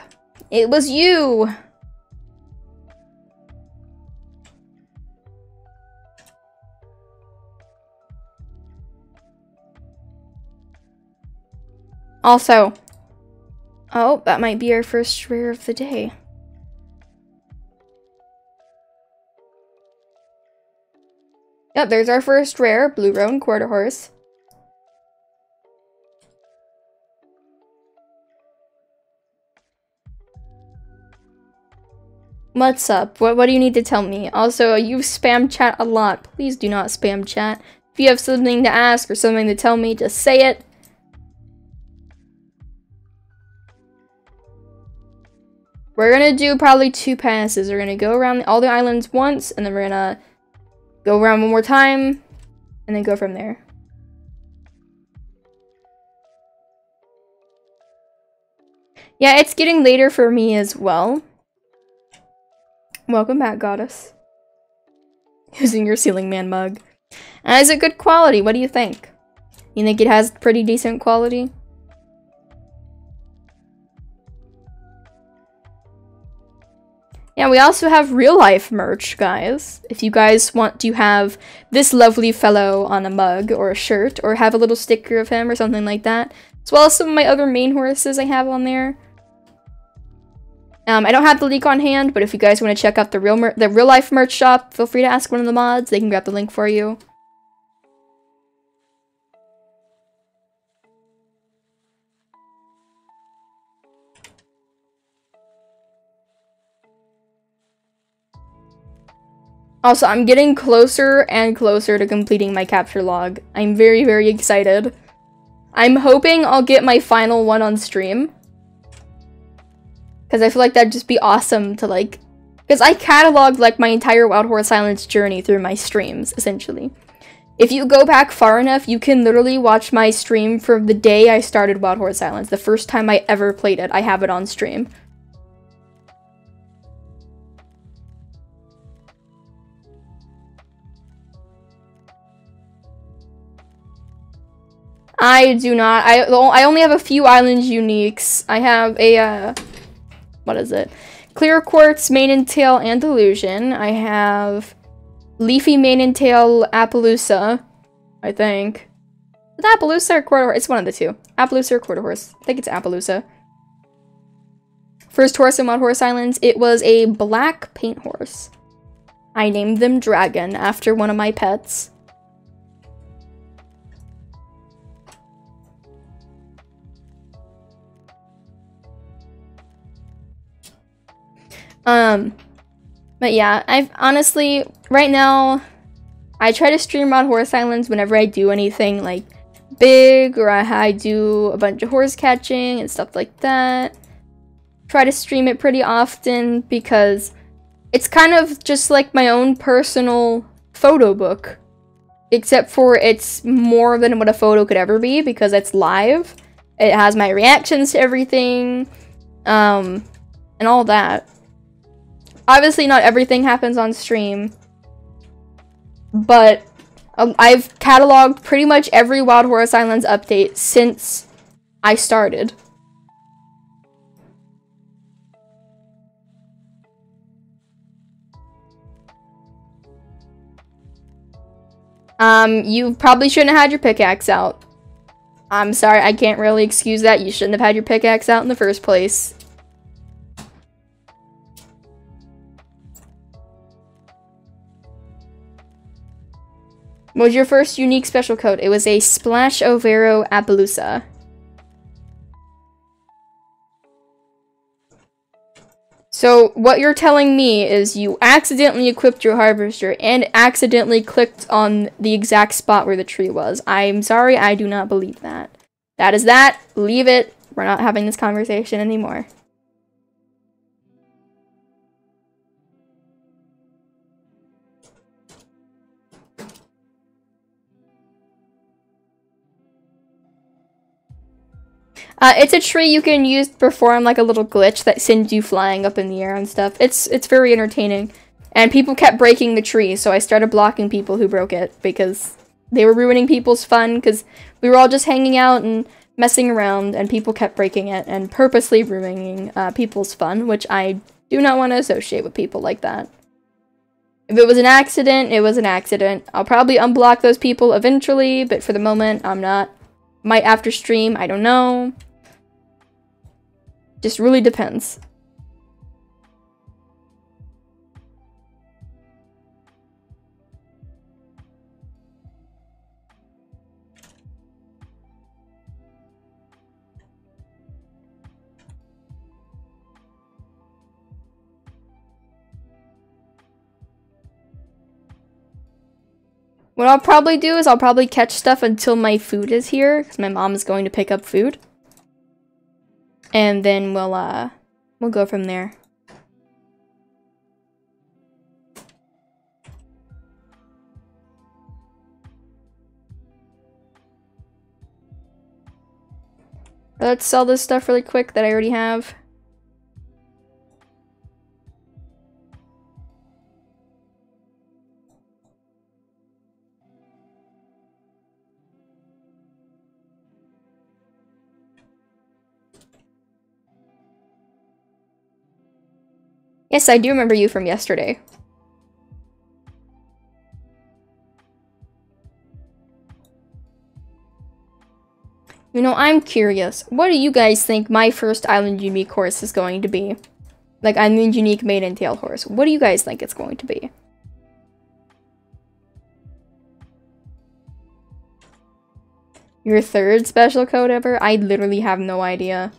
It was you! Also, oh, that might be our first rare of the day. Yep, there's our first rare, Blue Roan Quarter Horse. What's up? What, what do you need to tell me? Also, you spam chat a lot. Please do not spam chat. If you have something to ask or something to tell me, just say it. We're gonna do probably two passes. We're gonna go around all the islands once, and then we're gonna go around one more time, and then go from there. Yeah, it's getting later for me as well. Welcome back, goddess. <laughs> Using your ceiling man mug. Is it good quality? What do you think? You think it has pretty decent quality? Yeah, we also have real life merch, guys. If you guys want to have this lovely fellow on a mug or a shirt, or have a little sticker of him or something like that, as well as some of my other main horses I have on there. Um, I don't have the link on hand, but if you guys want to check out the real the real life merch shop, feel free to ask one of the mods. They can grab the link for you. Also, I'm getting closer and closer to completing my capture log. I'm very, very excited. I'm hoping I'll get my final one on stream. Because I feel like that'd just be awesome to like... Because I cataloged like my entire Wild Horse Islands journey through my streams, essentially. If you go back far enough, you can literally watch my stream from the day I started Wild Horse Islands, The first time I ever played it, I have it on stream. I do not. I I only have a few island uniques. I have a uh, what is it? Clear Quartz, Mane and Tail, and Andalusian. I have Leafy Mane and Tail Appaloosa, I think. Is it Appaloosa or Quarter Horse? It's one of the two. Appaloosa or Quarter Horse. I think it's Appaloosa. First horse in Wild Horse Islands, it was a black paint horse. I named them Dragon after one of my pets. Um, but yeah, I've honestly, right now, I try to stream Wild Horse Islands whenever I do anything like big or I, I do a bunch of horse catching and stuff like that. Try to stream it pretty often because it's kind of just like my own personal photo book. Except for it's more than what a photo could ever be because it's live. It has my reactions to everything, um, and all that. Obviously, not everything happens on stream, but um, I've cataloged pretty much every Wild Horse Islands update since I started. Um, you probably shouldn't have had your pickaxe out. I'm sorry, I can't really excuse that. You shouldn't have had your pickaxe out in the first place. What was your first unique special coat? It was a Splash Overo Appaloosa. So what you're telling me is you accidentally equipped your harvester and accidentally clicked on the exact spot where the tree was. I'm sorry, I do not believe that. That is that. Leave it. We're not having this conversation anymore. Uh, it's a tree you can use to perform like a little glitch that sends you flying up in the air and stuff. It's it's very entertaining. And people kept breaking the tree, so I started blocking people who broke it because they were ruining people's fun because we were all just hanging out and messing around and people kept breaking it and purposely ruining uh, people's fun, which I do not want to associate with people like that. If it was an accident, it was an accident. I'll probably unblock those people eventually, but for the moment, I'm not. Might after stream, I don't know. Just really depends. What I'll probably do is I'll probably catch stuff until my food is here, because my mom is going to pick up food and then we'll uh we'll go from there. Let's sell this stuff really quick that I already have. Yes, I do remember you from yesterday. You know, I'm curious. What do you guys think my first Island Unique horse is going to be? Like, Island Unique Mane and Tail horse. What do you guys think it's going to be? Your third special code ever? I literally have no idea.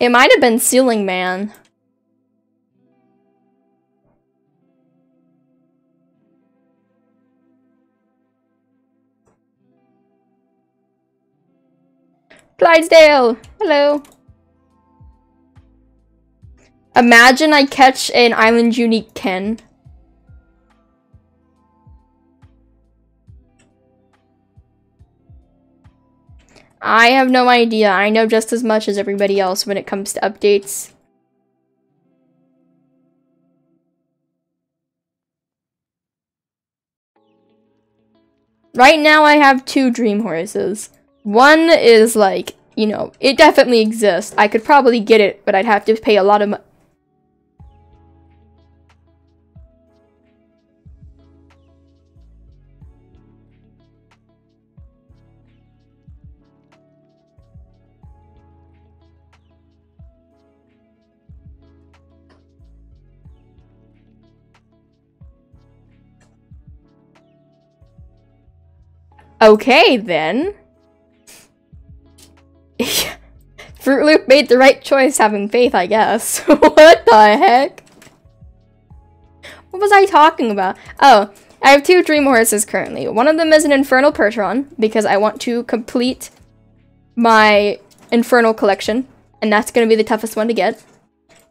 It might have been Ceiling Man. Clydesdale! Hello! Imagine I catch an Island Unique Ken. I have no idea. I know just as much as everybody else when it comes to updates. Right now I have two dream horses. One is like, you know, it definitely exists. I could probably get it, but I'd have to pay a lot of Okay, then. <laughs> Fruit Loop made the right choice having faith, I guess. <laughs> what the heck? What was I talking about? Oh, I have two dream horses currently. One of them is an Infernal Percheron, because I want to complete my Infernal collection, and that's going to be the toughest one to get.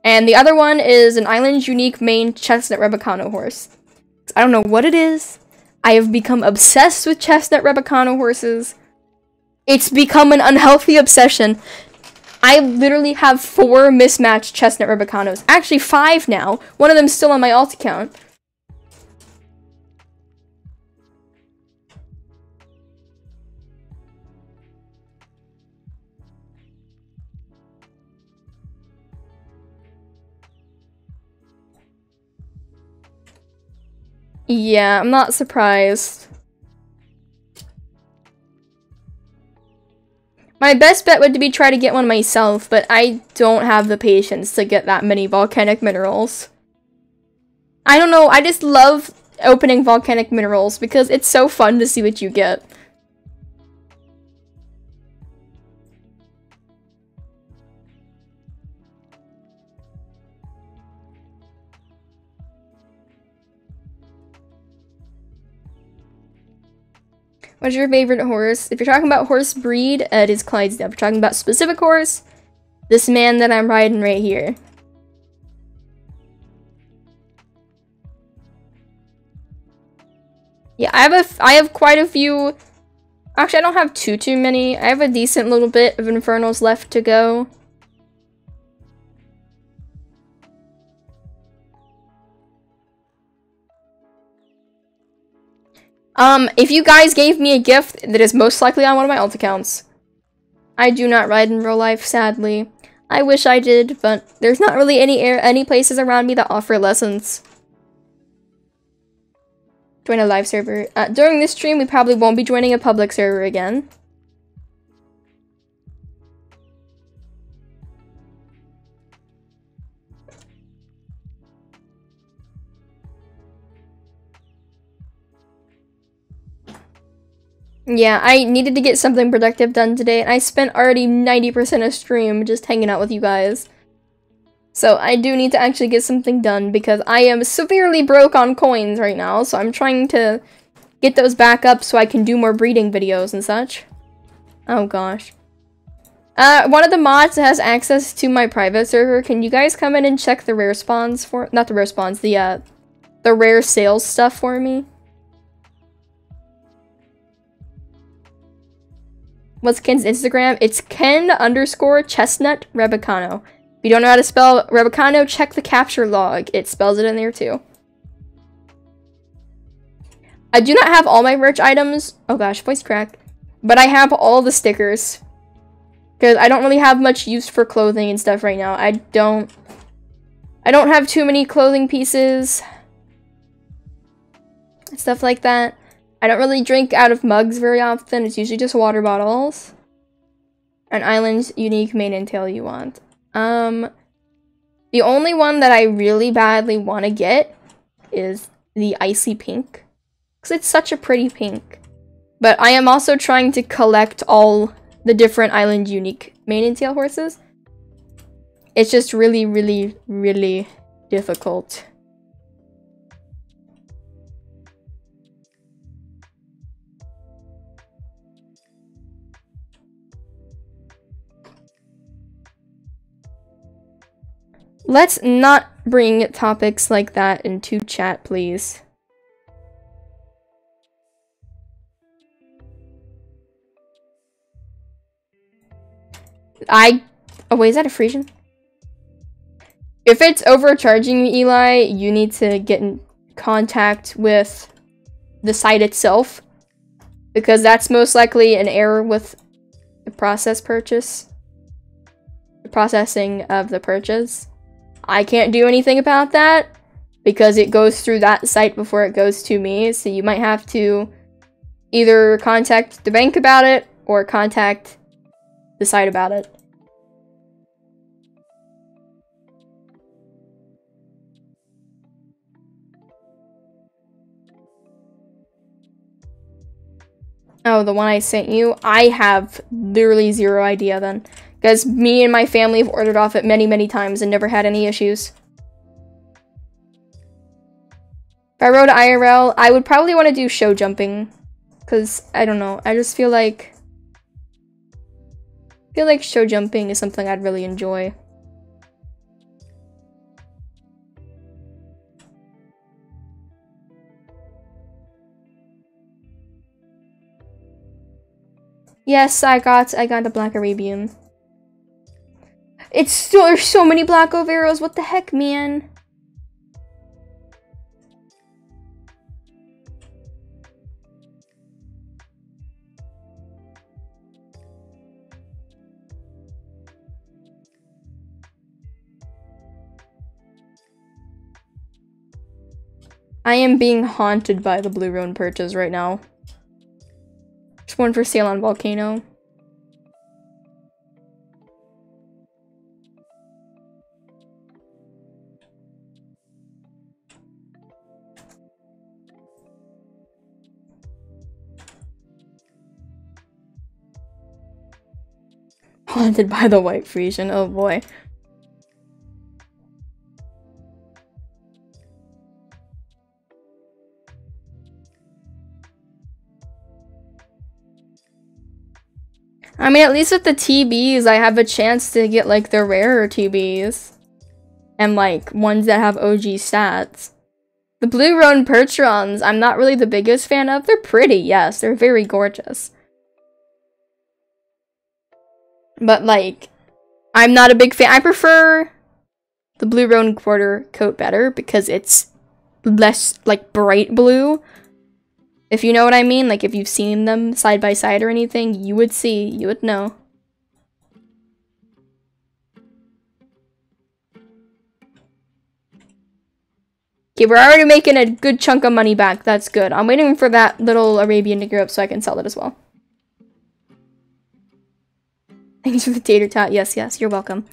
And the other one is an Islands Unique Mane Chestnut Rabicano horse. I don't know what it is. I have become obsessed with Chestnut Rabicano horses. It's become an unhealthy obsession. I literally have four mismatched Chestnut Rabicanos. Actually, five now. One of them's still on my alt account. Yeah, I'm not surprised. My best bet would be try to get one myself, but I don't have the patience to get that many volcanic minerals. I don't know, I just love opening volcanic minerals because it's so fun to see what you get. What's your favorite horse? If you're talking about horse breed, it is Clydesdale. If you're talking about specific horse, this man that I'm riding right here. Yeah, I have a, I have quite a few, actually I don't have too, too many. I have a decent little bit of Infernals left to go. Um, if you guys gave me a gift that is most likely on one of my alt accounts. I do not ride in real life, sadly. I wish I did, but there's not really any air any places around me that offer lessons. Join a live server. Uh, during this stream, we probably won't be joining a public server again. Yeah, I needed to get something productive done today, and I spent already 90% of stream just hanging out with you guys. So I do need to actually get something done because I am severely broke on coins right now, so I'm trying to get those back up so I can do more breeding videos and such. Oh gosh. Uh, one of the mods has access to my private server. Can you guys come in and check the rare spawns for- not the rare spawns, the, uh, the rare sales stuff for me? What's Ken's Instagram? It's Ken underscore chestnut Rabicano. If you don't know how to spell Rabicano, check the capture log. It spells it in there too. I do not have all my merch items. Oh gosh, voice crack. But I have all the stickers. Because I don't really have much use for clothing and stuff right now. I don't... I don't have too many clothing pieces. Stuff like that. I don't really drink out of mugs very often. It's usually just water bottles. An island's unique mane and tail you want. Um, the only one that I really badly want to get is the icy pink. Because it's such a pretty pink. But I am also trying to collect all the different island unique mane and tail horses. It's just really, really, really difficult. Let's not bring topics like that into chat, please. I... Oh, wait, is that a Frisian? If it's overcharging Eli, you need to get in contact with the site itself. Because that's most likely an error with the process purchase. The processing of the purchase. I can't do anything about that because it goes through that site before it goes to me. So you might have to either contact the bank about it or contact the site about it. Oh, the one I sent you? I have literally zero idea then. Because me and my family have ordered off it many, many times and never had any issues. If I rode IRL, I would probably want to do show jumping. Because, I don't know, I just feel like... I feel like show jumping is something I'd really enjoy. Yes, I got I got a Black Arabian. It's still there's so many Black Overos. What the heck, man? I am being haunted by the blue roan perches right now. There's one for sale on Volcano. Haunted by the white Frisian, oh boy. I mean, at least with the TBs, I have a chance to get, like, the rarer TBs. And, like, ones that have OG stats. The Blue Roan Percherons, I'm not really the biggest fan of. They're pretty, yes. They're very gorgeous. But, like, I'm not a big fan. I prefer the Blue Roan Quarter coat better because it's less, like, bright blue. If you know what I mean, like if you've seen them side by side or anything, you would see, you would know. Okay, we're already making a good chunk of money back. That's good. I'm waiting for that little Arabian to grow up so I can sell it as well. For the tater tot. Yes, yes, you're welcome.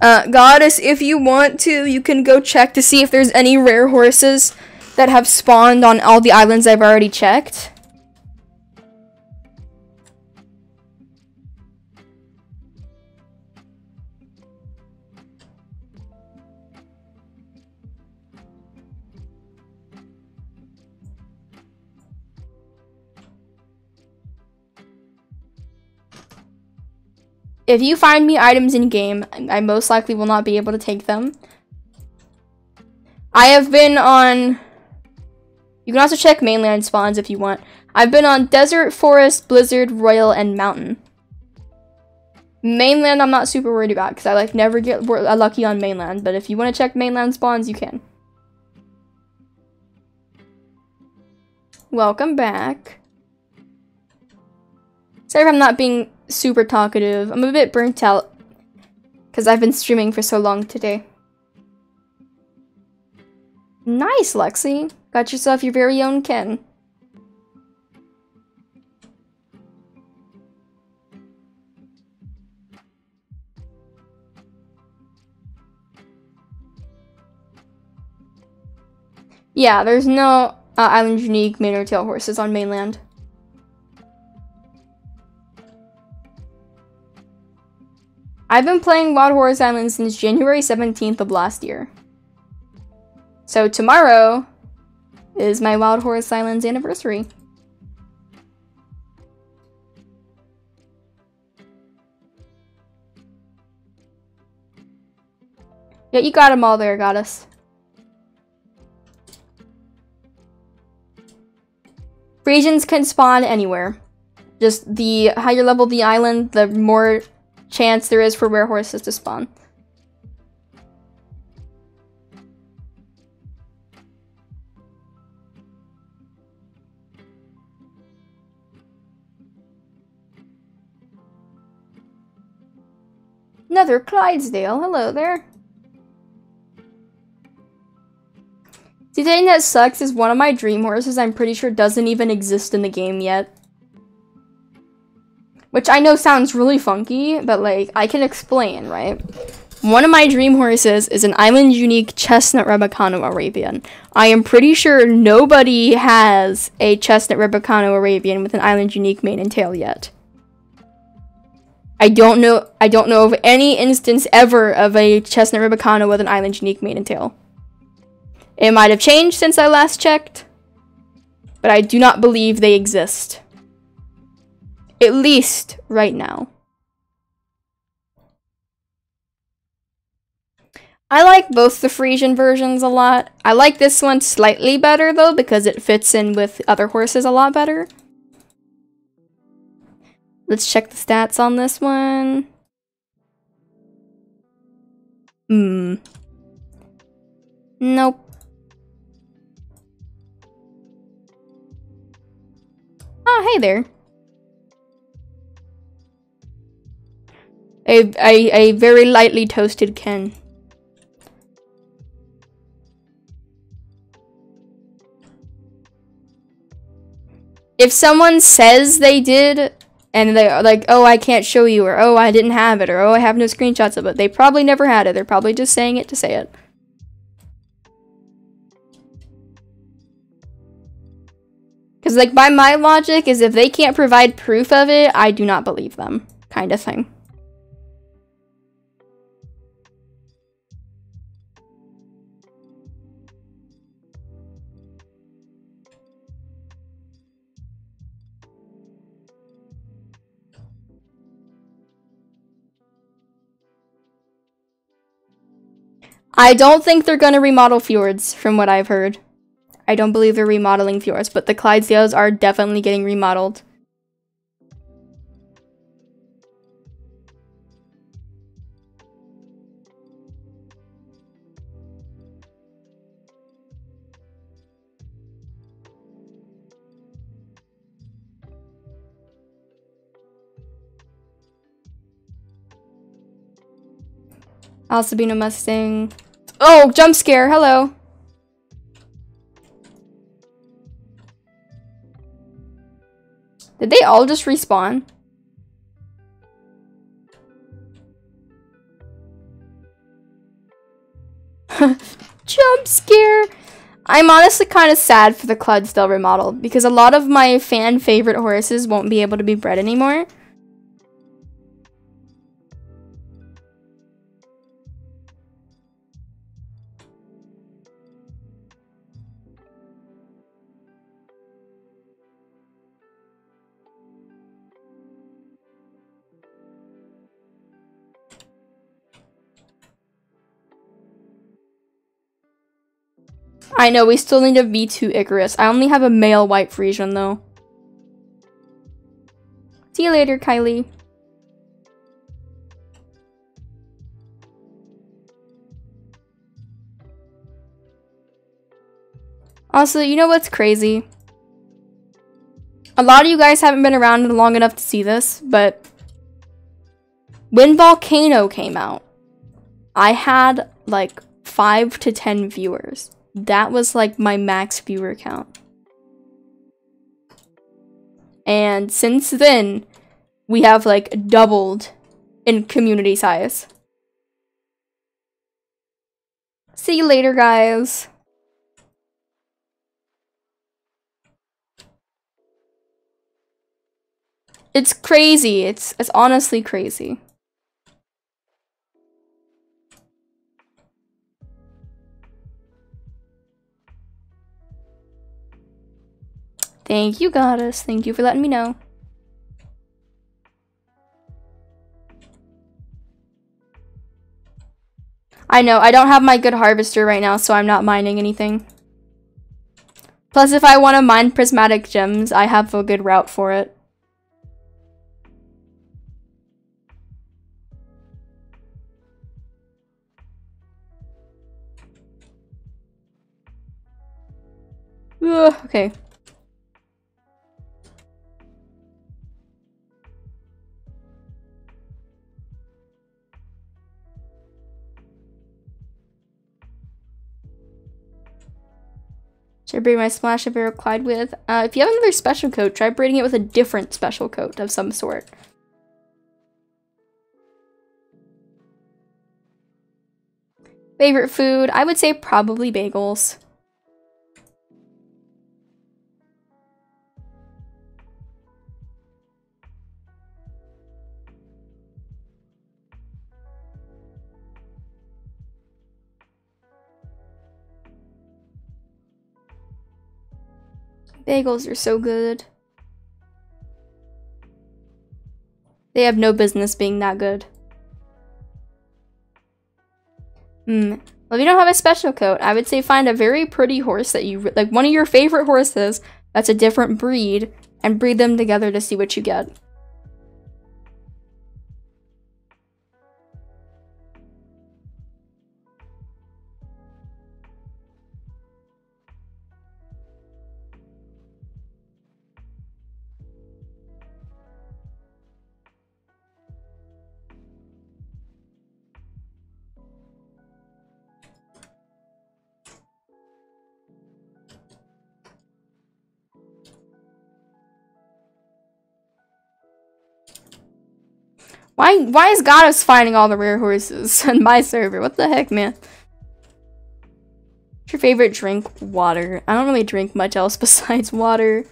Uh, Goddess, if you want to, you can go check to see if there's any rare horses that have spawned on all the islands I've already checked. If you find me items in game, I most likely will not be able to take them. I have been on... You can also check mainland spawns if you want. I've been on Desert, Forest, Blizzard, Royal, and Mountain. Mainland I'm not super worried about because I like never get uh, lucky on mainland. But if you want to check mainland spawns, you can. Welcome back. Sorry if I'm not being super talkative. I'm a bit burnt out because I've been streaming for so long today. Nice, Lexi. Got yourself your very own Ken. Yeah, there's no uh, Island Unique Manor Tail horses on mainland. I've been playing Wild Horse Island since January 17th of last year. So tomorrow is my Wild Horse Islands anniversary. Yeah, you got them all there, goddess. Frisians can spawn anywhere. Just the higher level the island, the more chance there is for rare horses to spawn. Another Clydesdale. Hello there. The thing that sucks is one of my dream horses I'm pretty sure doesn't even exist in the game yet. Which I know sounds really funky, but like, I can explain, right? One of my dream horses is an island unique chestnut Rabicano Arabian. I am pretty sure nobody has a chestnut Rabicano Arabian with an island unique mane and tail yet. I don't know I don't know of any instance ever of a chestnut Rabicano with an island unique mane and tail. It might have changed since I last checked, but I do not believe they exist. At least right now. I like both the Frisian versions a lot. I like this one slightly better though because it fits in with other horses a lot better. Let's check the stats on this one. Hmm. Nope. Oh, hey there. A, a, a very lightly toasted Ken. If someone says they did, and they're like, oh, I can't show you, or oh, I didn't have it, or oh, I have no screenshots of it, they probably never had it. They're probably just saying it to say it. Because, like, by my logic, is if they can't provide proof of it, I do not believe them, kind of thing. I don't think they're going to remodel fjords, from what I've heard. I don't believe they're remodeling fjords, but the Clydesdales are definitely getting remodeled. Alcibino Mustang. Oh, jump scare. Hello. Did they all just respawn? <laughs> Jump scare! I'm honestly kind of sad for the Clydesdale remodel because a lot of my fan favorite horses won't be able to be bred anymore. I know, we still need a V2 Icarus. I only have a male white Frisian, though. See you later, Kylie. Also, you know what's crazy? A lot of you guys haven't been around long enough to see this, but when Volcano came out, I had like 5 to 10 viewers that was like my max viewer count. And since then, we have like doubled in community size. See you later, guys. It's crazy. It's it's honestly crazy. Thank you, Goddess. Thank you for letting me know. I know, I don't have my good harvester right now, so I'm not mining anything. Plus, if I want to mine prismatic gems, I have a good route for it. Ugh, okay. Should I breed my Splash Overo Clyde with? Uh, if you have another special coat, try breeding it with a different special coat of some sort. Favorite food? I would say probably bagels. Bagels are so good. They have no business being that good. Hmm. Well, if you don't have a special coat, I would say find a very pretty horse that you like one of your favorite horses that's a different breed and breed them together to see what you get. Why why is Goddess finding all the rare horses on my server? What the heck, man? What's your favorite drink? Water. I don't really drink much else <laughs> besides water.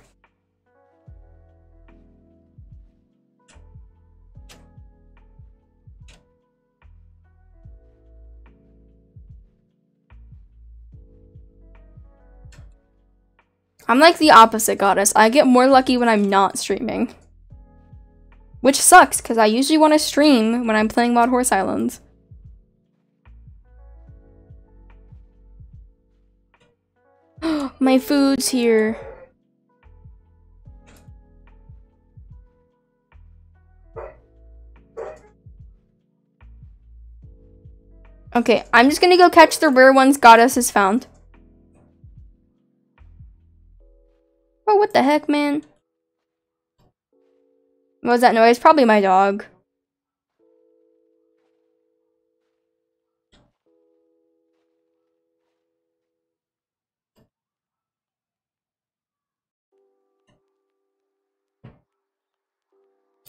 I'm like the opposite goddess. I get more lucky when I'm not streaming. Which sucks, because I usually want to stream when I'm playing Wild Horse Islands. <gasps> My food's here. Okay, I'm just gonna go catch the rare ones Goddess has found. Oh, what the heck, man? What was that noise? Probably my dog.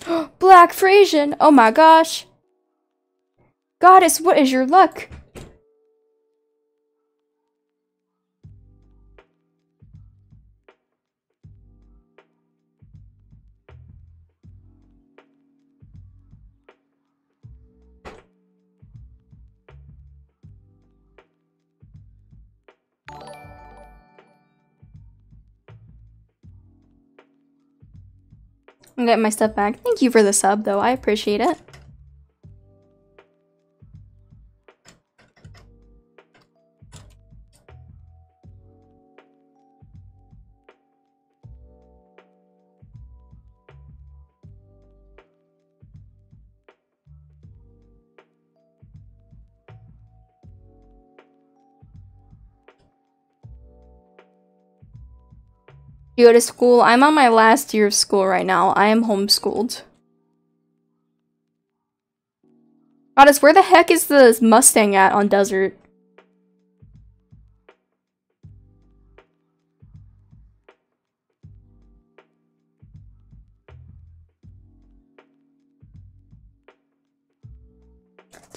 <gasps> Black Frisian! Oh my gosh! Goddess, what is your luck? I'm getting my stuff back. Thank you for the sub, though. I appreciate it. You go to school? I'm on my last year of school right now. I am homeschooled. Goddess, where the heck is the Mustang at on desert?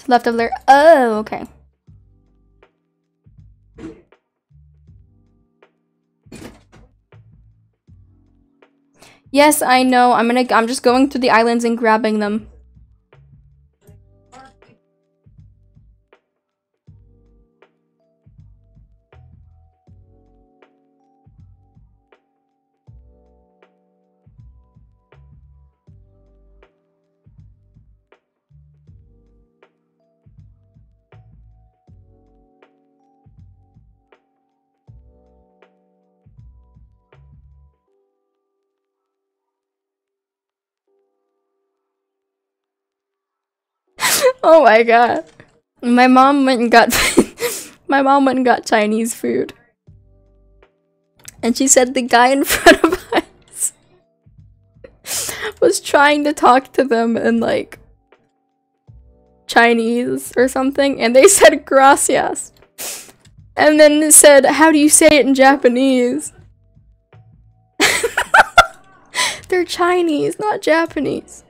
Left over there. Oh, okay. Yes, I know. I'm gonna- I'm just going through the islands and grabbing them. Oh my god. My mom went and got <laughs> my mom went and got Chinese food. And she said the guy in <laughs> front of us was trying to talk to them in like Chinese or something and they <laughs> said gracias. And then said, how do you say it in Japanese? They're Chinese, not Japanese.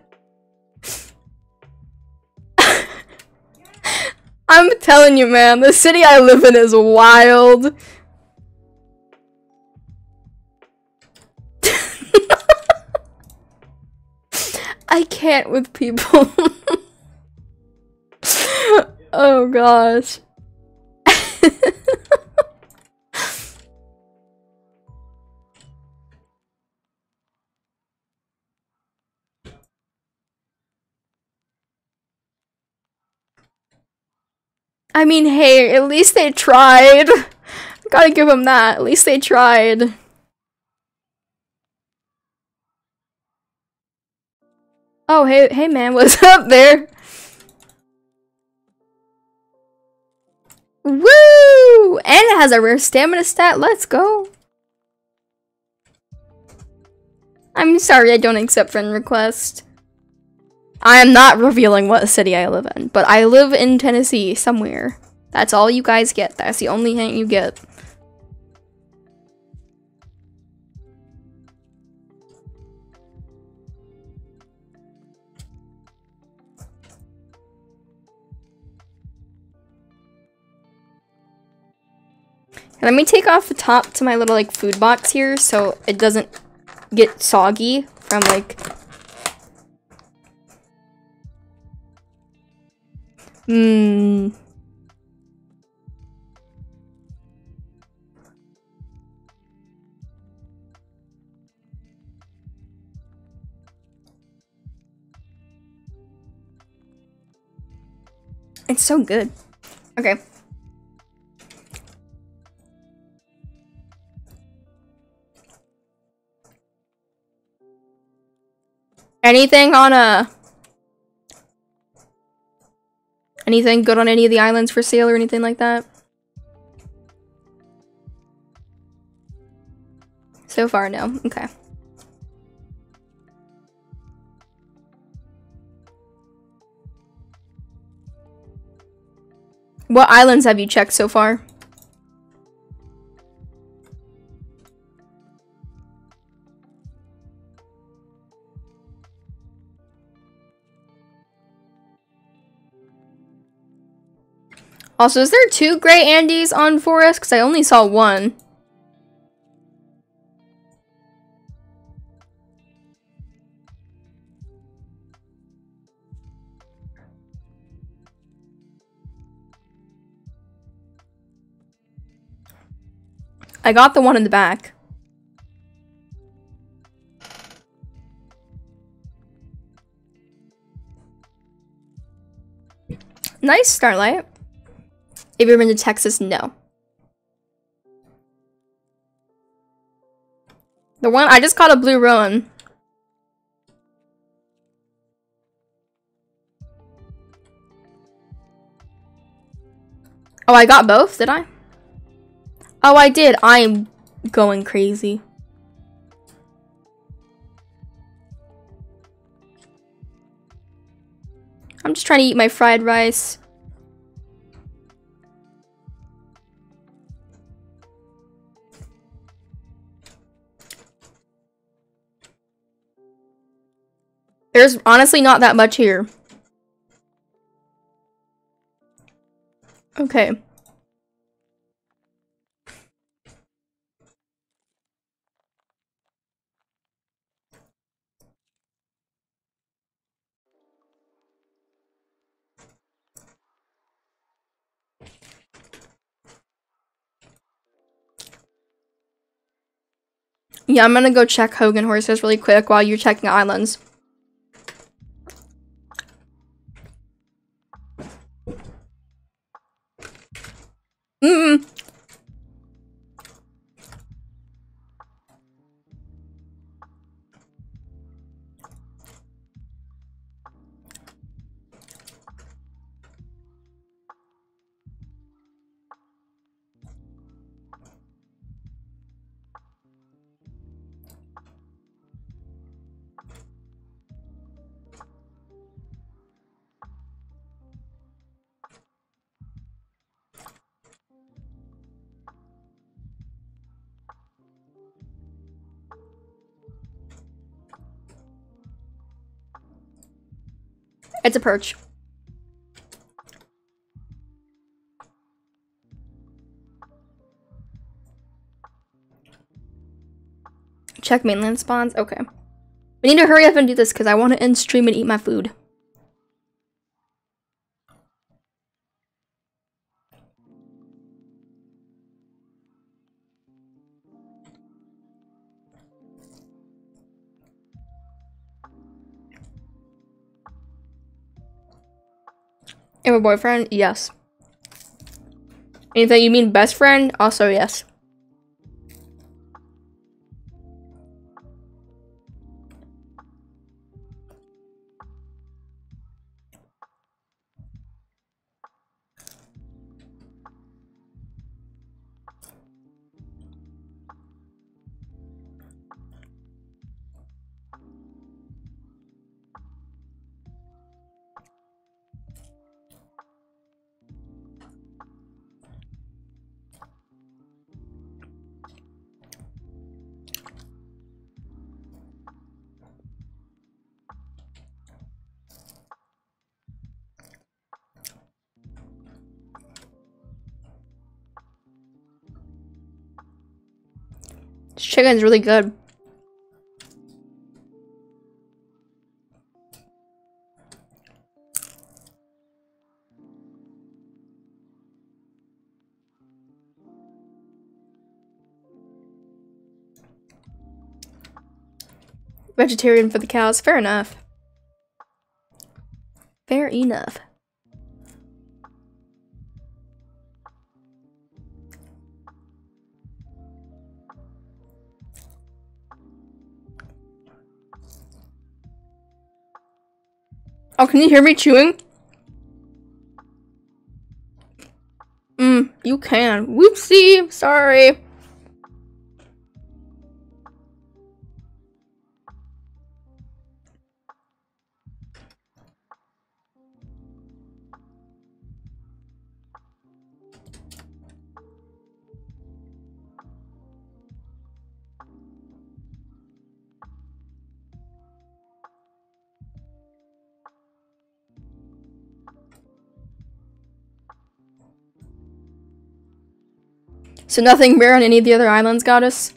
I'm telling you, man, the city I live in is wild. <laughs> I can't with people. <laughs> oh gosh. <laughs> I mean, hey, at least they tried. <laughs> Gotta give them that. At least they tried. Oh, hey, hey man, <laughs> what's up there? Woo! And it has a rare stamina stat. Let's go. I'm sorry I don't accept friend request. I am not revealing what city I live in, but I live in Tennessee somewhere. That's all you guys get. That's the only hint you get. let me take off the top to my little like food box here so it doesn't get soggy from like Hmm. It's so good. Okay. Anything on a Anything good on any of the islands for sale or anything like that? So far, no. Okay. What islands have you checked so far? Also, is there two gray Andes on Forest? Because I only saw one. I got the one in the back. Nice, Starlight. Have you ever been to Texas? No. The one I just caught a blue roan. Oh, I got both, did I? Oh, I did. I'm going crazy. I'm just trying to eat my fried rice. There's honestly not that much here. Okay. Yeah, I'm gonna go check Hogan horses really quick while you're checking islands. perch. Check mainland spawns. Okay. We need to hurry up and do this because I want to end stream and eat my food. Boyfriend? Yes. Anything you mean best friend? Also yes. This chicken's really good. Vegetarian for the cows. Fair enough. Fair enough. Oh, can you hear me chewing? Mm, you can. Whoopsie, sorry. So nothing rare on any of the other islands, goddess?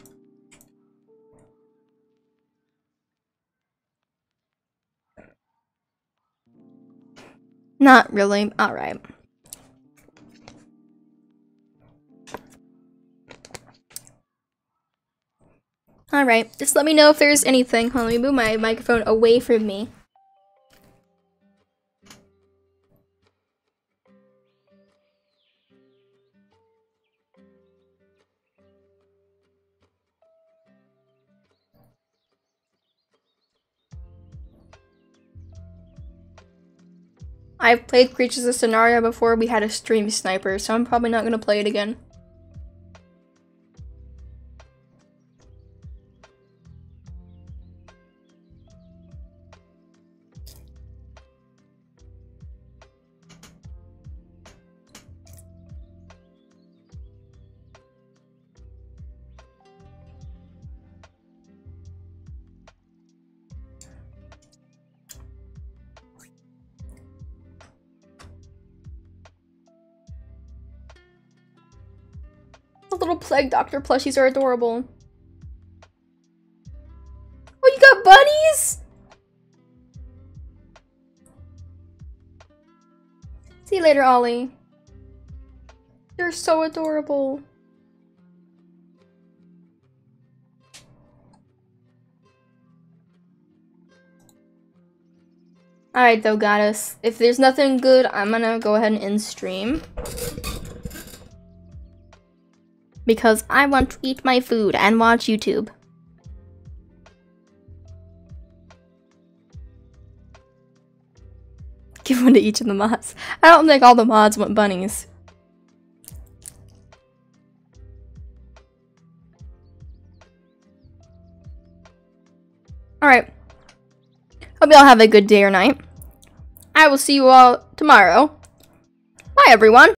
Not really. Alright. Alright, just let me know if there's anything. Hold on, let me move my microphone away from me. I've played Creatures of Sonaria before we had a stream sniper, so I'm probably not going to play it again. Plague doctor plushies are adorable. Oh, you got bunnies? See you later, Ollie. You're so adorable. Alright though, goddess. If there's nothing good, I'm gonna go ahead and end stream because I want to eat my food and watch YouTube. <laughs> Give one to each of the mods. I don't think all the mods want bunnies. Alright. Hope y'all have a good day or night. I will see you all tomorrow. Bye, everyone.